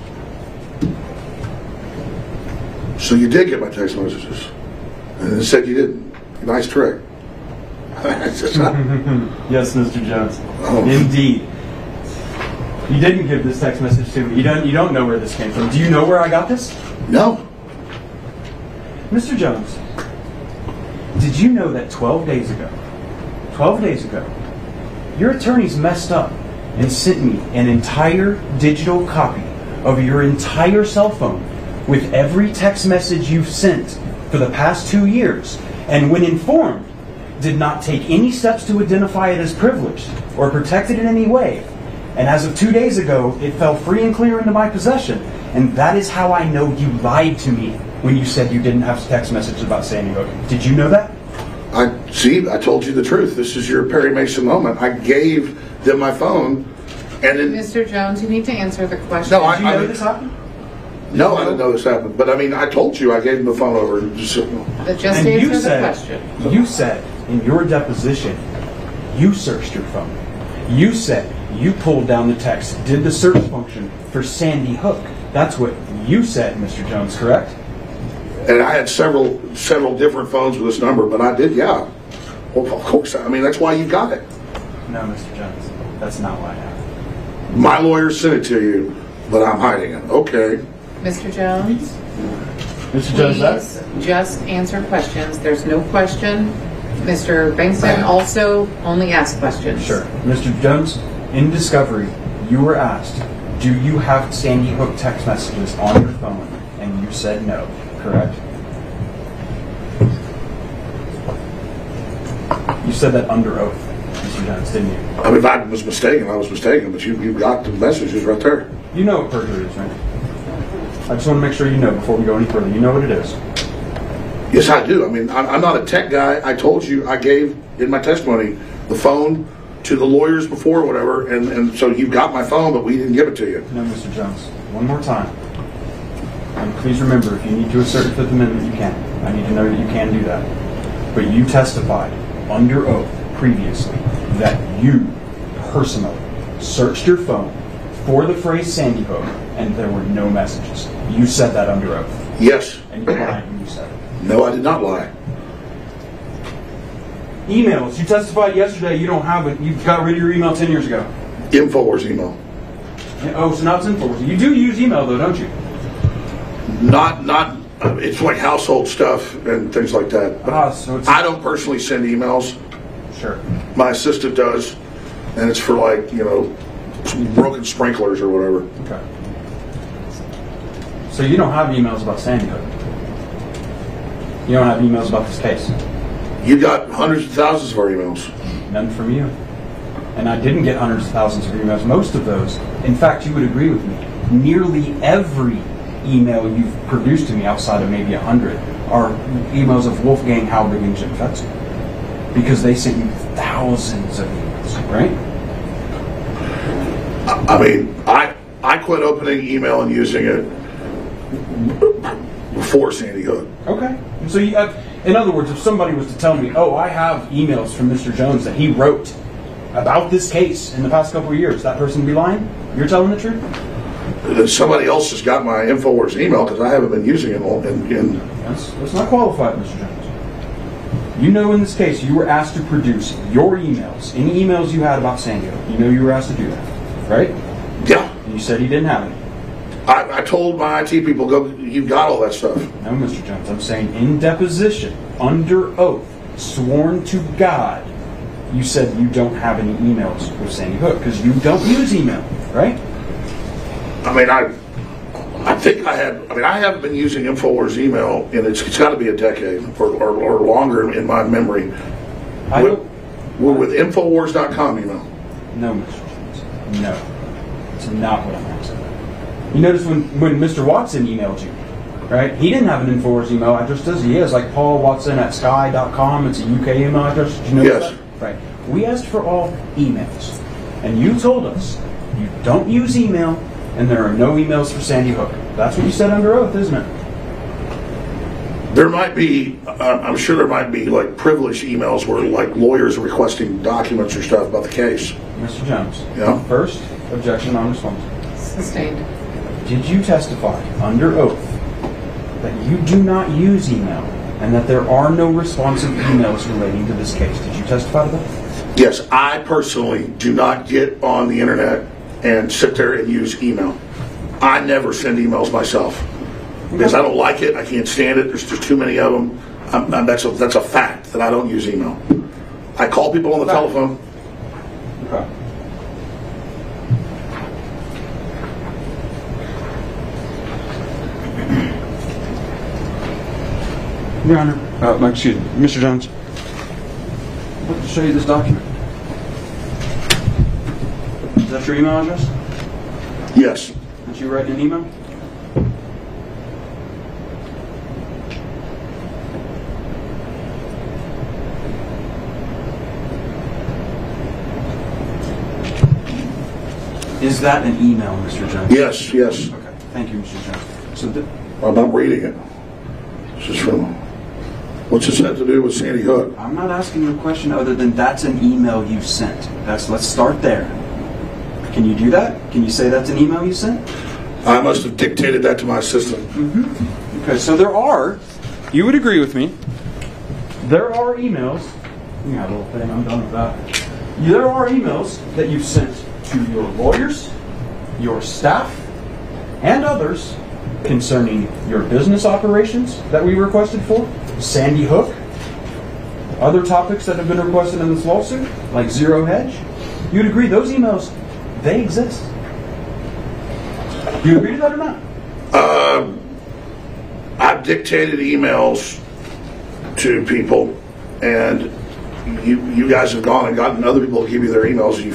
So you did get my text messages, and it said you didn't. Nice trick. It's just not- Yes, Mr. Jones. Oh. Indeed. You didn't give this text message to me. You don't you don't know where this came from. Do you know where I got this? no. Mr. Jones, did you know that 12 days ago, 12 days ago, your attorneys messed up and sent me an entire digital copy of your entire cell phone with every text message you've sent for the past two years, and when informed, did not take any steps to identify it as privileged or protect it in any way. And as of two days ago, it fell free and clear into my possession. And that is how I know you lied to me when you said you didn't have text messages about Sandy Hook. Did you know that? I see. I told you the truth. This is your Perry Mason moment. I gave them my phone, and then Mr. Jones, you need to answer the question. No, I- Did you know this happened? no, I didn't know this happened. But I mean, I told you I gave them the phone over. And just, just and answer you the said, question. you said in your deposition, you searched your phone. You said you pulled down the text, did the search function for Sandy Hook. That's what you said, Mr. Jones, correct? And I had several several different phones with this number, but I did, yeah. Well, of course. I mean, that's why you got it. No, Mr. Jones. That's not why I happened. My lawyer sent it to you, but I'm hiding it. Okay. Mr. Jones, Mr. Jones, please just answer questions. There's no question. Mr. Bankston also only asks questions. Sure. Mr. Jones, in discovery, you were asked, do you have Sandy Hook text messages on your phone? And you said no, correct? You said that under oath, Mr. Jones, didn't you? I mean, if I was mistaken, I was mistaken, but you, you got the messages right there. You know what perjury is, right? I just want to make sure you know before we go any further. You know what it is. Yes, I do. I mean, I'm, I'm not a tech guy. I told you I gave in my testimony the phone to the lawyers before, whatever, and, and so you got my phone, but we didn't give it to you. No, Mr. Jones. One more time. And please remember, if you need to assert the Fifth Amendment, you can. I need to know that you can do that. But you testified under oath previously that you personally searched your phone for the phrase Sandy Hook and there were no messages. You said that under oath. Yes. And you lied when you said it. No, I did not lie. Emails. You testified yesterday you don't have it. You got rid of your email 10 years ago. Infowars email. Oh, so now it's Infowars. You do use email though, don't you? Not not It's like household stuff and things like that. But Ah, so it's I don't personally send emails. sure. My assistant does, and it's for like, you know, broken sprinklers or whatever. Okay. So you don't have emails about Sandy Hook. You don't have emails about this case. You got hundreds of thousands of our emails. None from you. And I didn't get hundreds of thousands of emails. Most of those, in fact, you would agree with me. Nearly every email you've produced to me, outside of maybe a hundred, are emails of Wolfgang Halbig and Jim Fetzer. Because they sent you thousands of emails, right? I mean, I I quit opening email and using it before Sandy Hook. Okay. So you have, in other words, if somebody was to tell me, oh, I have emails from Mr. Jones that he wrote about this case in the past couple of years, that person would be lying? You're telling the truth? Somebody else has got my Infowars email because I haven't been using it all in, in That's, that's not qualified, Mr. Jones. You know in this case you were asked to produce your emails, any emails you had about Sandy Hook. You know you were asked to do that, right? yeah. And you said he didn't have any. I, I told my IT people, go, you've got all that stuff. No, Mr. Jones, I'm saying in deposition, under oath, sworn to God, you said you don't have any emails with Sandy Hook because you don't use email, right? I mean, I, I think I had. I mean, I haven't been using Infowars email, and it's, it's got to be a decade or, or, or longer in my memory. I With, don't. we're with Infowars.com email. No, Mr. Jones. No. It's not what I'm asking. You notice when, when Mr. Watson emailed you, right? He didn't have an Infowars email address, does he? He has like Paul Watson at sky.com. It's a UK email address. Did you know Yes. that? Right. We asked for all emails. And you told us you don't use email and there are no emails for Sandy Hook. That's what you said under oath, isn't it? There might be. Uh, I'm sure there might be like privileged emails where like lawyers are requesting documents or stuff about the case. Mr. Jones. Yeah. First, objection non responsive. Sustained. Did you testify under oath that you do not use email and that there are no responsive emails relating to this case? Did you testify to that? Yes, I personally do not get on the internet and sit there and use email. I never send emails myself because I don't like it. I can't stand it. There's just too many of them. I'm, I'm- that's a that's a fact that I don't use email. I call people on the Fact. telephone. Okay. Your Honor, uh, excuse me, Mr. Jones. I'd like to show you this document. Is that your email address? Yes, Did you write an email? Is that an email, Mr. Jones? yes, yes. Okay, thank you, Mr. Jones. So, I'm not reading it. This is from. What's this have to do with Sandy Hook? I'm not asking you a question other than that's an email you sent. That's let's start there. Can you do that? Can you say that's an email you sent? I must have dictated that to my assistant. Mm-hmm. Okay, so there are. You would agree with me. There are emails. Yeah, little thing. I'm done with that. There are emails that you've sent to your lawyers, your staff, and others concerning your business operations that we requested for, Sandy Hook, other topics that have been requested in this lawsuit, like Zero Hedge. You'd agree those emails, they exist. Do you agree to that or not? Um, I've dictated emails to people, and you you guys have gone and gotten other people to give you their emails. You,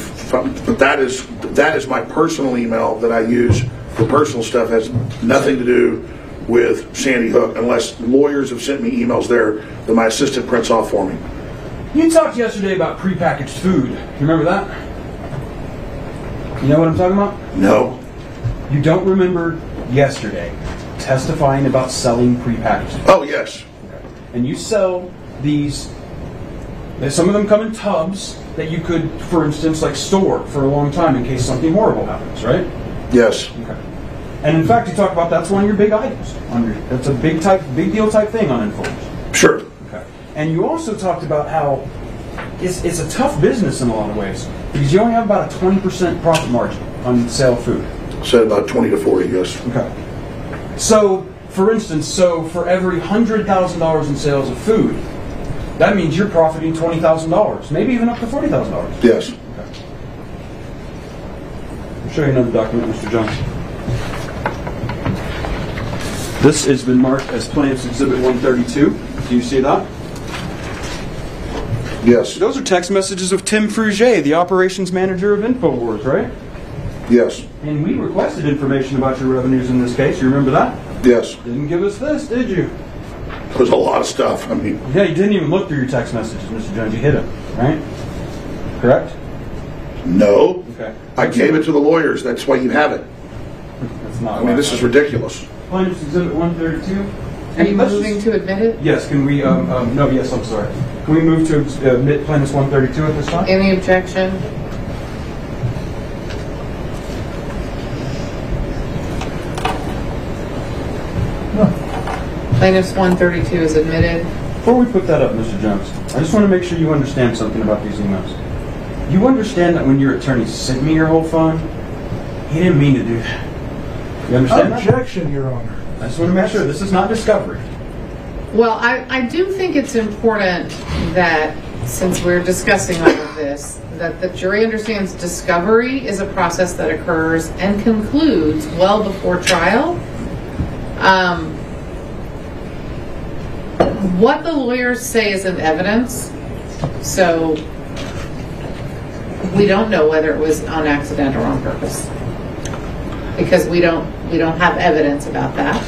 but that is that is my personal email that I use for personal stuff. It Has nothing to do with Sandy Hook, unless lawyers have sent me emails there that my assistant prints off for me. You talked yesterday about prepackaged food. You remember that? You know what I'm talking about? No, You don't remember yesterday testifying about selling prepackaged food. oh yes, And you sell these, some of them come in tubs that you could, for instance, like store for a long time in case something horrible happens, right? yes, Okay. And in fact, you talk about that's one of your big items. On your, that's a big type, big deal type thing on Infowars. sure. Okay. And you also talked about how it's, it's a tough business in a lot of ways because you only have about a 20% profit margin on sale of food. Said about twenty to forty. Yes, Okay. So for instance, so for every hundred thousand dollars in sales of food, that means you're profiting twenty thousand dollars, maybe even up to forty thousand dollars. Yes. Okay. I'll show you another document, Mr. Jones. This has been marked as Plaintiff's Exhibit 132. Do you see that? Yes. Those are text messages of Tim Fruge, the operations manager of InfoWars, right? Yes. And we requested information about your revenues in this case. You remember that? Yes. Didn't give us this, did you? There's a lot of stuff. I mean, Yeah, you didn't even look through your text messages, Mr. Jones. You hid them, right? Correct? no. Okay. I gave it to the lawyers. That's why you have it. That's not. I mean, this is ridiculous. Plaintiff's Exhibit 132. Are you Let's moving just- to admit it? Yes, can we, um, um, no, yes, I'm sorry. Can we move to admit plaintiff's 132 at this time? Any objection? Plaintiff's 132 is admitted. Before we put that up, Mr. Jones, I just want to make sure you understand something about these emails. You understand that when your attorney sent me your whole phone, he didn't mean to do that. You understand that? Objection, Your Honor. I just want to make sure this is not discovery. Well, I, I do think it's important that, since we're discussing all of this, that the jury understands discovery is a process that occurs and concludes well before trial. Um, what the lawyers say isn't evidence, so we don't know whether it was on accident or on purpose. Because we don't, we don't have evidence about that.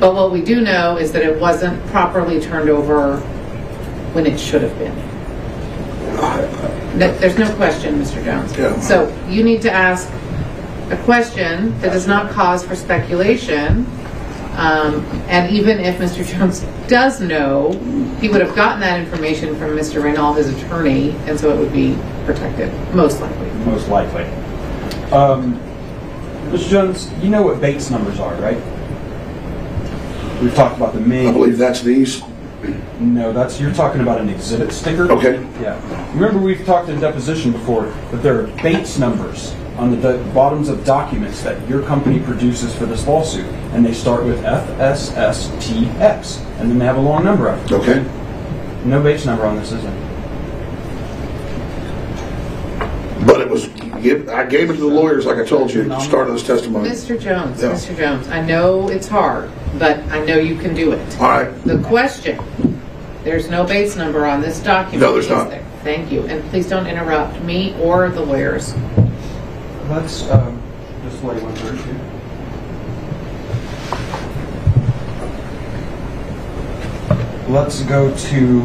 But what we do know is that it wasn't properly turned over when it should have been. No- There's no question, Mr. Jones. Yeah. So you need to ask a question that is not cause for speculation. Um, And even if Mr. Jones does know, he would have gotten that information from Mr. Reynal, his attorney, and so it would be protected, most likely. Most likely. Um, Mr. Jones, you know what Bates numbers are, right? We've talked about the I believe that's these. No, that's, you're talking about an exhibit sticker? Okay. Yeah. Remember, we've talked in deposition before that there are Bates numbers on the do- bottoms of documents that your company produces for this lawsuit, and they start with FSSTX, and then they have a long number after. it. Okay. No Bates number on this, is there? But it give- I gave it to the lawyers, like I told you, at the start of this testimony. Mr. Jones, Yeah. Mr. Jones, I know it's hard, but I know you can do it. All right. The question, there's no Bates number on this document. No, there's is not. there? Thank you, and please don't interrupt me or the lawyers. Let's um, display one first here. Let's go to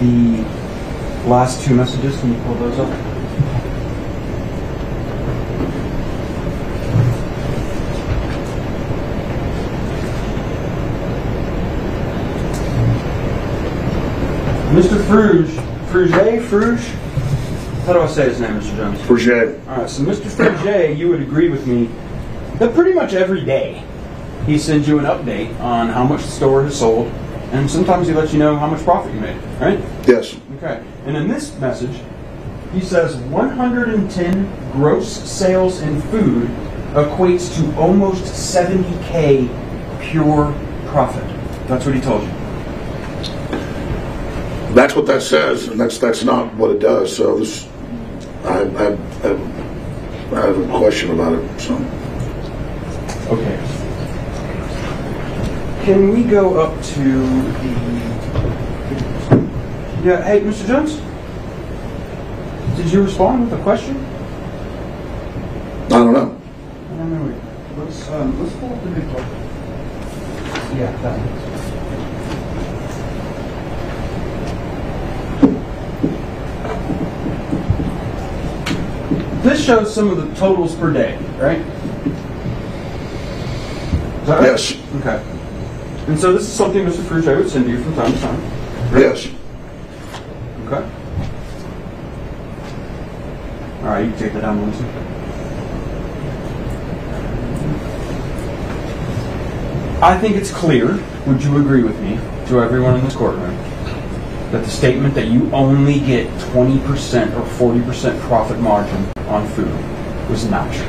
the last two messages. Can you pull those up? Mr. Fruge, Fruge, Fruge? How do I say his name, Mr. Jones? Fruge. All right, so Mr. Fruge, you would agree with me that pretty much every day he sends you an update on how much the store has sold, and sometimes he lets you know how much profit you made, right? Yes. Okay. And in this message, he says 110 gross sales in food equates to almost 70k pure profit. That's what he told you. That's what that says, and that's, that's not what it does, so this, I, I, I I have a question about it, so. Okay. Can we go up to the? Yeah. Hey, Mr. Jones. Did you respond with a question? I don't know. I don't know. Wait. Let's um, let's pull up the big book. Yeah, that one. This shows some of the totals per day, right? Is that right? Yes. Okay. And so this is something Mr. Fruge would send you from time to time. Yes. Okay. All right, you can take that down, Melissa. I think it's clear, would you agree with me, to everyone in this courtroom, that the statement that you only get 20% or 40% profit margin on food was not true?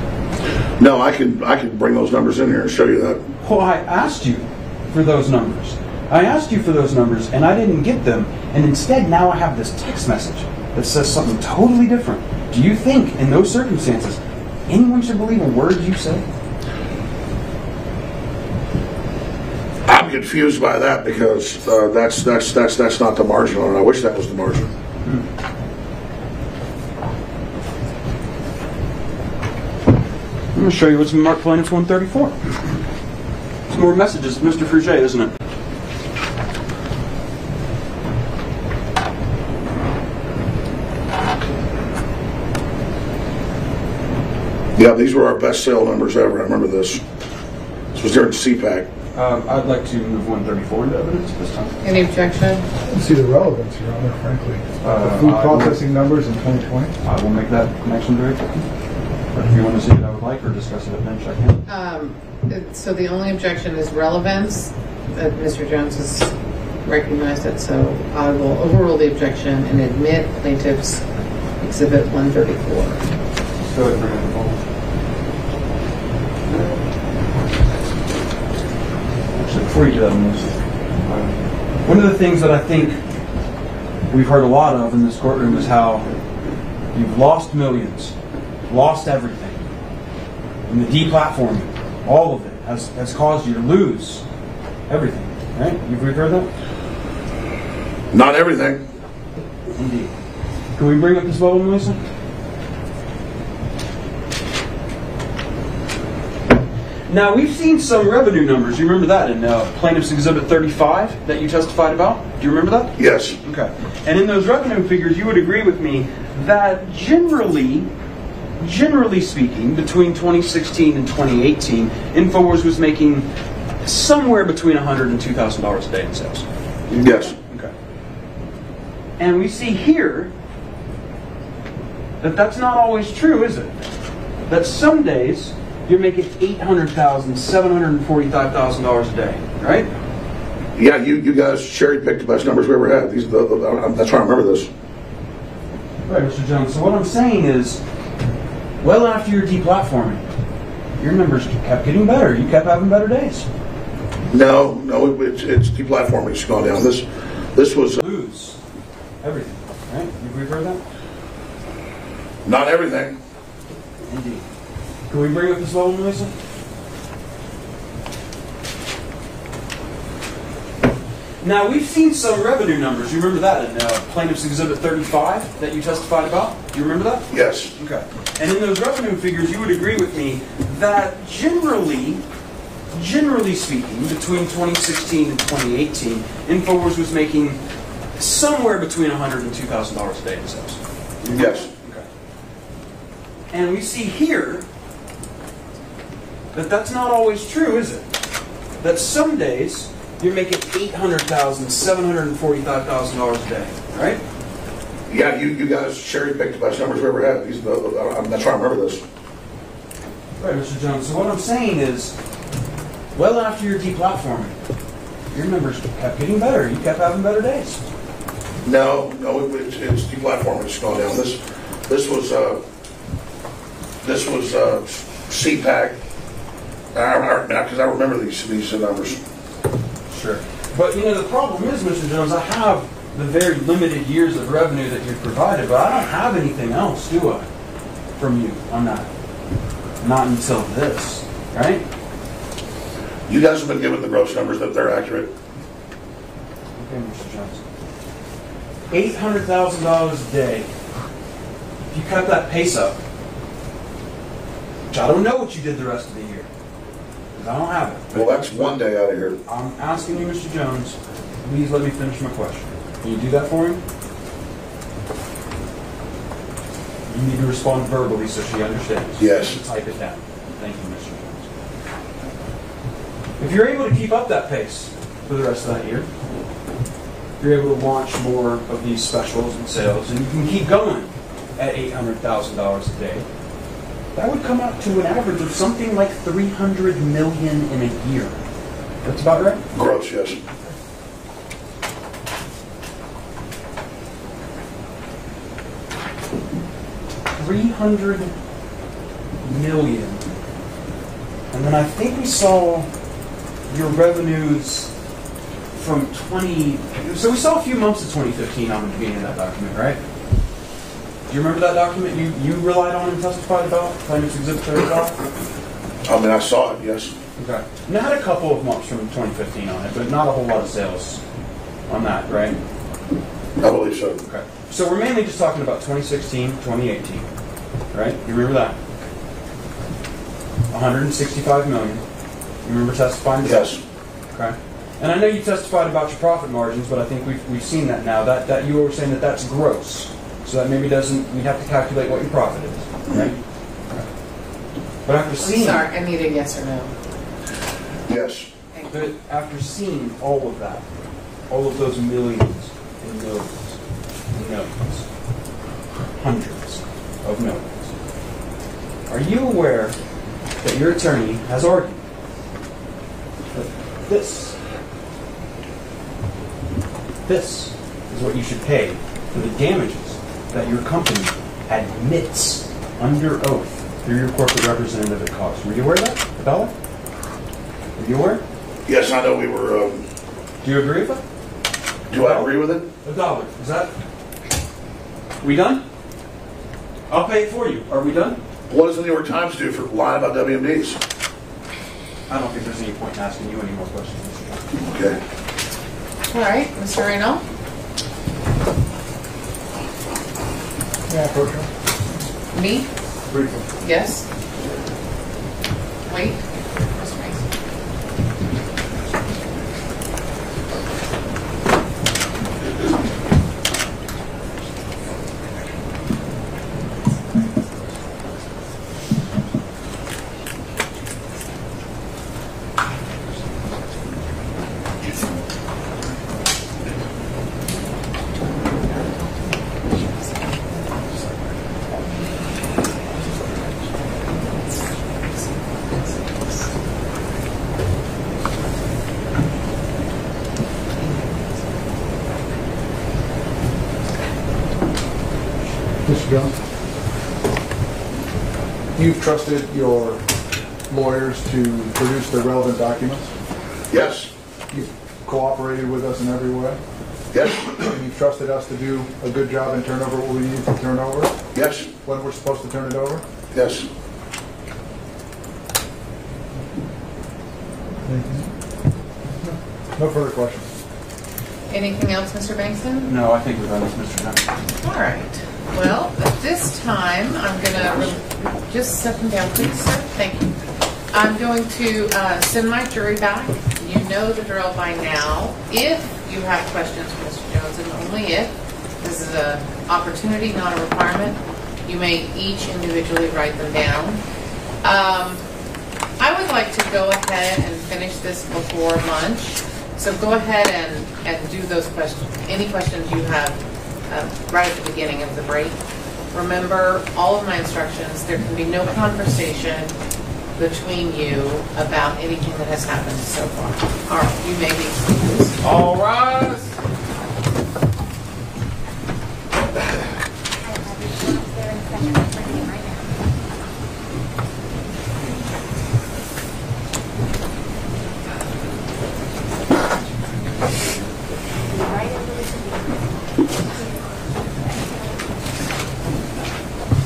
No, I can, I can bring those numbers in here and show you that. Well, I asked you for those numbers. I asked you for those numbers and I didn't get them. And instead, now I have this text message that says something totally different. Do you think, in those circumstances, anyone should believe a word you say? I'm confused by that because uh, that's that's that's that's not the margin it. I wish that was the margin. I'm going to show you what's in Mark Plaintiff's 134. Some more messages, Mr. Fruge, isn't it? Yeah, these were our best sale numbers ever. I remember this. This was during CPAC. Um, I'd like to move 134 into evidence this time. Any objection? I don't see the relevance, Your Honor, frankly. Uh, The food I will- processing numbers in 2020? I will make that connection very quickly. But if you want to see it, I would like, or discuss it at bench, I can. Um, So the only objection is relevance, that Mr. Jones has recognized it, so I will overrule the objection and admit plaintiff's exhibit 134. Go ahead and bring it. Actually, before you do that, Melissa, uh, one of the things that I think we've heard a lot of in this courtroom is how you've lost millions, lost everything. And the deplatforming, all of it, has, has caused you to lose everything, right? You've heard that? Not everything. Indeed. Can we bring up this bubble, Melissa? Now, we've seen some revenue numbers. You remember that in uh, Plaintiff's Exhibit 35 that you testified about? Do you remember that? Yes. Okay. And in those revenue figures, you would agree with me that generally, generally speaking, between 2016 and 2018, InfoWars was making somewhere between $100 and $2,000 a day in sales. Yes. Okay. And we see here that that's not always true, is it? That some days you're making $800,000, $745,000 a day, right? Yeah, you, you guys cherry picked the best numbers we ever had. These the, the, that's why I remember this. Right, Mr. Jones. So what I'm saying is, well after your deplatforming, your numbers kept getting better. You kept having better days. No, no, it's it's deplatforming. It's gone down. This this was uh, Lose everything, right? We heard that? not everything. Indeed. Can we bring up this level, Melissa? Now, we've seen some revenue numbers. You remember that in uh, Plaintiff's Exhibit 35 that you testified about? Do you remember that? Yes. Okay. And in those revenue figures, you would agree with me that generally, generally speaking, between 2016 and 2018, InfoWars was making somewhere between $100 and $2,000 a day in sales. Yes. Okay. And we see here that that's not always true, is it? That some days you're making $800,000, $745,000 a day, right? Yeah, you, you guys cherry picked the best numbers we ever had. These are the, the, that's why I remember this. Right, Mr. Jones. So what I'm saying is, well after your deplatforming, your numbers kept getting better. You kept having better days. No, no, it, it's, it's deplatforming. It's gone down. This this was uh, this was uh, CPAC. I because I, remember these these numbers. Sure. But you know the problem is, Mr. Jones, I have the very limited years of revenue that you've provided, but I don't have anything else, do I, from you on that? Not until this, right? You guys have been given the gross numbers that they're accurate. Okay, Mr. Jones. Eight hundred thousand dollars a day. If you cut that pace up, which I don't know what you did the rest of the year, I don't have it. Well, that's one day out of here. I'm asking you, Mr. Jones, please let me finish my question. Can you do that for me? You need to respond verbally so she understands. Yes. You Type it down. Thank you, Mr. Jones. If you're able to keep up that pace for the rest of that year, you're able to launch more of these specials and sales, and you can keep going at $800,000 a day, that would come out to an average of something like 300 million in a year. That's about right? Gross, yes. Three hundred million. And then I think we saw your revenues from 20. So we saw a few months of 2015 on the beginning of that document, right? Do you remember that document you, you relied on and testified about, Finance Exhibit 35? I mean, I saw it, yes. Okay. And it had a couple of months from 2015 on it, but not a whole lot of sales on that, right? I believe so. Okay. So we're mainly just talking about 2016, 2018, right? You remember that? 165 million. You remember testifying to that? Yes. Okay. And I know you testified about your profit margins, but I think we've, we've seen that now. That, that you were saying that that's gross. So that maybe doesn't, we'd have to calculate what your profit is, right? But after I'm seeing, sorry, I need a yes or no. Yes. Thank but after seeing all of that, all of those millions and millions and millions, hundreds of millions, are you aware that your attorney has argued that this, this is what you should pay for the damages that your company admits under oath through your corporate representative at caused. Were you aware of that, Bella? Were you aware? Yes, I know we were, um, Do you agree with that? do I agree with it? A dollar. Is that? We done? I'll pay it for you. Are we done? What does the New York Times do for lying about WMDs? I don't think there's any point in asking you any more questions. Okay. All right, Mr. Reynal? I? Me? Briefly. Yes? Wait. Mr. Mason. Mr. Jones? You've trusted your lawyers to produce the relevant documents. Yes. You've cooperated with us in every way. Yes. And you've trusted us to do a good job and turn over what we need to turn over Yes. when we're supposed to turn it over. Yes. No further questions. Anything else, Mr. Bankston? No, I think we're done with Mr. Johnson. All right. Well, at this time, I'm gonna, just step him down, please, sir. Thank you. I'm going to uh, send my jury back. You know the drill by now. If you have questions for Mr. Jones, and only if, this is an opportunity, not a requirement, you may each individually write them down. Um, I would like to go ahead and finish this before lunch. So go ahead and, and do those questions, any questions you have uh, right at the beginning of the break. Remember, all of my instructions, there can be no conversation between you about anything that has happened so far. All right, you may be. All rise.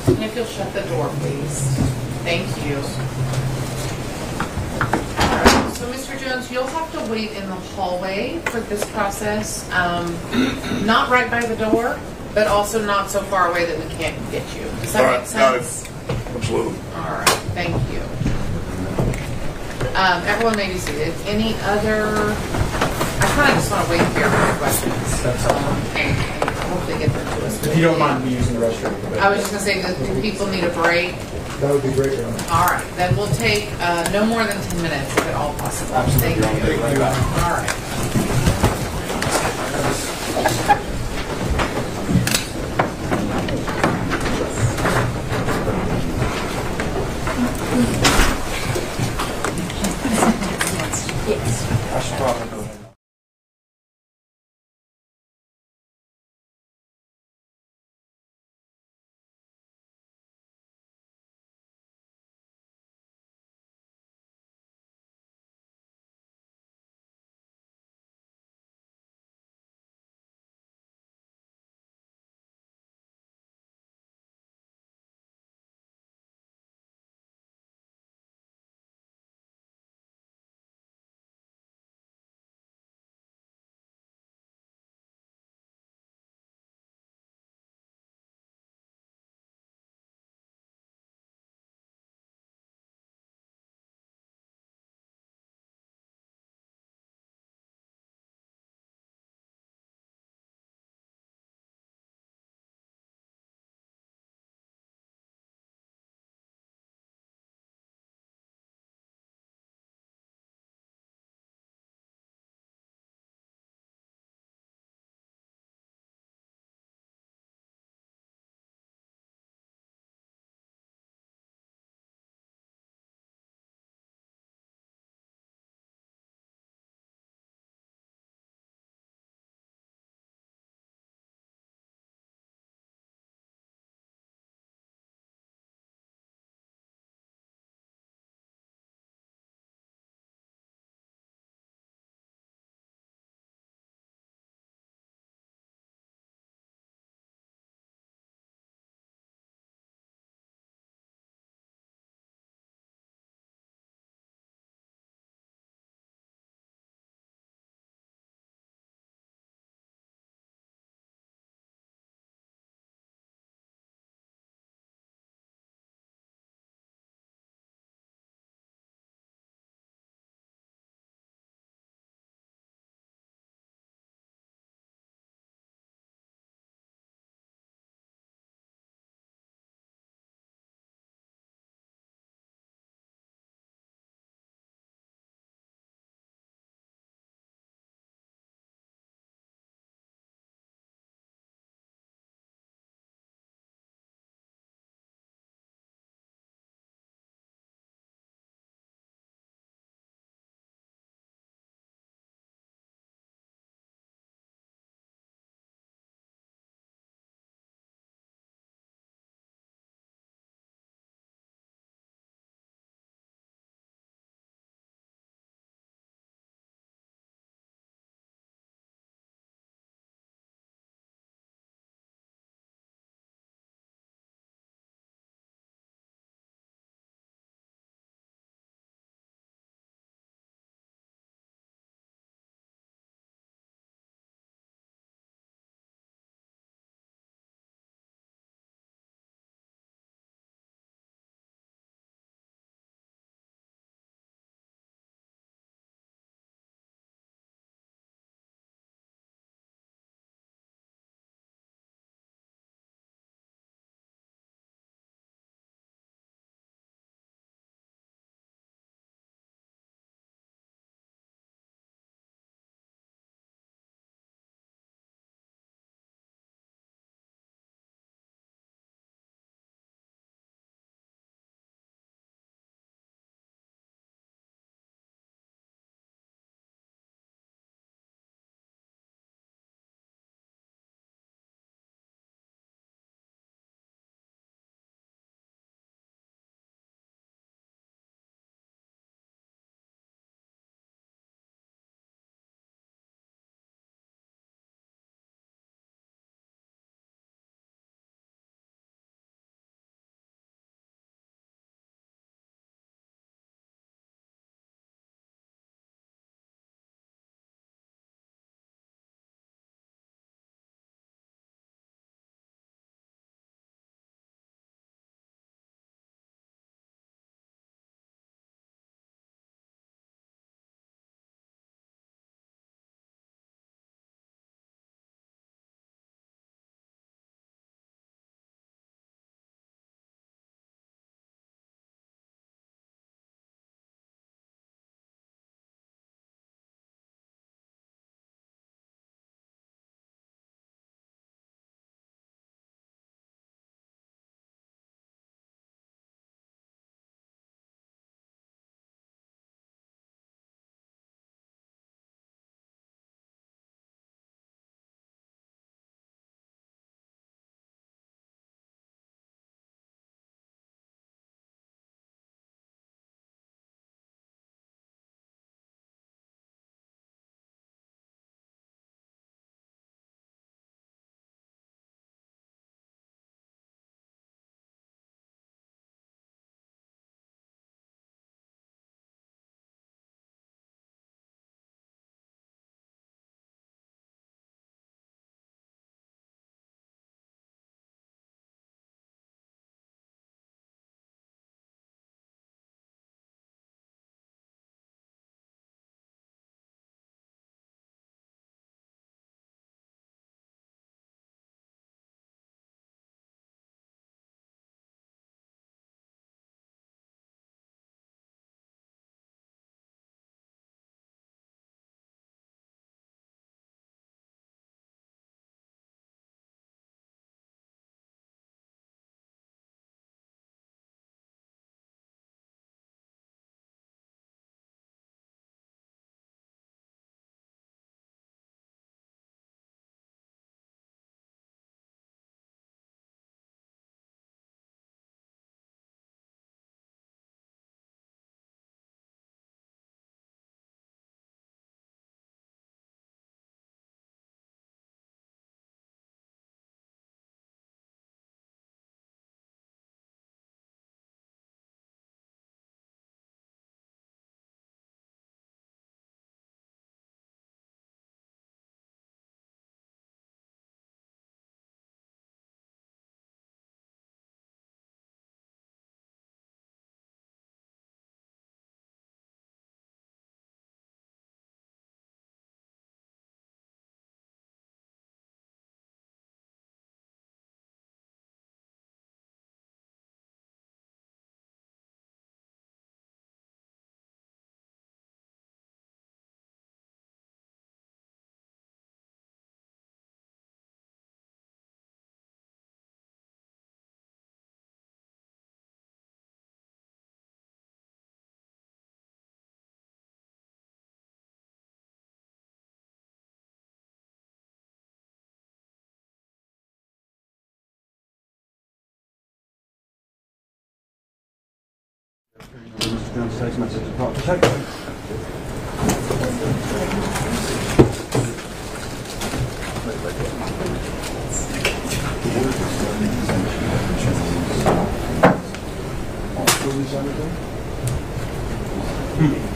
And if you'll shut the door, please. Thank you. All right, So, Mr. Jones, you'll have to wait in the hallway for this process. Um, Not right by the door, but also not so far away that we can't get you. Does All that right, make got it. sense? Absolutely. All right, thank you. Um, Everyone may be seated. Any other, I kind of just want to wait here for questions. That's all. And and hopefully get them to us. If you don't mind me using the restroom. I was just gonna say, that do people need a break? That would be great, Your Honor. All right, then we'll take uh, no more than 10 minutes if at all possible. Thank you. Absolutely. Right. All right. Mr. Jones' text message about protecting. There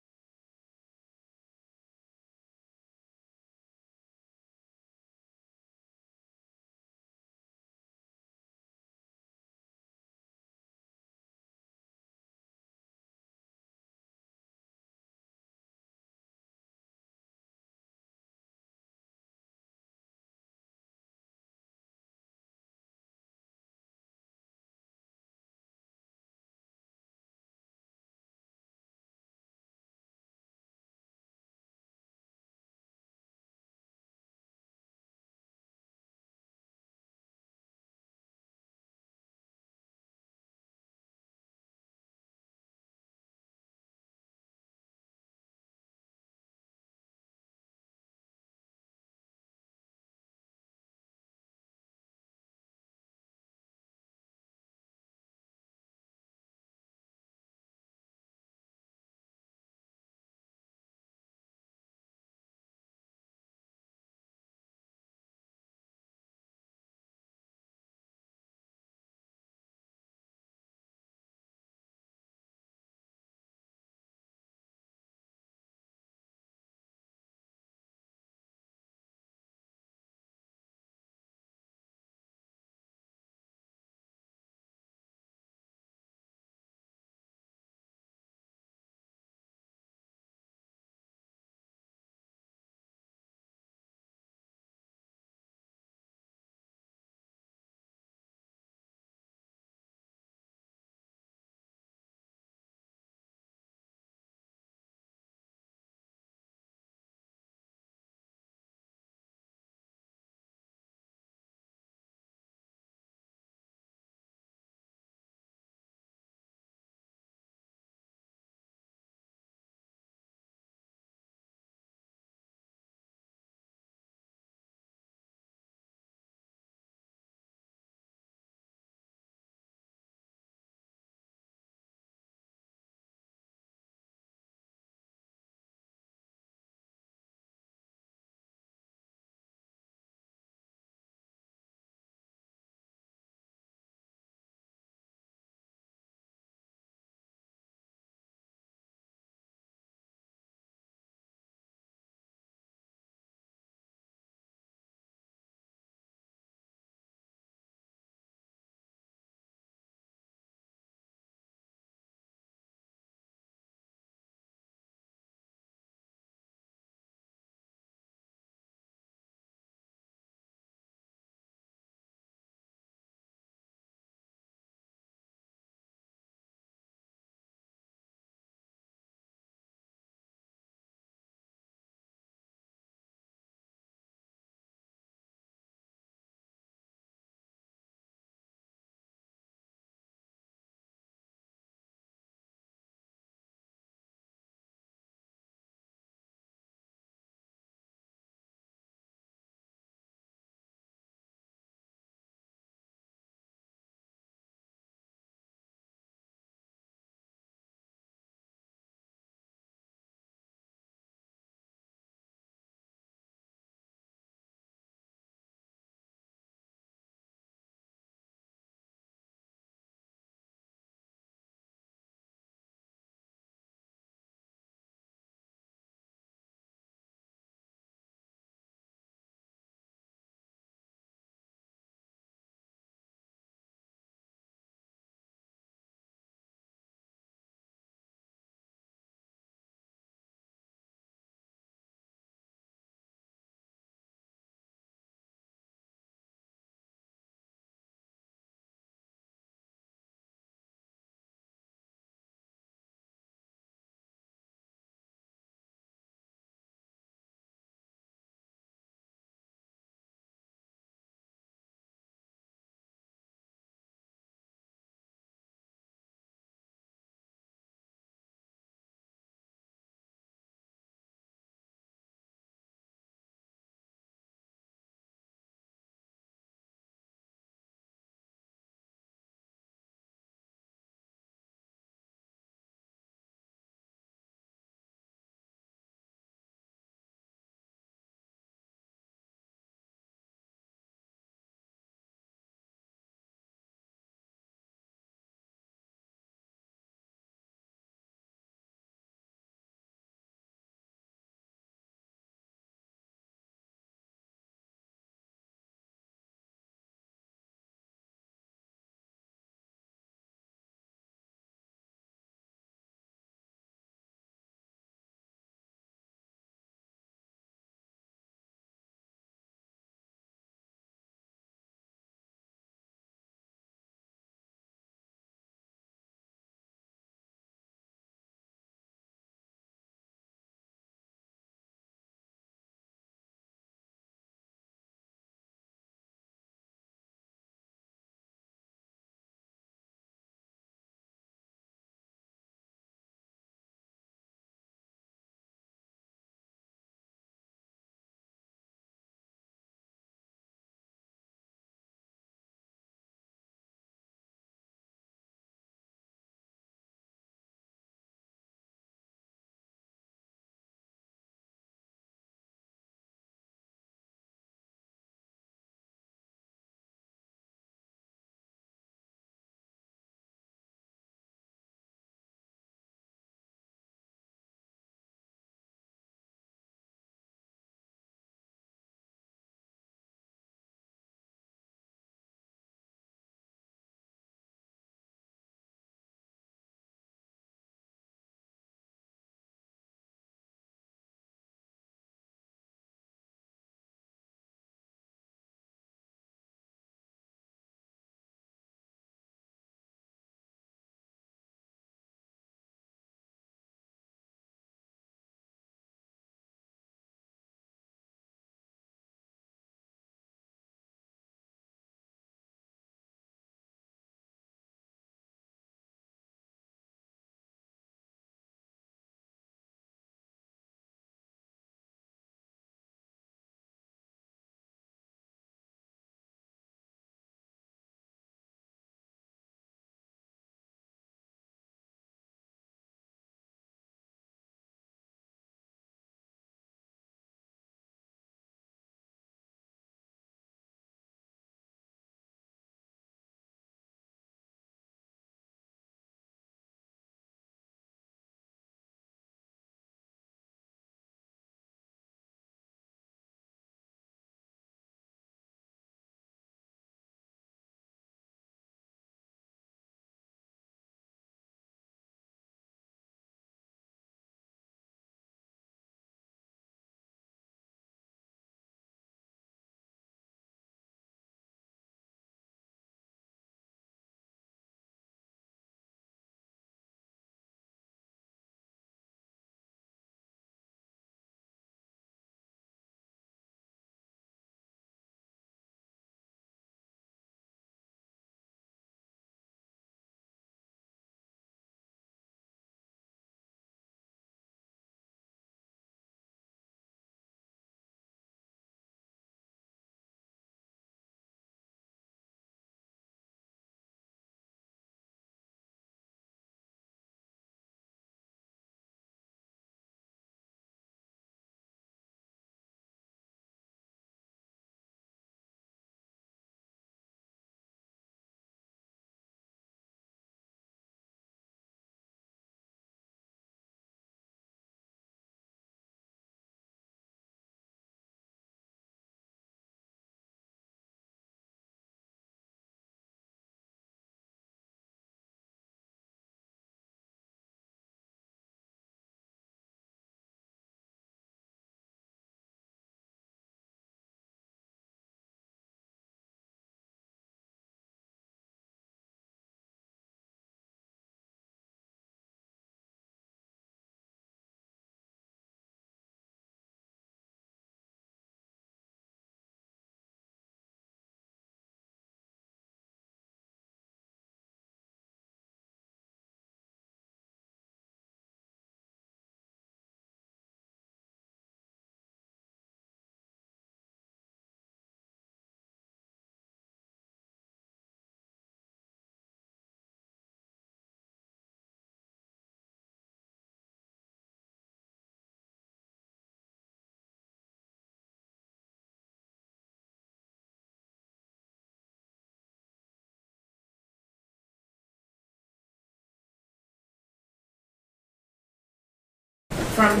from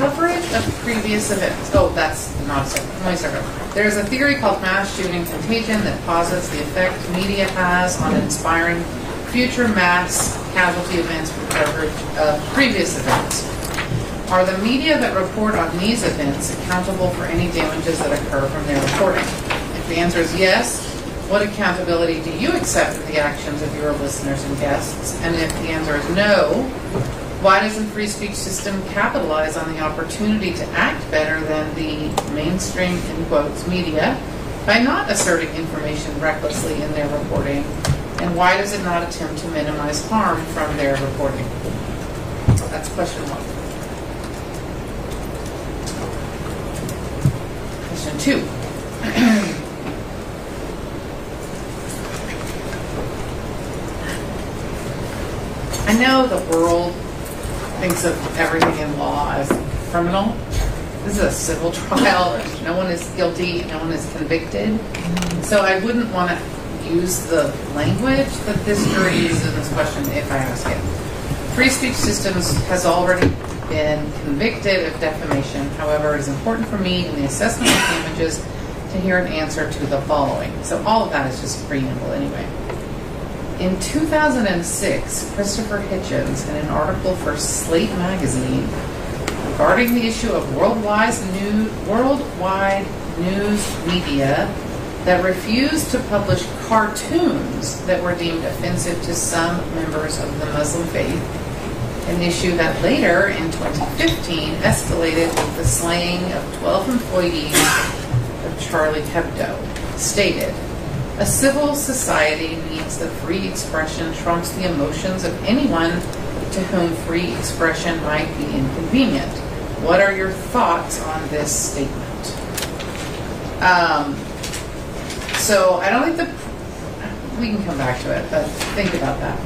coverage of previous events. Oh, that's not a start. There's a theory called mass shooting contagion that posits the effect media has on inspiring future mass casualty events from coverage of previous events. Are the media that report on these events accountable for any damages that occur from their reporting? If the answer is yes, what accountability do you accept of the actions of your listeners and guests? And if the answer is no, why doesn't free speech system capitalize on the opportunity to act better than the mainstream, in quotes, media by not asserting information recklessly in their reporting? And why does it not attempt to minimize harm from their reporting? That's question one. Question two. I know the world thinks of everything in law as criminal. This is a civil trial. No one is guilty. No one is convicted. So I wouldn't want to use the language that this jury uses in this question if I ask it. Free speech systems has already been convicted of defamation. However, it is important for me in the assessment of damages to hear an answer to the following. So all of that is just preamble anyway. In 2006, Christopher Hitchens, in an article for Slate magazine regarding the issue of worldwide news, worldwide news media that refused to publish cartoons that were deemed offensive to some members of the Muslim faith, an issue that later, in 2015, escalated with the slaying of 12 employees of Charlie Hebdo, stated, a civil society needs that free expression trumps the emotions of anyone to whom free expression might be inconvenient. What are your thoughts on this statement? Um, so I don't think the we can come back to it, but think about that.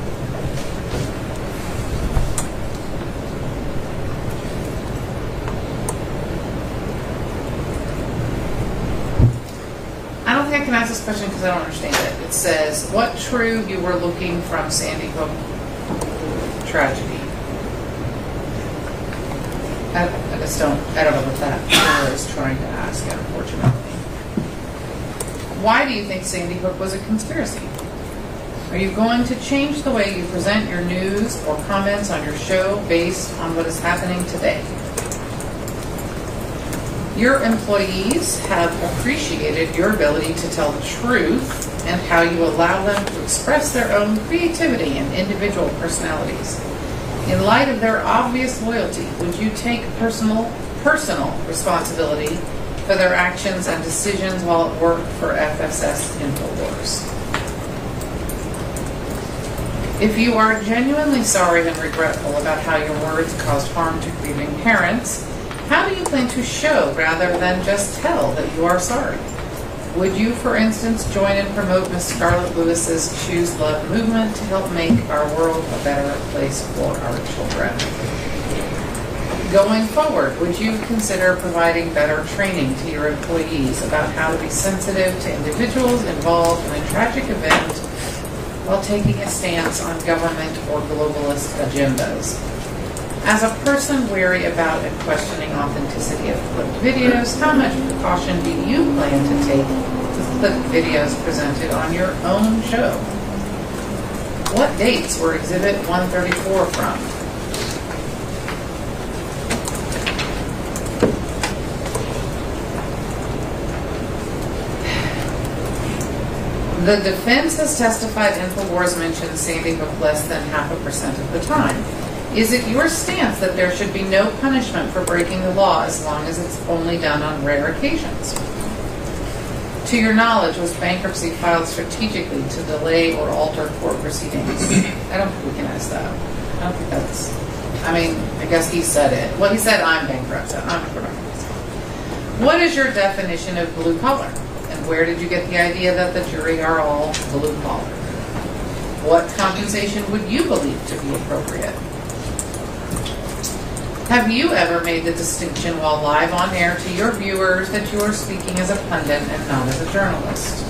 I don't think I can ask this question because I don't understand it. It says, "What true you were looking from Sandy Hook tragedy?" I, I just don't. I don't know what that is trying to ask. Unfortunately, why do you think Sandy Hook was a conspiracy? Are you going to change the way you present your news or comments on your show based on what is happening today? Your employees have appreciated your ability to tell the truth and how you allow them to express their own creativity and individual personalities. In light of their obvious loyalty, would you take personal personal responsibility for their actions and decisions while at work for FSS InfoWars? If you are genuinely sorry and regretful about how your words caused harm to grieving parents, how do you plan to show rather than just tell that you are sorry? Would you, for instance, join and promote Miss Scarlett Lewis's Choose Love movement to help make our world a better place for our children? Going forward, would you consider providing better training to your employees about how to be sensitive to individuals involved in a tragic event while taking a stance on government or globalist agendas? As a person wary about and questioning authenticity of clipped videos, how much precaution do you plan to take with clipped videos presented on your own show? What dates were Exhibit 134 from? The defense has testified InfoWars mentioned Sandy Hook less than half a percent of the time. Is it your stance that there should be no punishment for breaking the law as long as it's only done on rare occasions? To your knowledge, was bankruptcy filed strategically to delay or alter court proceedings? I don't think we can ask that. I don't think that's, I mean, I guess he said it. Well, he said I'm bankrupt, so I'm bankrupt. What is your definition of blue collar? And where did you get the idea that the jury are all blue collar? What compensation would you believe to be appropriate? Have you ever made the distinction while live on air to your viewers that you are speaking as a pundit and not as a journalist?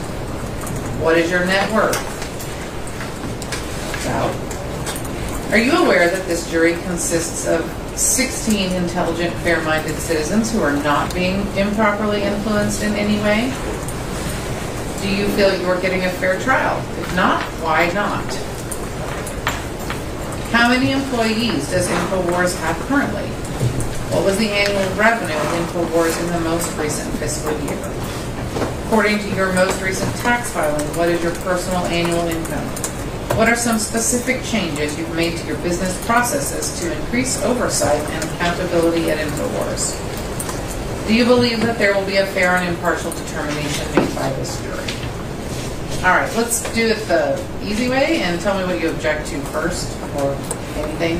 What is your net worth? About. Are you aware that this jury consists of 16 intelligent, fair-minded citizens who are not being improperly influenced in any way? Do you feel you're getting a fair trial? If not, why not? How many employees does InfoWars have currently? What was the annual revenue of InfoWars in the most recent fiscal year? According to your most recent tax filing, what is your personal annual income? What are some specific changes you've made to your business processes to increase oversight and accountability at InfoWars? Do you believe that there will be a fair and impartial determination made by this jury? All right, let's do it the easy way and tell me what you object to first or anything.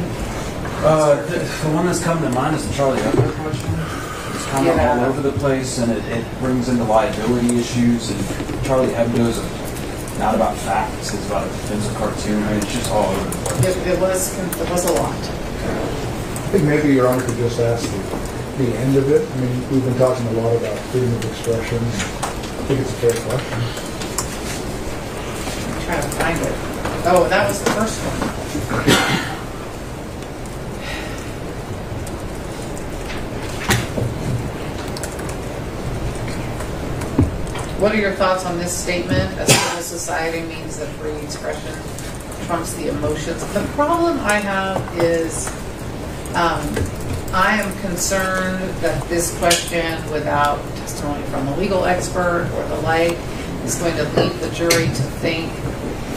Uh, the, the one that's come to mind is the Charlie Hebdo question. It's kind of Yeah. all over the place, and it, it brings into liability issues. And Charlie Hebdo is a, not about facts; it's about a defensive cartoon. I mean, it's just all over the place. It, it was it was a lot. I think maybe Your Honor could just ask the, the end of it. I mean, we've been talking a lot about freedom of expression. I think it's a fair question. Trying to find it. Oh, that was the first one. What are your thoughts on this statement? A civil society means that free expression trumps the emotions. The problem I have is, um, I am concerned that this question, without testimony from a legal expert or the like, is going to lead the jury to think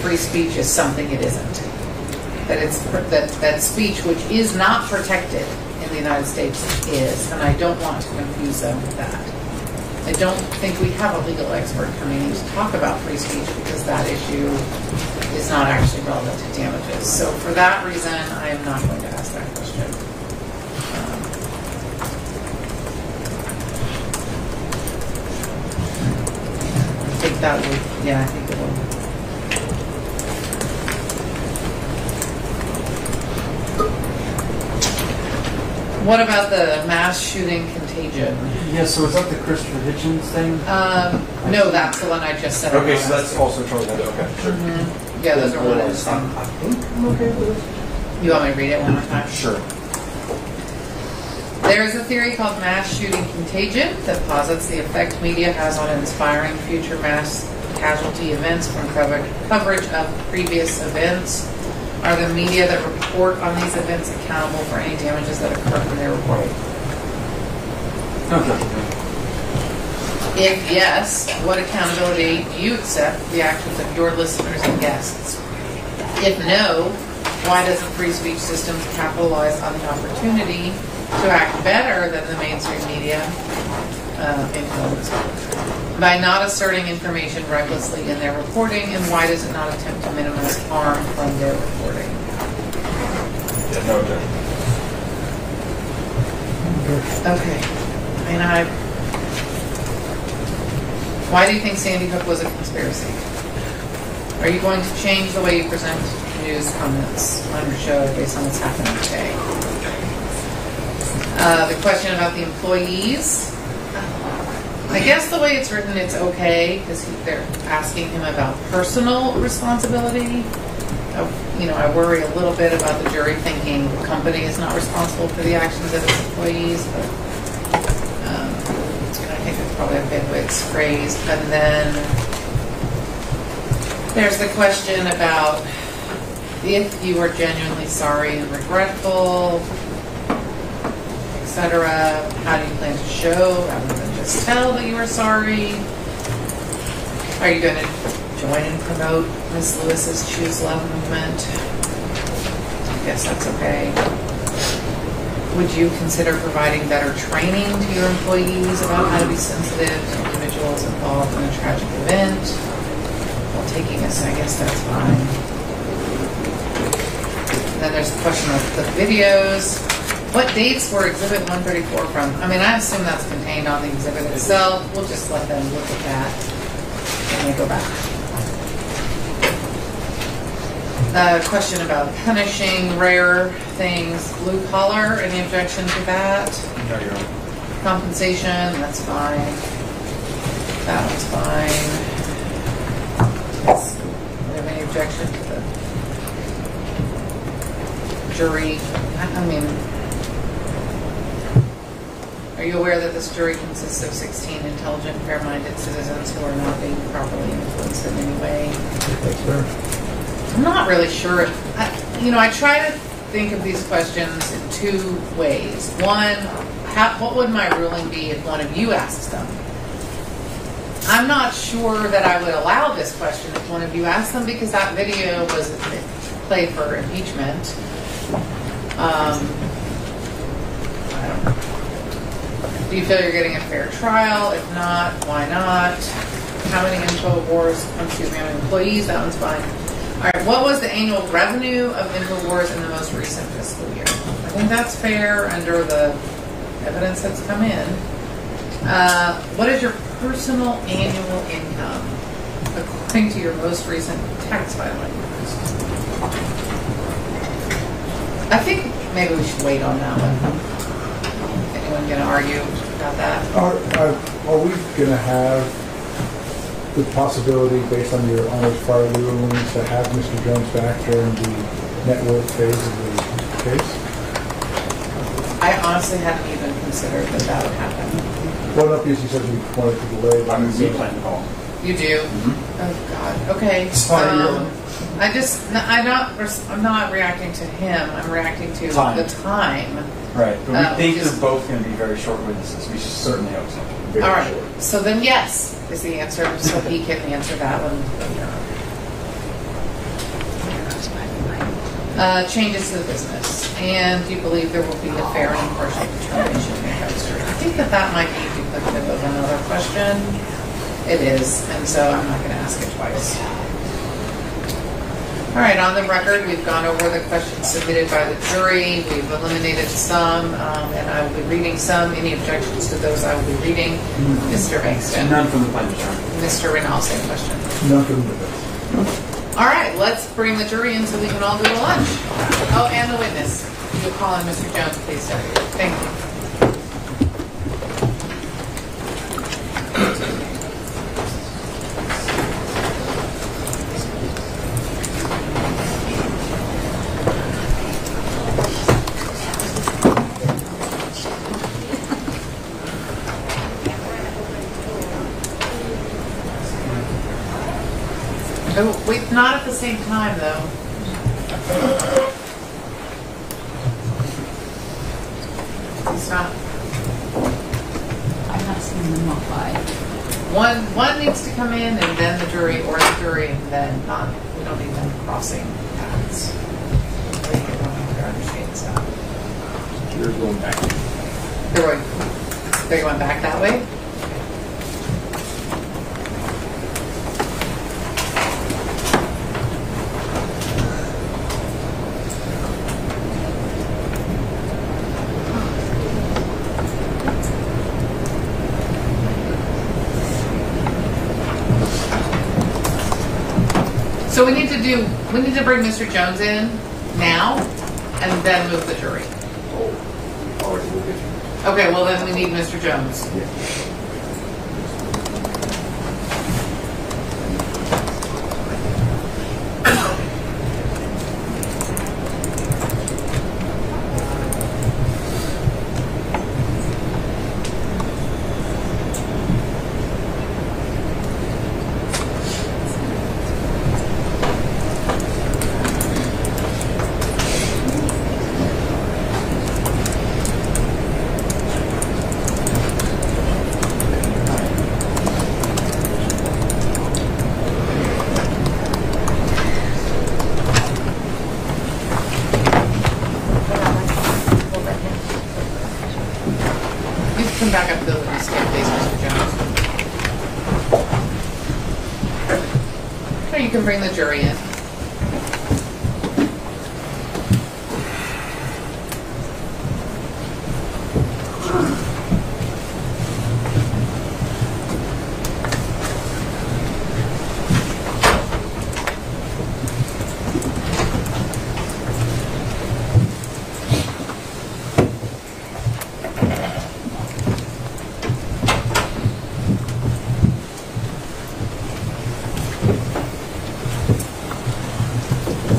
free speech is something it isn't. That it's, that, that speech which is not protected in the United States is, and I don't want to confuse them with that. I don't think we have a legal expert coming in to talk about free speech because that issue is not actually relevant to damages. So for that reason, I am not going to ask that question. Um, I think that would, yeah, I think it will. What about the mass shooting contagion? Yeah. So is that the Christopher Hitchens thing? Um, no, that's the one I just said. Okay, so that's also Charlie Hebdo. Okay, sure. Yeah, those are one and the I'm- same. I think I'm okay with this. You want me to read it one more time? Sure. There is a theory called mass shooting contagion that posits the effect media has on inspiring future mass casualty events from coverage of previous events. Are the media that report on these events accountable for any damages that occur from their reporting? Okay. If yes, what accountability do you accept for the actions of your listeners and guests? If no, why doesn't free speech systems capitalize on the opportunity to act better than the mainstream media uh, influence by not asserting information recklessly in their reporting, and why does it not attempt to minimize harm from their reporting? Yeah, no. Okay, and I, why do you think Sandy Hook was a conspiracy? Are you going to change the way you present news comments on your show based on what's happening today? Uh, the question about the employees. I guess the way it's written, it's okay because they're asking him about personal responsibility. You know, I worry a little bit about the jury thinking the company is not responsible for the actions of its employees, but um, I think that's probably a good way it's phrased. And then there's the question about if you are genuinely sorry and regretful, etc. How do you plan to show tell that you are sorry? Are you going to join and promote Ms. Lewis's Choose Love movement? I guess that's okay. Would you consider providing better training to your employees about how to be sensitive to individuals involved in a tragic event? While taking us, I guess that's fine. And then there's the question of the videos. What dates were Exhibit 134 from? I mean, I assume that's contained on the exhibit itself. We'll just let them look at that when they go back. Uh, question about punishing rare things. Blue collar, any objection to that? No, you're. Compensation, that's fine. That one's fine. Yes. Do you have any objection to the jury? I I mean, Are you aware that this jury consists of 16 intelligent, fair-minded citizens who are not being properly influenced in any way? I'm not really sure. I, you know, I try to think of these questions in two ways. One, how, what would my ruling be if one of you asked them? I'm not sure that I would allow this question if one of you asked them because that video was played for impeachment. Um, I don't know. Do you feel you're getting a fair trial? If not, why not? How many InfoWars, excuse me, employees? That one's fine. All right, what was the annual revenue of InfoWars in the most recent fiscal year? I think that's fair under the evidence that's come in. Uh, what is your personal annual income according to your most recent tax filing? I think maybe we should wait on that one. Anyone gonna argue about that? Are, are, are we gonna have the possibility, based on your honors prior rulings, to have Mr. Jones back during the net worth phase of the case? I honestly haven't even considered that that would happen. Well, not because you said you wanted to delay, but. I'm in Z plan to call. You do? Oh, God, okay. Sorry, Um, you're- I just, I'm not, I'm not reacting to him, I'm reacting to Time. the time. Right, but we think just- they're both going to be very short witnesses. We certainly hope so. Very All right, short. so then yes is the answer, so he can answer that one. Uh, changes to the business, and do you believe there will be a fair and impartial determination by the? I think that that might be duplicative of another question. It is, and so I'm not gonna ask it twice. All right, on the record, we've gone over the questions submitted by the jury. We've eliminated some, um, and I will be reading some. Any objections to those I will be reading? Mr. Bankston? None from the planning attorney. Mr. Reynal, same question. Nothing with it. All right, let's bring the jury in so we can all go to lunch. Oh, and the witness. You'll call on Mr. Jones, please, sir. Thank you. Uh, oh, wait, not at the same time, though. He's not. I've not seen them walk by. One, one needs to come in and then the jury, or the jury and then not, we don't need them crossing paths. I think everyone understands that. You're going back. They're going, they're going back that way? So we need to do, we need to bring Mr. Jones in now and then move the jury. Okay, well then we need Mr. Jones. You can come back up to the witness stand, please, Mr. Jones. Or you can bring the jury in.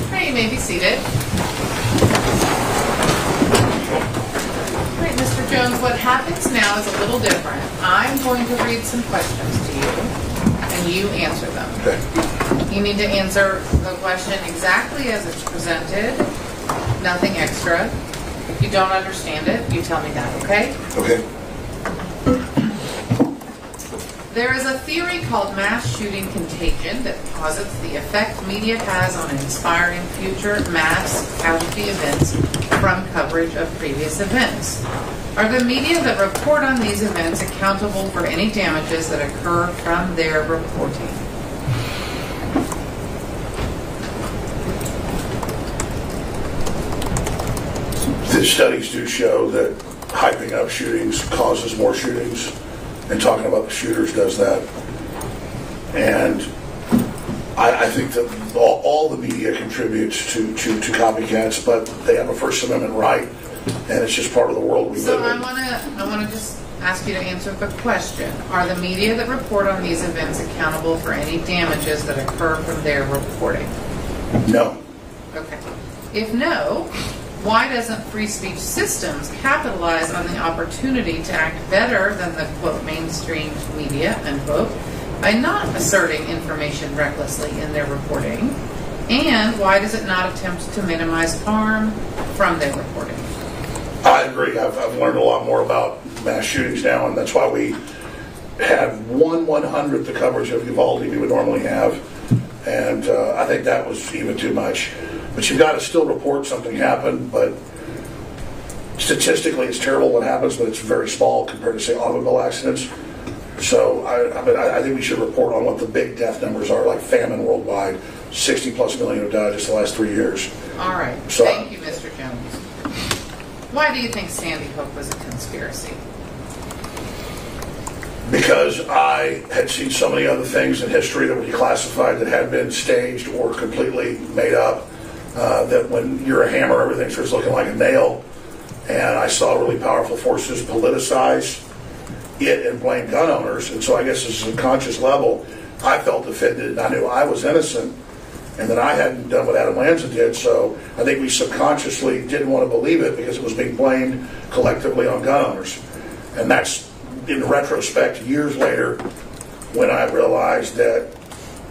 All right, you may be seated. All right, Mr. Jones, Jones, what happens now is a little different. I'm going to read some questions to you, and you answer them. Okay. You need to answer the question exactly as it's presented, nothing extra. If you don't understand it, you tell me that, okay? Okay. There is a theory called mass shooting contagion that posits the effect media has on inspiring future mass casualty events from coverage of previous events. Are the media that report on these events accountable for any damages that occur from their reporting? The studies do show that hyping up shootings causes more shootings, and talking about the shooters does that. And I, I think that all, all the media contributes to, to, to copycats, but they have a First Amendment right, and it's just part of the world we So live I in. want to, I want to just ask you to answer the question. Are the media that report on these events accountable for any damages that occur from their reporting? No. Okay. If no, why doesn't free speech systems capitalize on the opportunity to act better than the quote mainstream media unquote by not asserting information recklessly in their reporting? And why does it not attempt to minimize harm from their reporting? I agree. I've, I've learned a lot more about mass shootings now, and that's why we had one one hundredth the coverage of Uvalde we would normally have, and uh, I think that was even too much. But you've got to still report something happened, but statistically, it's terrible what happens, but it's very small compared to say automobile accidents. So I, I mean, I, think we should report on what the big death numbers are, like famine worldwide, 60 plus million have died just the last three years. All right. So- Thank you, Mr. Jones. Why do you think Sandy Hook was a conspiracy? because I had seen so many other things in history that were declassified that had been staged or completely made up. Uh, that when you're a hammer, everything starts looking like a nail. And I saw really powerful forces politicize it and blame gun owners. And so I guess as a conscious level, I felt offended. and I knew I was innocent and that I hadn't done what Adam Lanza did. So I think we subconsciously didn't want to believe it because it was being blamed collectively on gun owners. And that's in retrospect, years later, when I realized that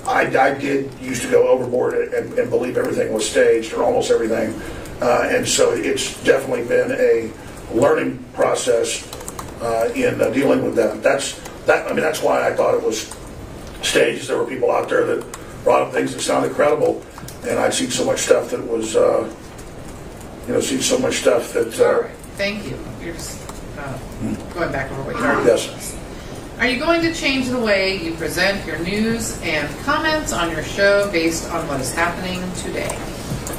I, I did used to go overboard and, and believe everything was staged or almost everything. Uh, and so it's definitely been a learning process uh, in uh, dealing with that. That's that. I mean, that's why I thought it was staged. There were people out there that brought up things that sounded credible, and I'd seen so much stuff that was, uh, you know, seen so much stuff that. All Uh, right. Thank you. You're just uh, going back over what you already Yes. Are you going to change the way you present your news and comments on your show based on what is happening today?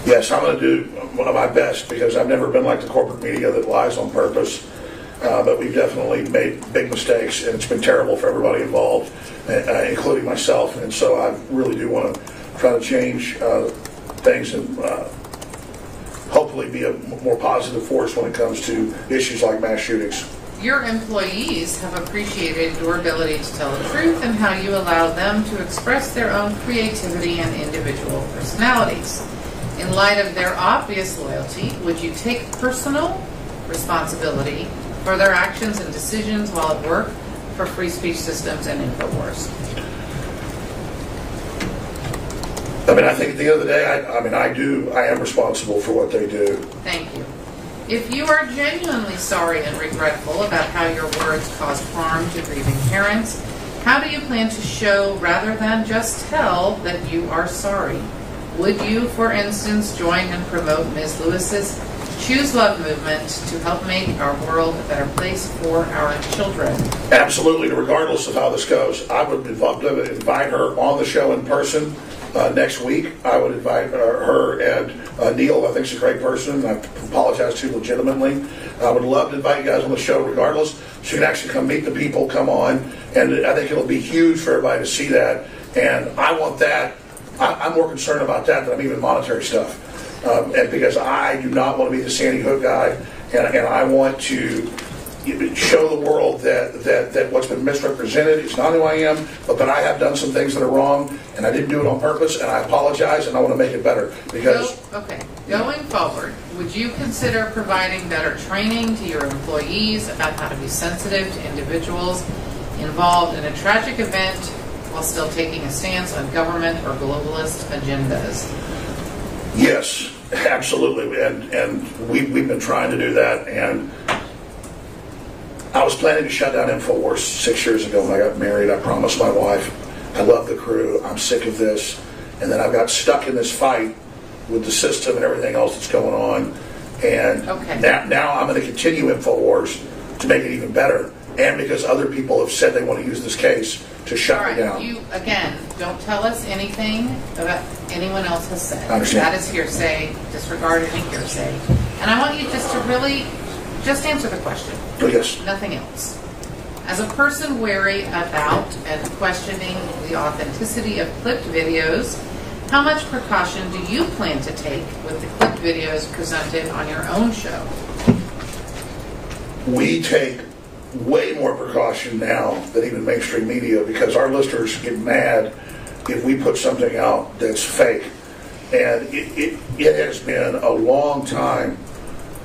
Yes, I'm going to do one of my best because I've never been like the corporate media that lies on purpose. Uh, but we've definitely made big mistakes, and it's been terrible for everybody involved, uh, including myself. And so I really do want to try to change uh, things and uh, hopefully be a more positive force when it comes to issues like mass shootings. Your employees have appreciated your ability to tell the truth and how you allow them to express their own creativity and individual personalities. In light of their obvious loyalty, would you take personal responsibility for their actions and decisions while at work for Free Speech Systems and InfoWars? I mean, I think at the end of the day, I, I mean, I do, I am responsible for what they do. Thank you. If you are genuinely sorry and regretful about how your words caused harm to grieving parents, how do you plan to show rather than just tell that you are sorry? Would you, for instance, join and promote Ms. Lewis's Choose Love movement to help make our world a better place for our children? Absolutely, regardless of how this goes. I would invite, her on the show in person uh, next week. I would invite uh, her and uh, Neil, I think she's a great person. I apologize to legitimately. I would love to invite you guys on the show regardless. You can actually come meet the people, come on. And I think it'll be huge for everybody to see that. And I want that. I, I'm more concerned about that than I'm even monetary stuff. Um, and because I do not want to be the Sandy Hook guy, and, and I want to show the world that, that, that what's been misrepresented is not who I am, but that I have done some things that are wrong, and I didn't do it on purpose, and I apologize, and I want to make it better. Because Go- Okay, going forward, would you consider providing better training to your employees about how to be sensitive to individuals involved in a tragic event while still taking a stance on government or globalist agendas? Yes, absolutely, and, and we, we've been trying to do that, and I was planning to shut down InfoWars six years ago when I got married. I promised my wife, I love the crew, I'm sick of this, and then I got stuck in this fight with the system and everything else that's going on, and Okay. now, now I'm going to continue InfoWars to make it even better, and because other people have said they want to use this case to All shut me right, down. you, again, don't tell us anything about anyone else has said. I understand. That is hearsay, disregard any hearsay. And I want you just to really, just answer the question. Oh, yes. nothing else. As a person wary about and questioning the authenticity of clipped videos, how much precaution do you plan to take with the clipped videos presented on your own show? we take way more precaution now than even mainstream media because our listeners get mad if we put something out that's fake. And it, it, it has been a long time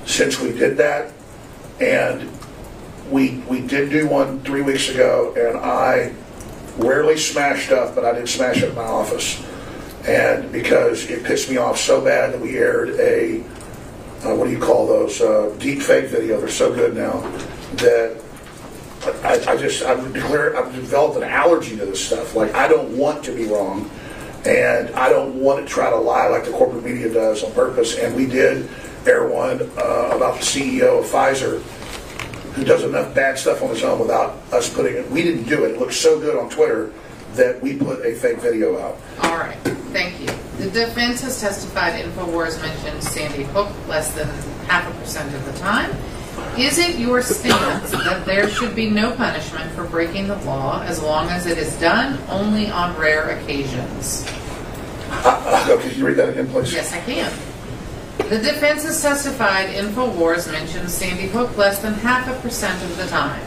since we did that. And we, we did do one three weeks ago, and I rarely smash stuff, but I did smash it in my office. And because it pissed me off so bad that we aired a uh, what do you call those uh, deep fake video? They're so good now that I, I just I've declared I've developed an allergy to this stuff. Like I don't want to be wrong, and I don't want to try to lie like the corporate media does on purpose. And we did air one uh, about the CEO of Pfizer who does enough bad stuff on his own without us putting it. We didn't do it. It looked so good on Twitter that we put a fake video out. All right, thank you. The defense has testified InfoWars mentioned Sandy Hook less than half a percent of the time. Is it your stance that there should be no punishment for breaking the law as long as it is done only on rare occasions? Can you read that again, please? Yes, I can. The defense has testified InfoWars mentions Sandy Hook less than half a percent of the time.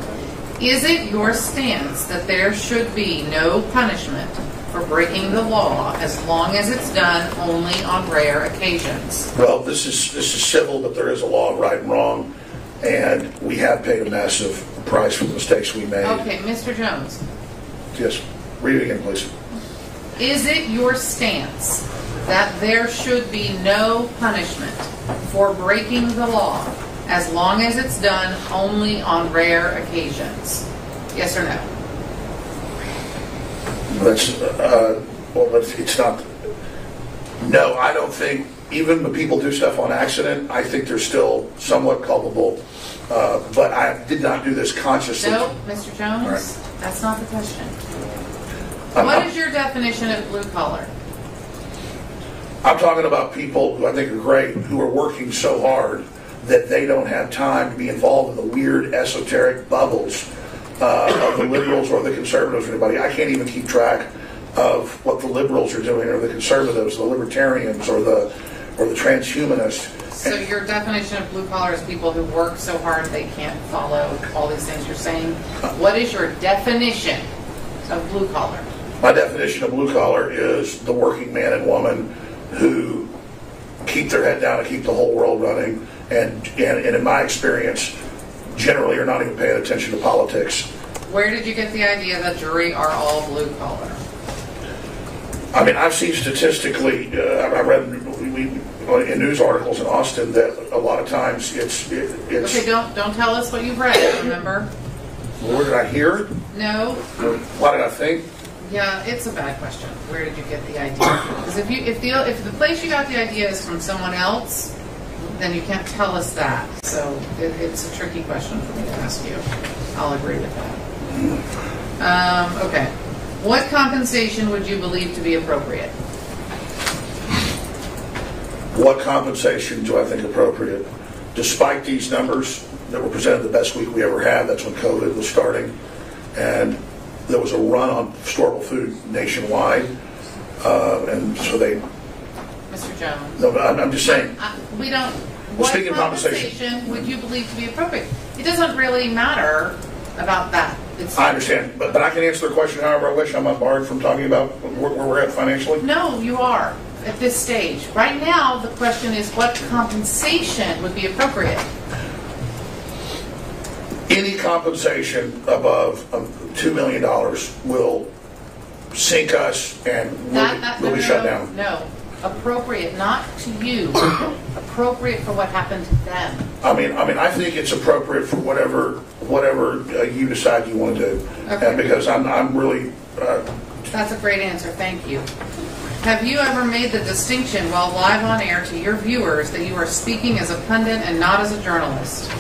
Is it your stance that there should be no punishment for breaking the law as long as it's done only on rare occasions? Well, this is this is civil, but there is a law of right and wrong, and we have paid a massive price for the mistakes we made. Okay, Mr. Jones, Yes, read it again, please. is it your stance that there should be no punishment for breaking the law as long as it's done only on rare occasions? Yes or no? That's uh, well, it's not. No, I don't think even when people do stuff on accident, I think they're still somewhat culpable. Uh, but I did not do this consciously. No, Mr. All Jones, right. that's not the question. I'm- What I'm- is your definition of blue collar? I'm talking about people who I think are great, who are working so hard that they don't have time to be involved in the weird esoteric bubbles uh, of the liberals or the conservatives or anybody. I can't even keep track of what the liberals are doing or the conservatives, the libertarians or the or the transhumanists. So your definition of blue collar is people who work so hard they can't follow all these things you're saying. What is your definition of blue collar? My definition of blue collar is the working man and woman who keep their head down and keep the whole world running. And, and, and in my experience, generally are not even paying attention to politics. Where did you get the idea that jury are all blue collar? I mean, I've seen statistically, uh, I read we, we, in news articles in Austin that a lot of times it's, it, it's, Okay, don't don't tell us what you've read. Remember? where did I hear it? No. What did I think? Yeah, it's a bad question. Where did you get the idea? Because if you if the if the place you got the idea is from someone else, then you can't tell us that. So it, it's a tricky question for me to ask you. I'll agree with that. Um, okay. What compensation would you believe to be appropriate? What compensation do I think appropriate? Despite these numbers that were presented the best week we ever had, that's when COVID was starting, and there was a run on storable food nationwide, uh, and so they. Mr. Jones? No, I'm, I'm just saying. Uh, we don't. What speaking of compensation. compensation would you believe to be appropriate? It doesn't really matter about that. It's, I understand, but, but I can answer the question however I wish. I'm not barred from talking about where, where we're at financially. no, you are at this stage. Right now, the question is what compensation would be appropriate? Any compensation above um, $2 million will sink us and we'll, That, that, we'll no, be no, shut no, down. No, appropriate, not to you, appropriate for what happened to them. I mean, I mean, I think it's appropriate for whatever, whatever uh, you decide you want to do. Okay. And because I'm, I'm really, uh, That's a great answer, thank you. Have you ever made the distinction while live on air to your viewers that you are speaking as a pundit and not as a journalist?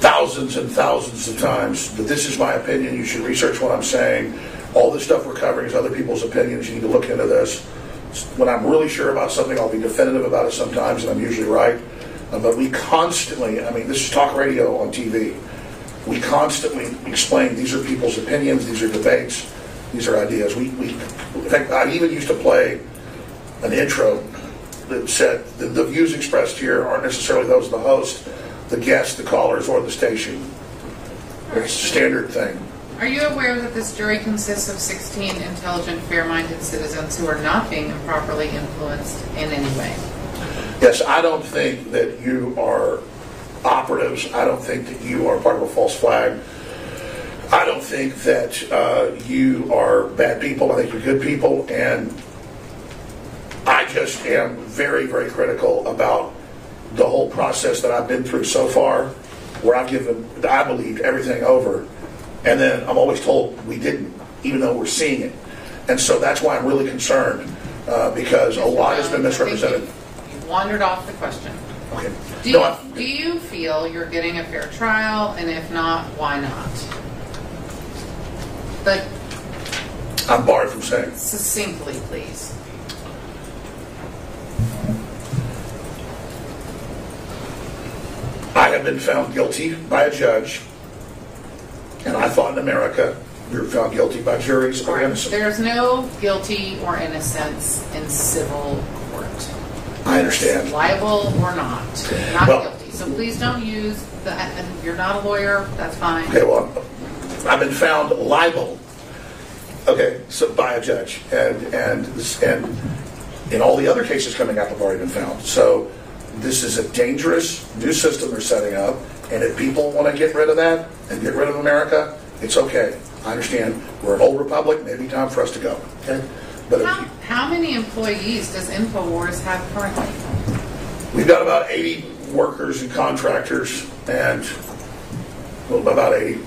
thousands and thousands of times that this is my opinion. You should research what I'm saying. All this stuff we're covering is other people's opinions. You need to look into this. When I'm really sure about something, I'll be definitive about it sometimes, and I'm usually right. Uh, but we constantly, I mean, this is talk radio on TV. We constantly explain these are people's opinions, these are debates, these are ideas. We, we in fact, I even used to play an intro that said the, the views expressed here aren't necessarily those of the host, the guests, the callers, or the station. It's a standard thing. Are you aware that this jury consists of 16 intelligent, fair-minded citizens who are not being improperly influenced in any way? Yes, I don't think that you are operatives. I don't think that you are part of a false flag. I don't think that uh, you are bad people. I think you're good people. And I just am very, very critical about the whole process that I've been through so far, where I've given, I believed everything over. And then I'm always told we didn't, even though we're seeing it. And so that's why I'm really concerned, uh, because a lot has been Jones, I think misrepresented. You've wandered off the question. Okay. Do No, you, I- do you feel you're getting a fair trial, and if not, why not? But I'm barred from saying. succinctly, please. I have been found guilty by a judge, and I thought in America you're found guilty by juries or innocent. There's no guilty or innocence in civil court. I understand. Liable or not, not Well- guilty. So please don't use the, you're not a lawyer, that's fine. Okay, well, I've been found liable. Okay, so by a judge, and and and in all the other cases coming up, I've already been found. So this is a dangerous new system they're setting up, and if people want to get rid of that and get rid of America, it's okay. I understand we're an old republic. Maybe time for us to go. Okay, but How, you, how many employees does InfoWars have currently? We've got about 80 workers and contractors, and well, about 80.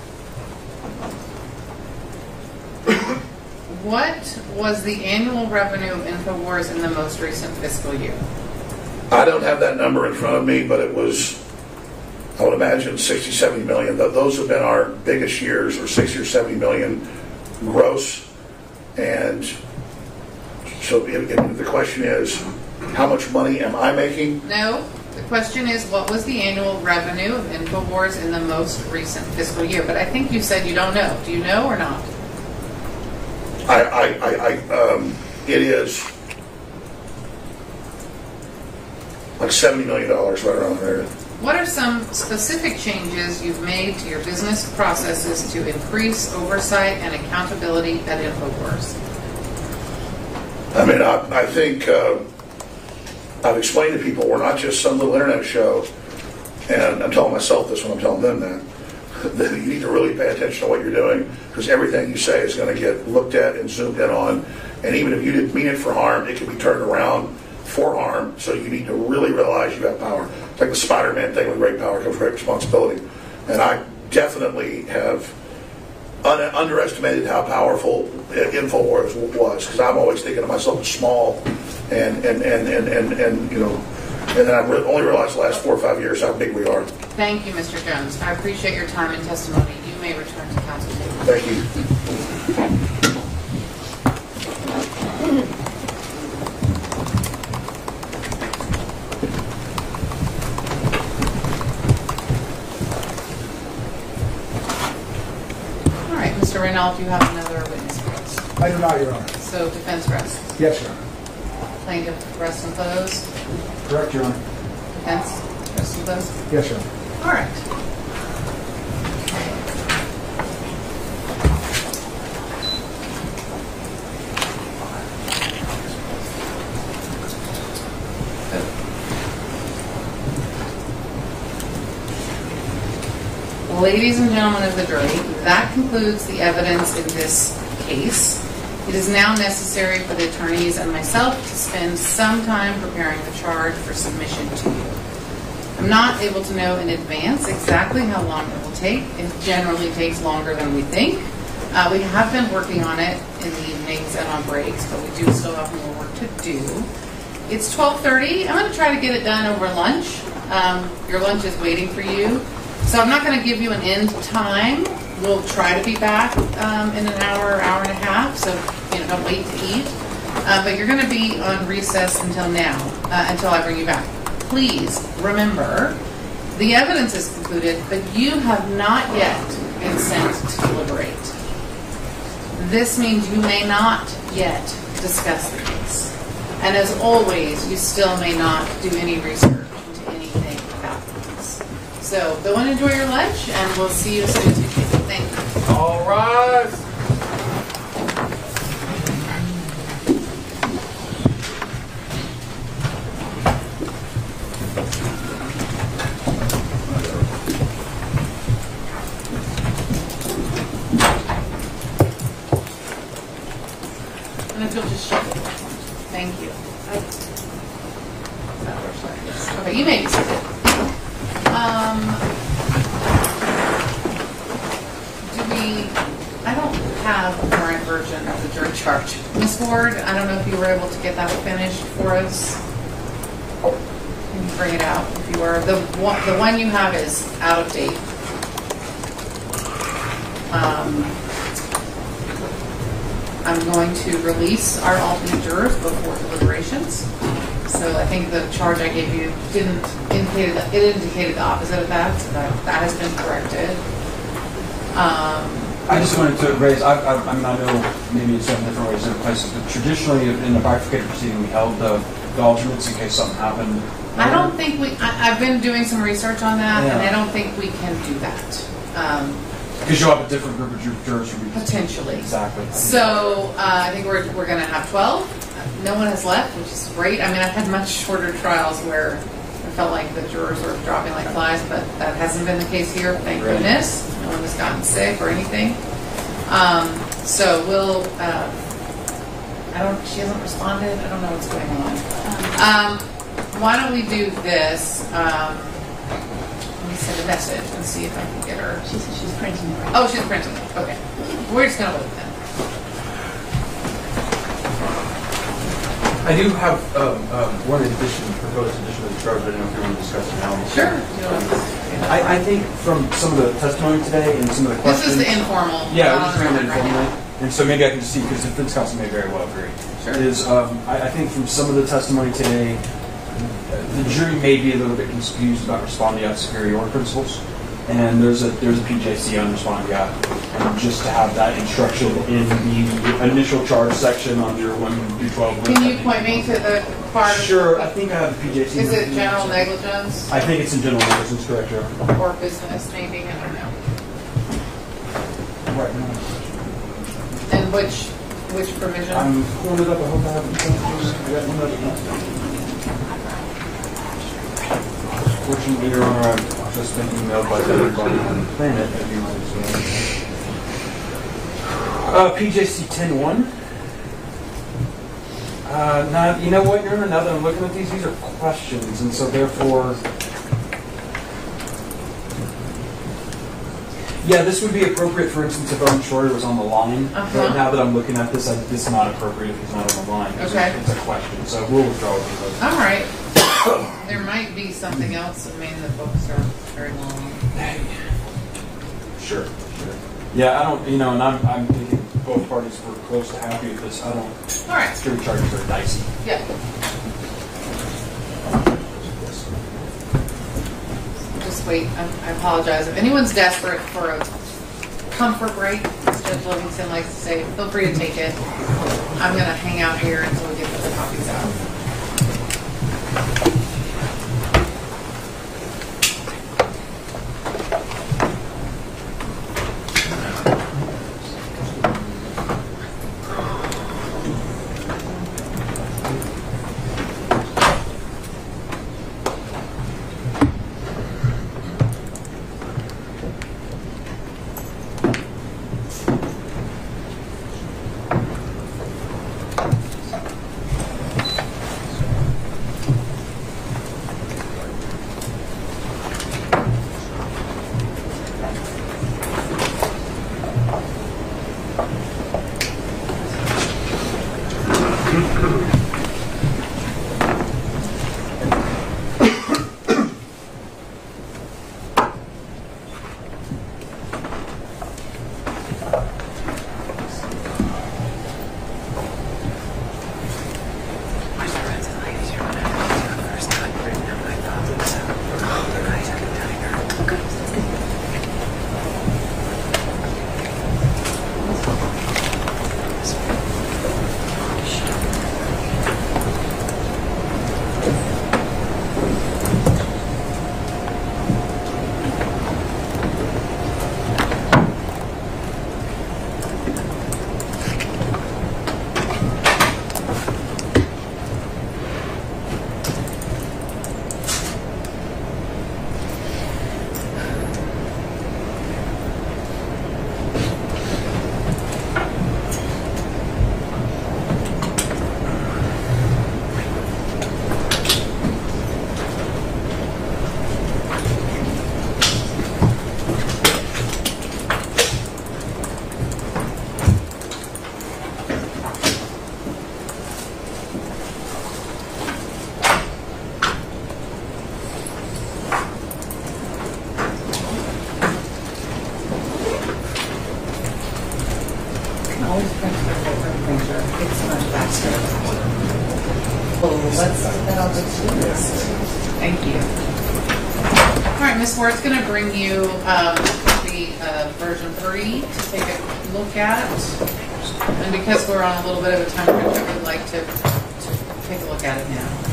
What was the annual revenue of InfoWars in the most recent fiscal year? I don't have that number in front of me, but it was, I would imagine, 60, 70 million. Th- Those have been our biggest years, or 60 or 70 million gross. And so the question is, how much money am I making? No, the question is, what was the annual revenue of InfoWars in the most recent fiscal year? But I think you said you don't know. Do you know or not? I, I, I, I um, it is like $70 million right around there. What are some specific changes you've made to your business processes to increase oversight and accountability at InfoWars? I mean, I, I think uh, I've explained to people we're not just some little internet show, and I'm telling myself this when I'm telling them that you need to really pay attention to what you're doing because everything you say is going to get looked at and zoomed in on, and even if you didn't mean it for harm, it can be turned around for harm. So you need to really realize you have power. It's like the Spider-Man thing: with great power comes great responsibility, and I definitely have un- underestimated how powerful Infowars was because I'm always thinking of myself as small, and and and and and, and you know, and then I re- only realized the last four or five years how big we are. Thank you, Mr. Jones. I appreciate your time and testimony. You may return to counsel table. Thank you. All right, Mr. Reynolds, you have another witness for us. I do not, Your Honor. So defense rests. Yes, Your Honor. Plaintiff rests and close. Correct, Your Honor. Defense rests and close. Yes, Your Honor. All right. Ladies and gentlemen of the jury, that concludes the evidence in this case. It is now necessary for the attorneys and myself to spend some time preparing the charge for submission to you. I'm not able to know in advance exactly how long it will take. It generally takes longer than we think. Uh, we have been working on it in the evenings and on breaks, but we do still have more work to do. It's 12:30. I'm going to try to get it done over lunch. Um, your lunch is waiting for you, so I'm not going to give you an end time. We'll try to be back um, in an hour, hour and a half. So you know, don't wait to eat. Uh, but you're going to be on recess until now, uh, until I bring you back. Please remember, the evidence is concluded, but you have not yet been sent to deliberate. This means you may not yet discuss the case. And as always, you still may not do any research into anything about the case. So go and enjoy your lunch, and we'll see you soon. Thank you. All rise. And if you'll just shut it. Thank you. That works like this. Okay, you may be seated. Um, do we, I don't have a current version of the jury charge. Ms. Ward, I don't know if you were able to get that for? Can you bring it out if you were? The one, the one you have is out of date. Um, I'm going to release our alternate jurors before deliberations. So I think the charge I gave you didn't indicate, it indicated the opposite of that, so that, that has been corrected. Um, I just wanted to raise, I, I, I mean, I know maybe it's done different ways in other places, but traditionally in the bifurcated proceeding, we held the, the alternates in case something happened. I don't think we, I, I've been doing some research on that, and I Yeah. don't think we can do that, um, Because you'll have a different group of ju- jurors from each. potentially. Exactly. So, uh, I think we're, we're gonna have twelve. No one has left, which is great. I mean, I've had much shorter trials where I felt like the jurors were dropping like flies, but that hasn't been the case here, thank Right. goodness. No has gotten sick or anything. Um, so we'll, uh, I don't, she hasn't responded, I don't know what's going on. Um, why don't we do this, um, let me send a message and see if I can get her. She said she's printing it right Oh, she's printing it, okay. We're just gonna wait then. I do have um, um, one addition, proposed addition to the charge. I don't know if you want to discuss it now. Sure. I, I think from some of the testimony today and some of the This questions. is the informal. Yeah, we not just ran on it right informally, and so maybe I can just see, because the defense counsel may very well agree. Sure. Is, um, I, I think from some of the testimony today, the jury may be a little bit confused about respondeat superior order principles. And there's a, there's a PJC on respondeat, and just to have that instruction in the initial charge section under one through twelve. Can you point me to the part? Sure, I think I have the PJC. Is it general negligence I think it's in general negligence, correct, or business maybe? I don't know. Right. no. And which, which provision? I'm pulling it up, I hope I haven't. I got one other. Fortunately, Your Honor, I've just been emailed by everybody on the planet, as you might understand. Uh, PJC 10-1. Uh, now, you know what, Your Honor, now that I'm looking at these, these are questions, and so therefore, yeah, this would be appropriate, for instance, if Owen Shroyer was on the line. Uh-huh. But now that I'm looking at this, I, this is not appropriate if he's not on the line. Okay. It's a question, so we'll withdraw. All right. There might be something else. I mean, the books are very long. Sure, sure. Yeah, I don't, you know, and I'm, I'm thinking both parties were close to happy with this. I don't, All right. jury charges are dicey. Yeah. Just wait. I I apologize. If anyone's desperate for a comfort break, as Judge Livingston likes to say, feel free to take it. I'm going to hang out here until we get the copies out. Ms. Going to bring you um, the uh, version three to take a look at. And because we're on a little bit of a time crunch, I would like to, to take a look at it now.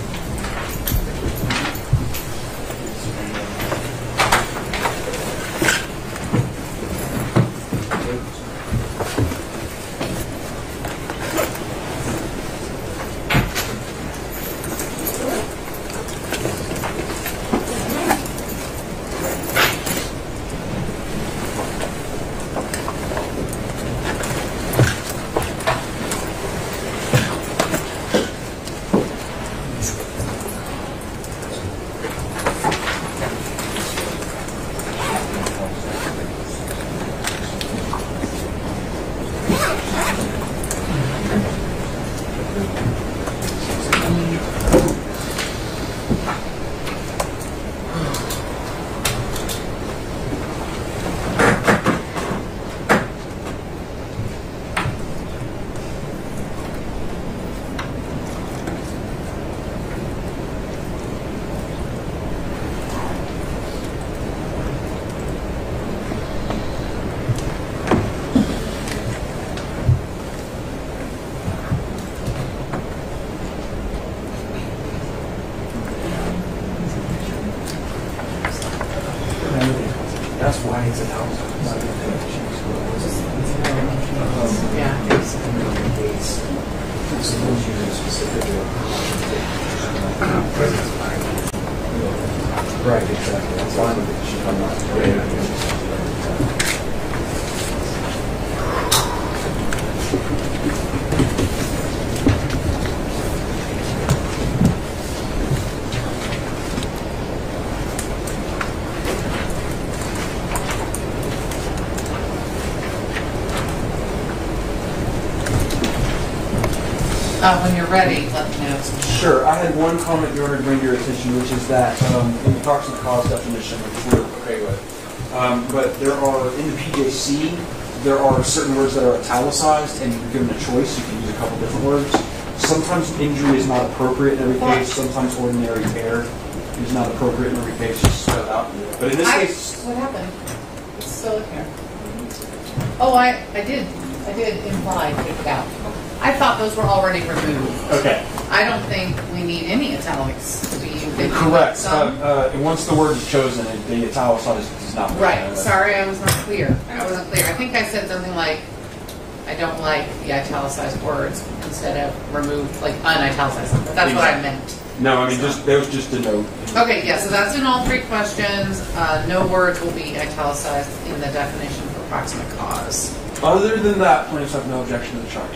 That's why it's an house. Yeah. Right, exactly. That's why it should come out. Uh, When you're ready, let me know. Sure, I had one comment you wanted to bring to your attention, which is that um, in the proximate cause definition, which we're okay with, um, but there are, in the PJC, there are certain words that are italicized, and you're given a choice, you can use a couple different words. Sometimes injury is not appropriate in every case, sometimes ordinary care is not appropriate in every case, just spell it out. But in this I- case, What happened? It's still here. Oh, I, I did, I did imply take it out. I thought those were already removed. okay, I don't think we need any italics to be. If you correct. want Uh, uh, and once the word is chosen, it- the italicized does not. Right, sorry, I was not clear. I wasn't clear. I think I said something like, I don't like the italicized words instead of removed, like unitalicized, but that's what I meant. No, I mean, just, that was just a note. Okay, yeah, so that's in all three questions. Uh, no words will be italicized in the definition for proximate cause. Other than that, plaintiffs have no objection to the charge.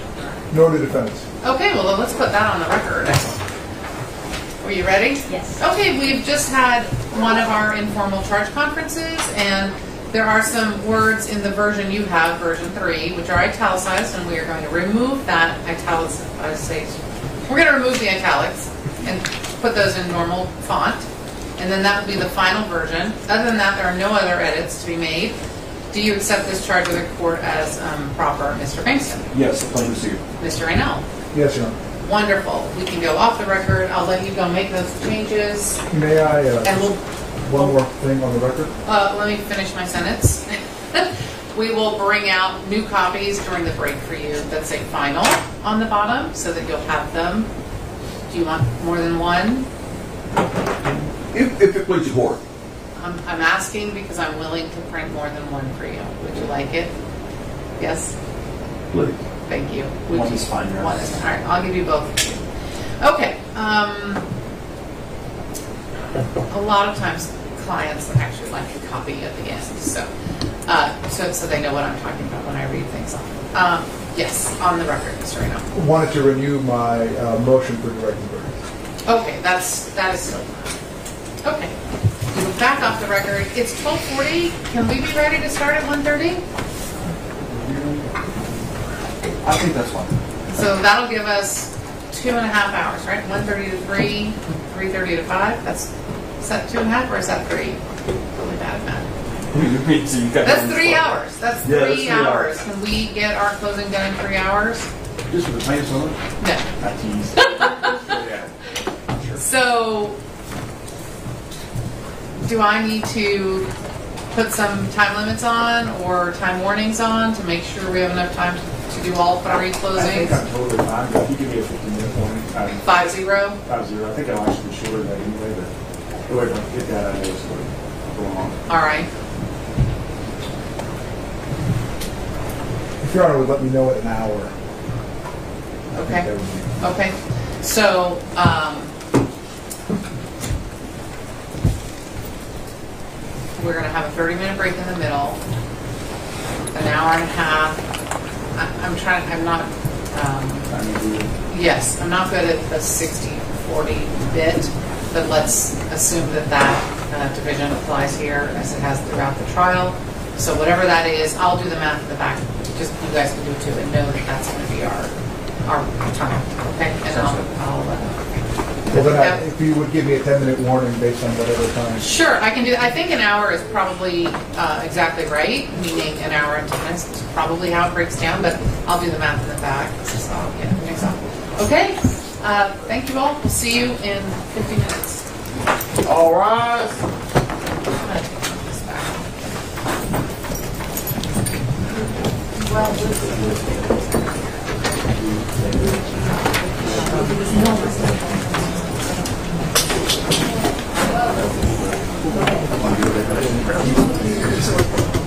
No to defense. Okay, well, then let's put that on the record. Are you ready? Yes. Okay, we've just had one of our informal charge conferences, and there are some words in the version you have, version three, which are italicized, and we are going to remove that italics, I say, we're going to remove the italics and put those in normal font, and then that will be the final version. Other than that, there are no other edits to be made. Do you accept this charge of the court as um, proper, Mr. Bankston? Yes, the plain receipt. Mr. Reynal? Yes, Your Honor. Wonderful. We can go off the record. I'll let you go make those changes, May I, and uh, we'll one more thing on the record? Uh, let me finish my sentence. We will bring out new copies during the break for you that say final on the bottom, so that you'll have them. Do you want more than one? If, if it pleases the board. I'm, I'm asking because I'm willing to print more than one for you. Would you like it? Yes? Please. Thank you. Would One you- is fine, Your One Honor. is, all right, I'll give you both. Okay, um, a lot of times clients actually like a copy at the end, so, uh, so, so they know what I'm talking about when I read things off. Um, yes, on the record, Mr. Reynal. Wanted to renew my uh, motion for directed verdict. Okay, that's, that is still, okay. We're Back off the record, it's twelve forty, can we be ready to start at one thirty? I think that's fine. So that'll give us two and a half hours, right? One thirty to three, three thirty to five. That's is that two and a half or is that three? Really bad at math. So That's three hours. That's Yeah, that's three three hours. hours. Can we get our closing done in three hours? Just for the plaintiff's only? No. I tease. Yeah. So do I need to put some time limits on or time warnings on to make sure we have enough time to do all three I think? I'm totally fine, but if you give me a fifteen minute warning, I, Five zero? five zero, I think I'll actually be shorter that anyway, but wait, if I get that, I know what's going on. All right. If Your Honor would let me know at an hour. I Okay. that would be- Okay, so, um, we're gonna have a thirty-minute break in the middle, an hour and a half. I'm trying, I'm not, um, yes, I'm not good at the 60-40 bit, but let's assume that that uh, division applies here as it has throughout the trial. So whatever that is, I'll do the math in the back, just you guys can do it too, and know that that's gonna be our, our time, okay? And I'll, I'll, uh, Well, then, I- if you would give me a 10-minute warning based on whatever time. Sure, I can do, I think an hour is probably uh, exactly right, meaning an hour and 10 minutes is probably how it breaks down, but I'll do the math in the back, so, yeah, mix up. Okay, uh, thank you all, we'll see you in 50 minutes. All right. rise. I'm gonna take this back. Well, Thank you.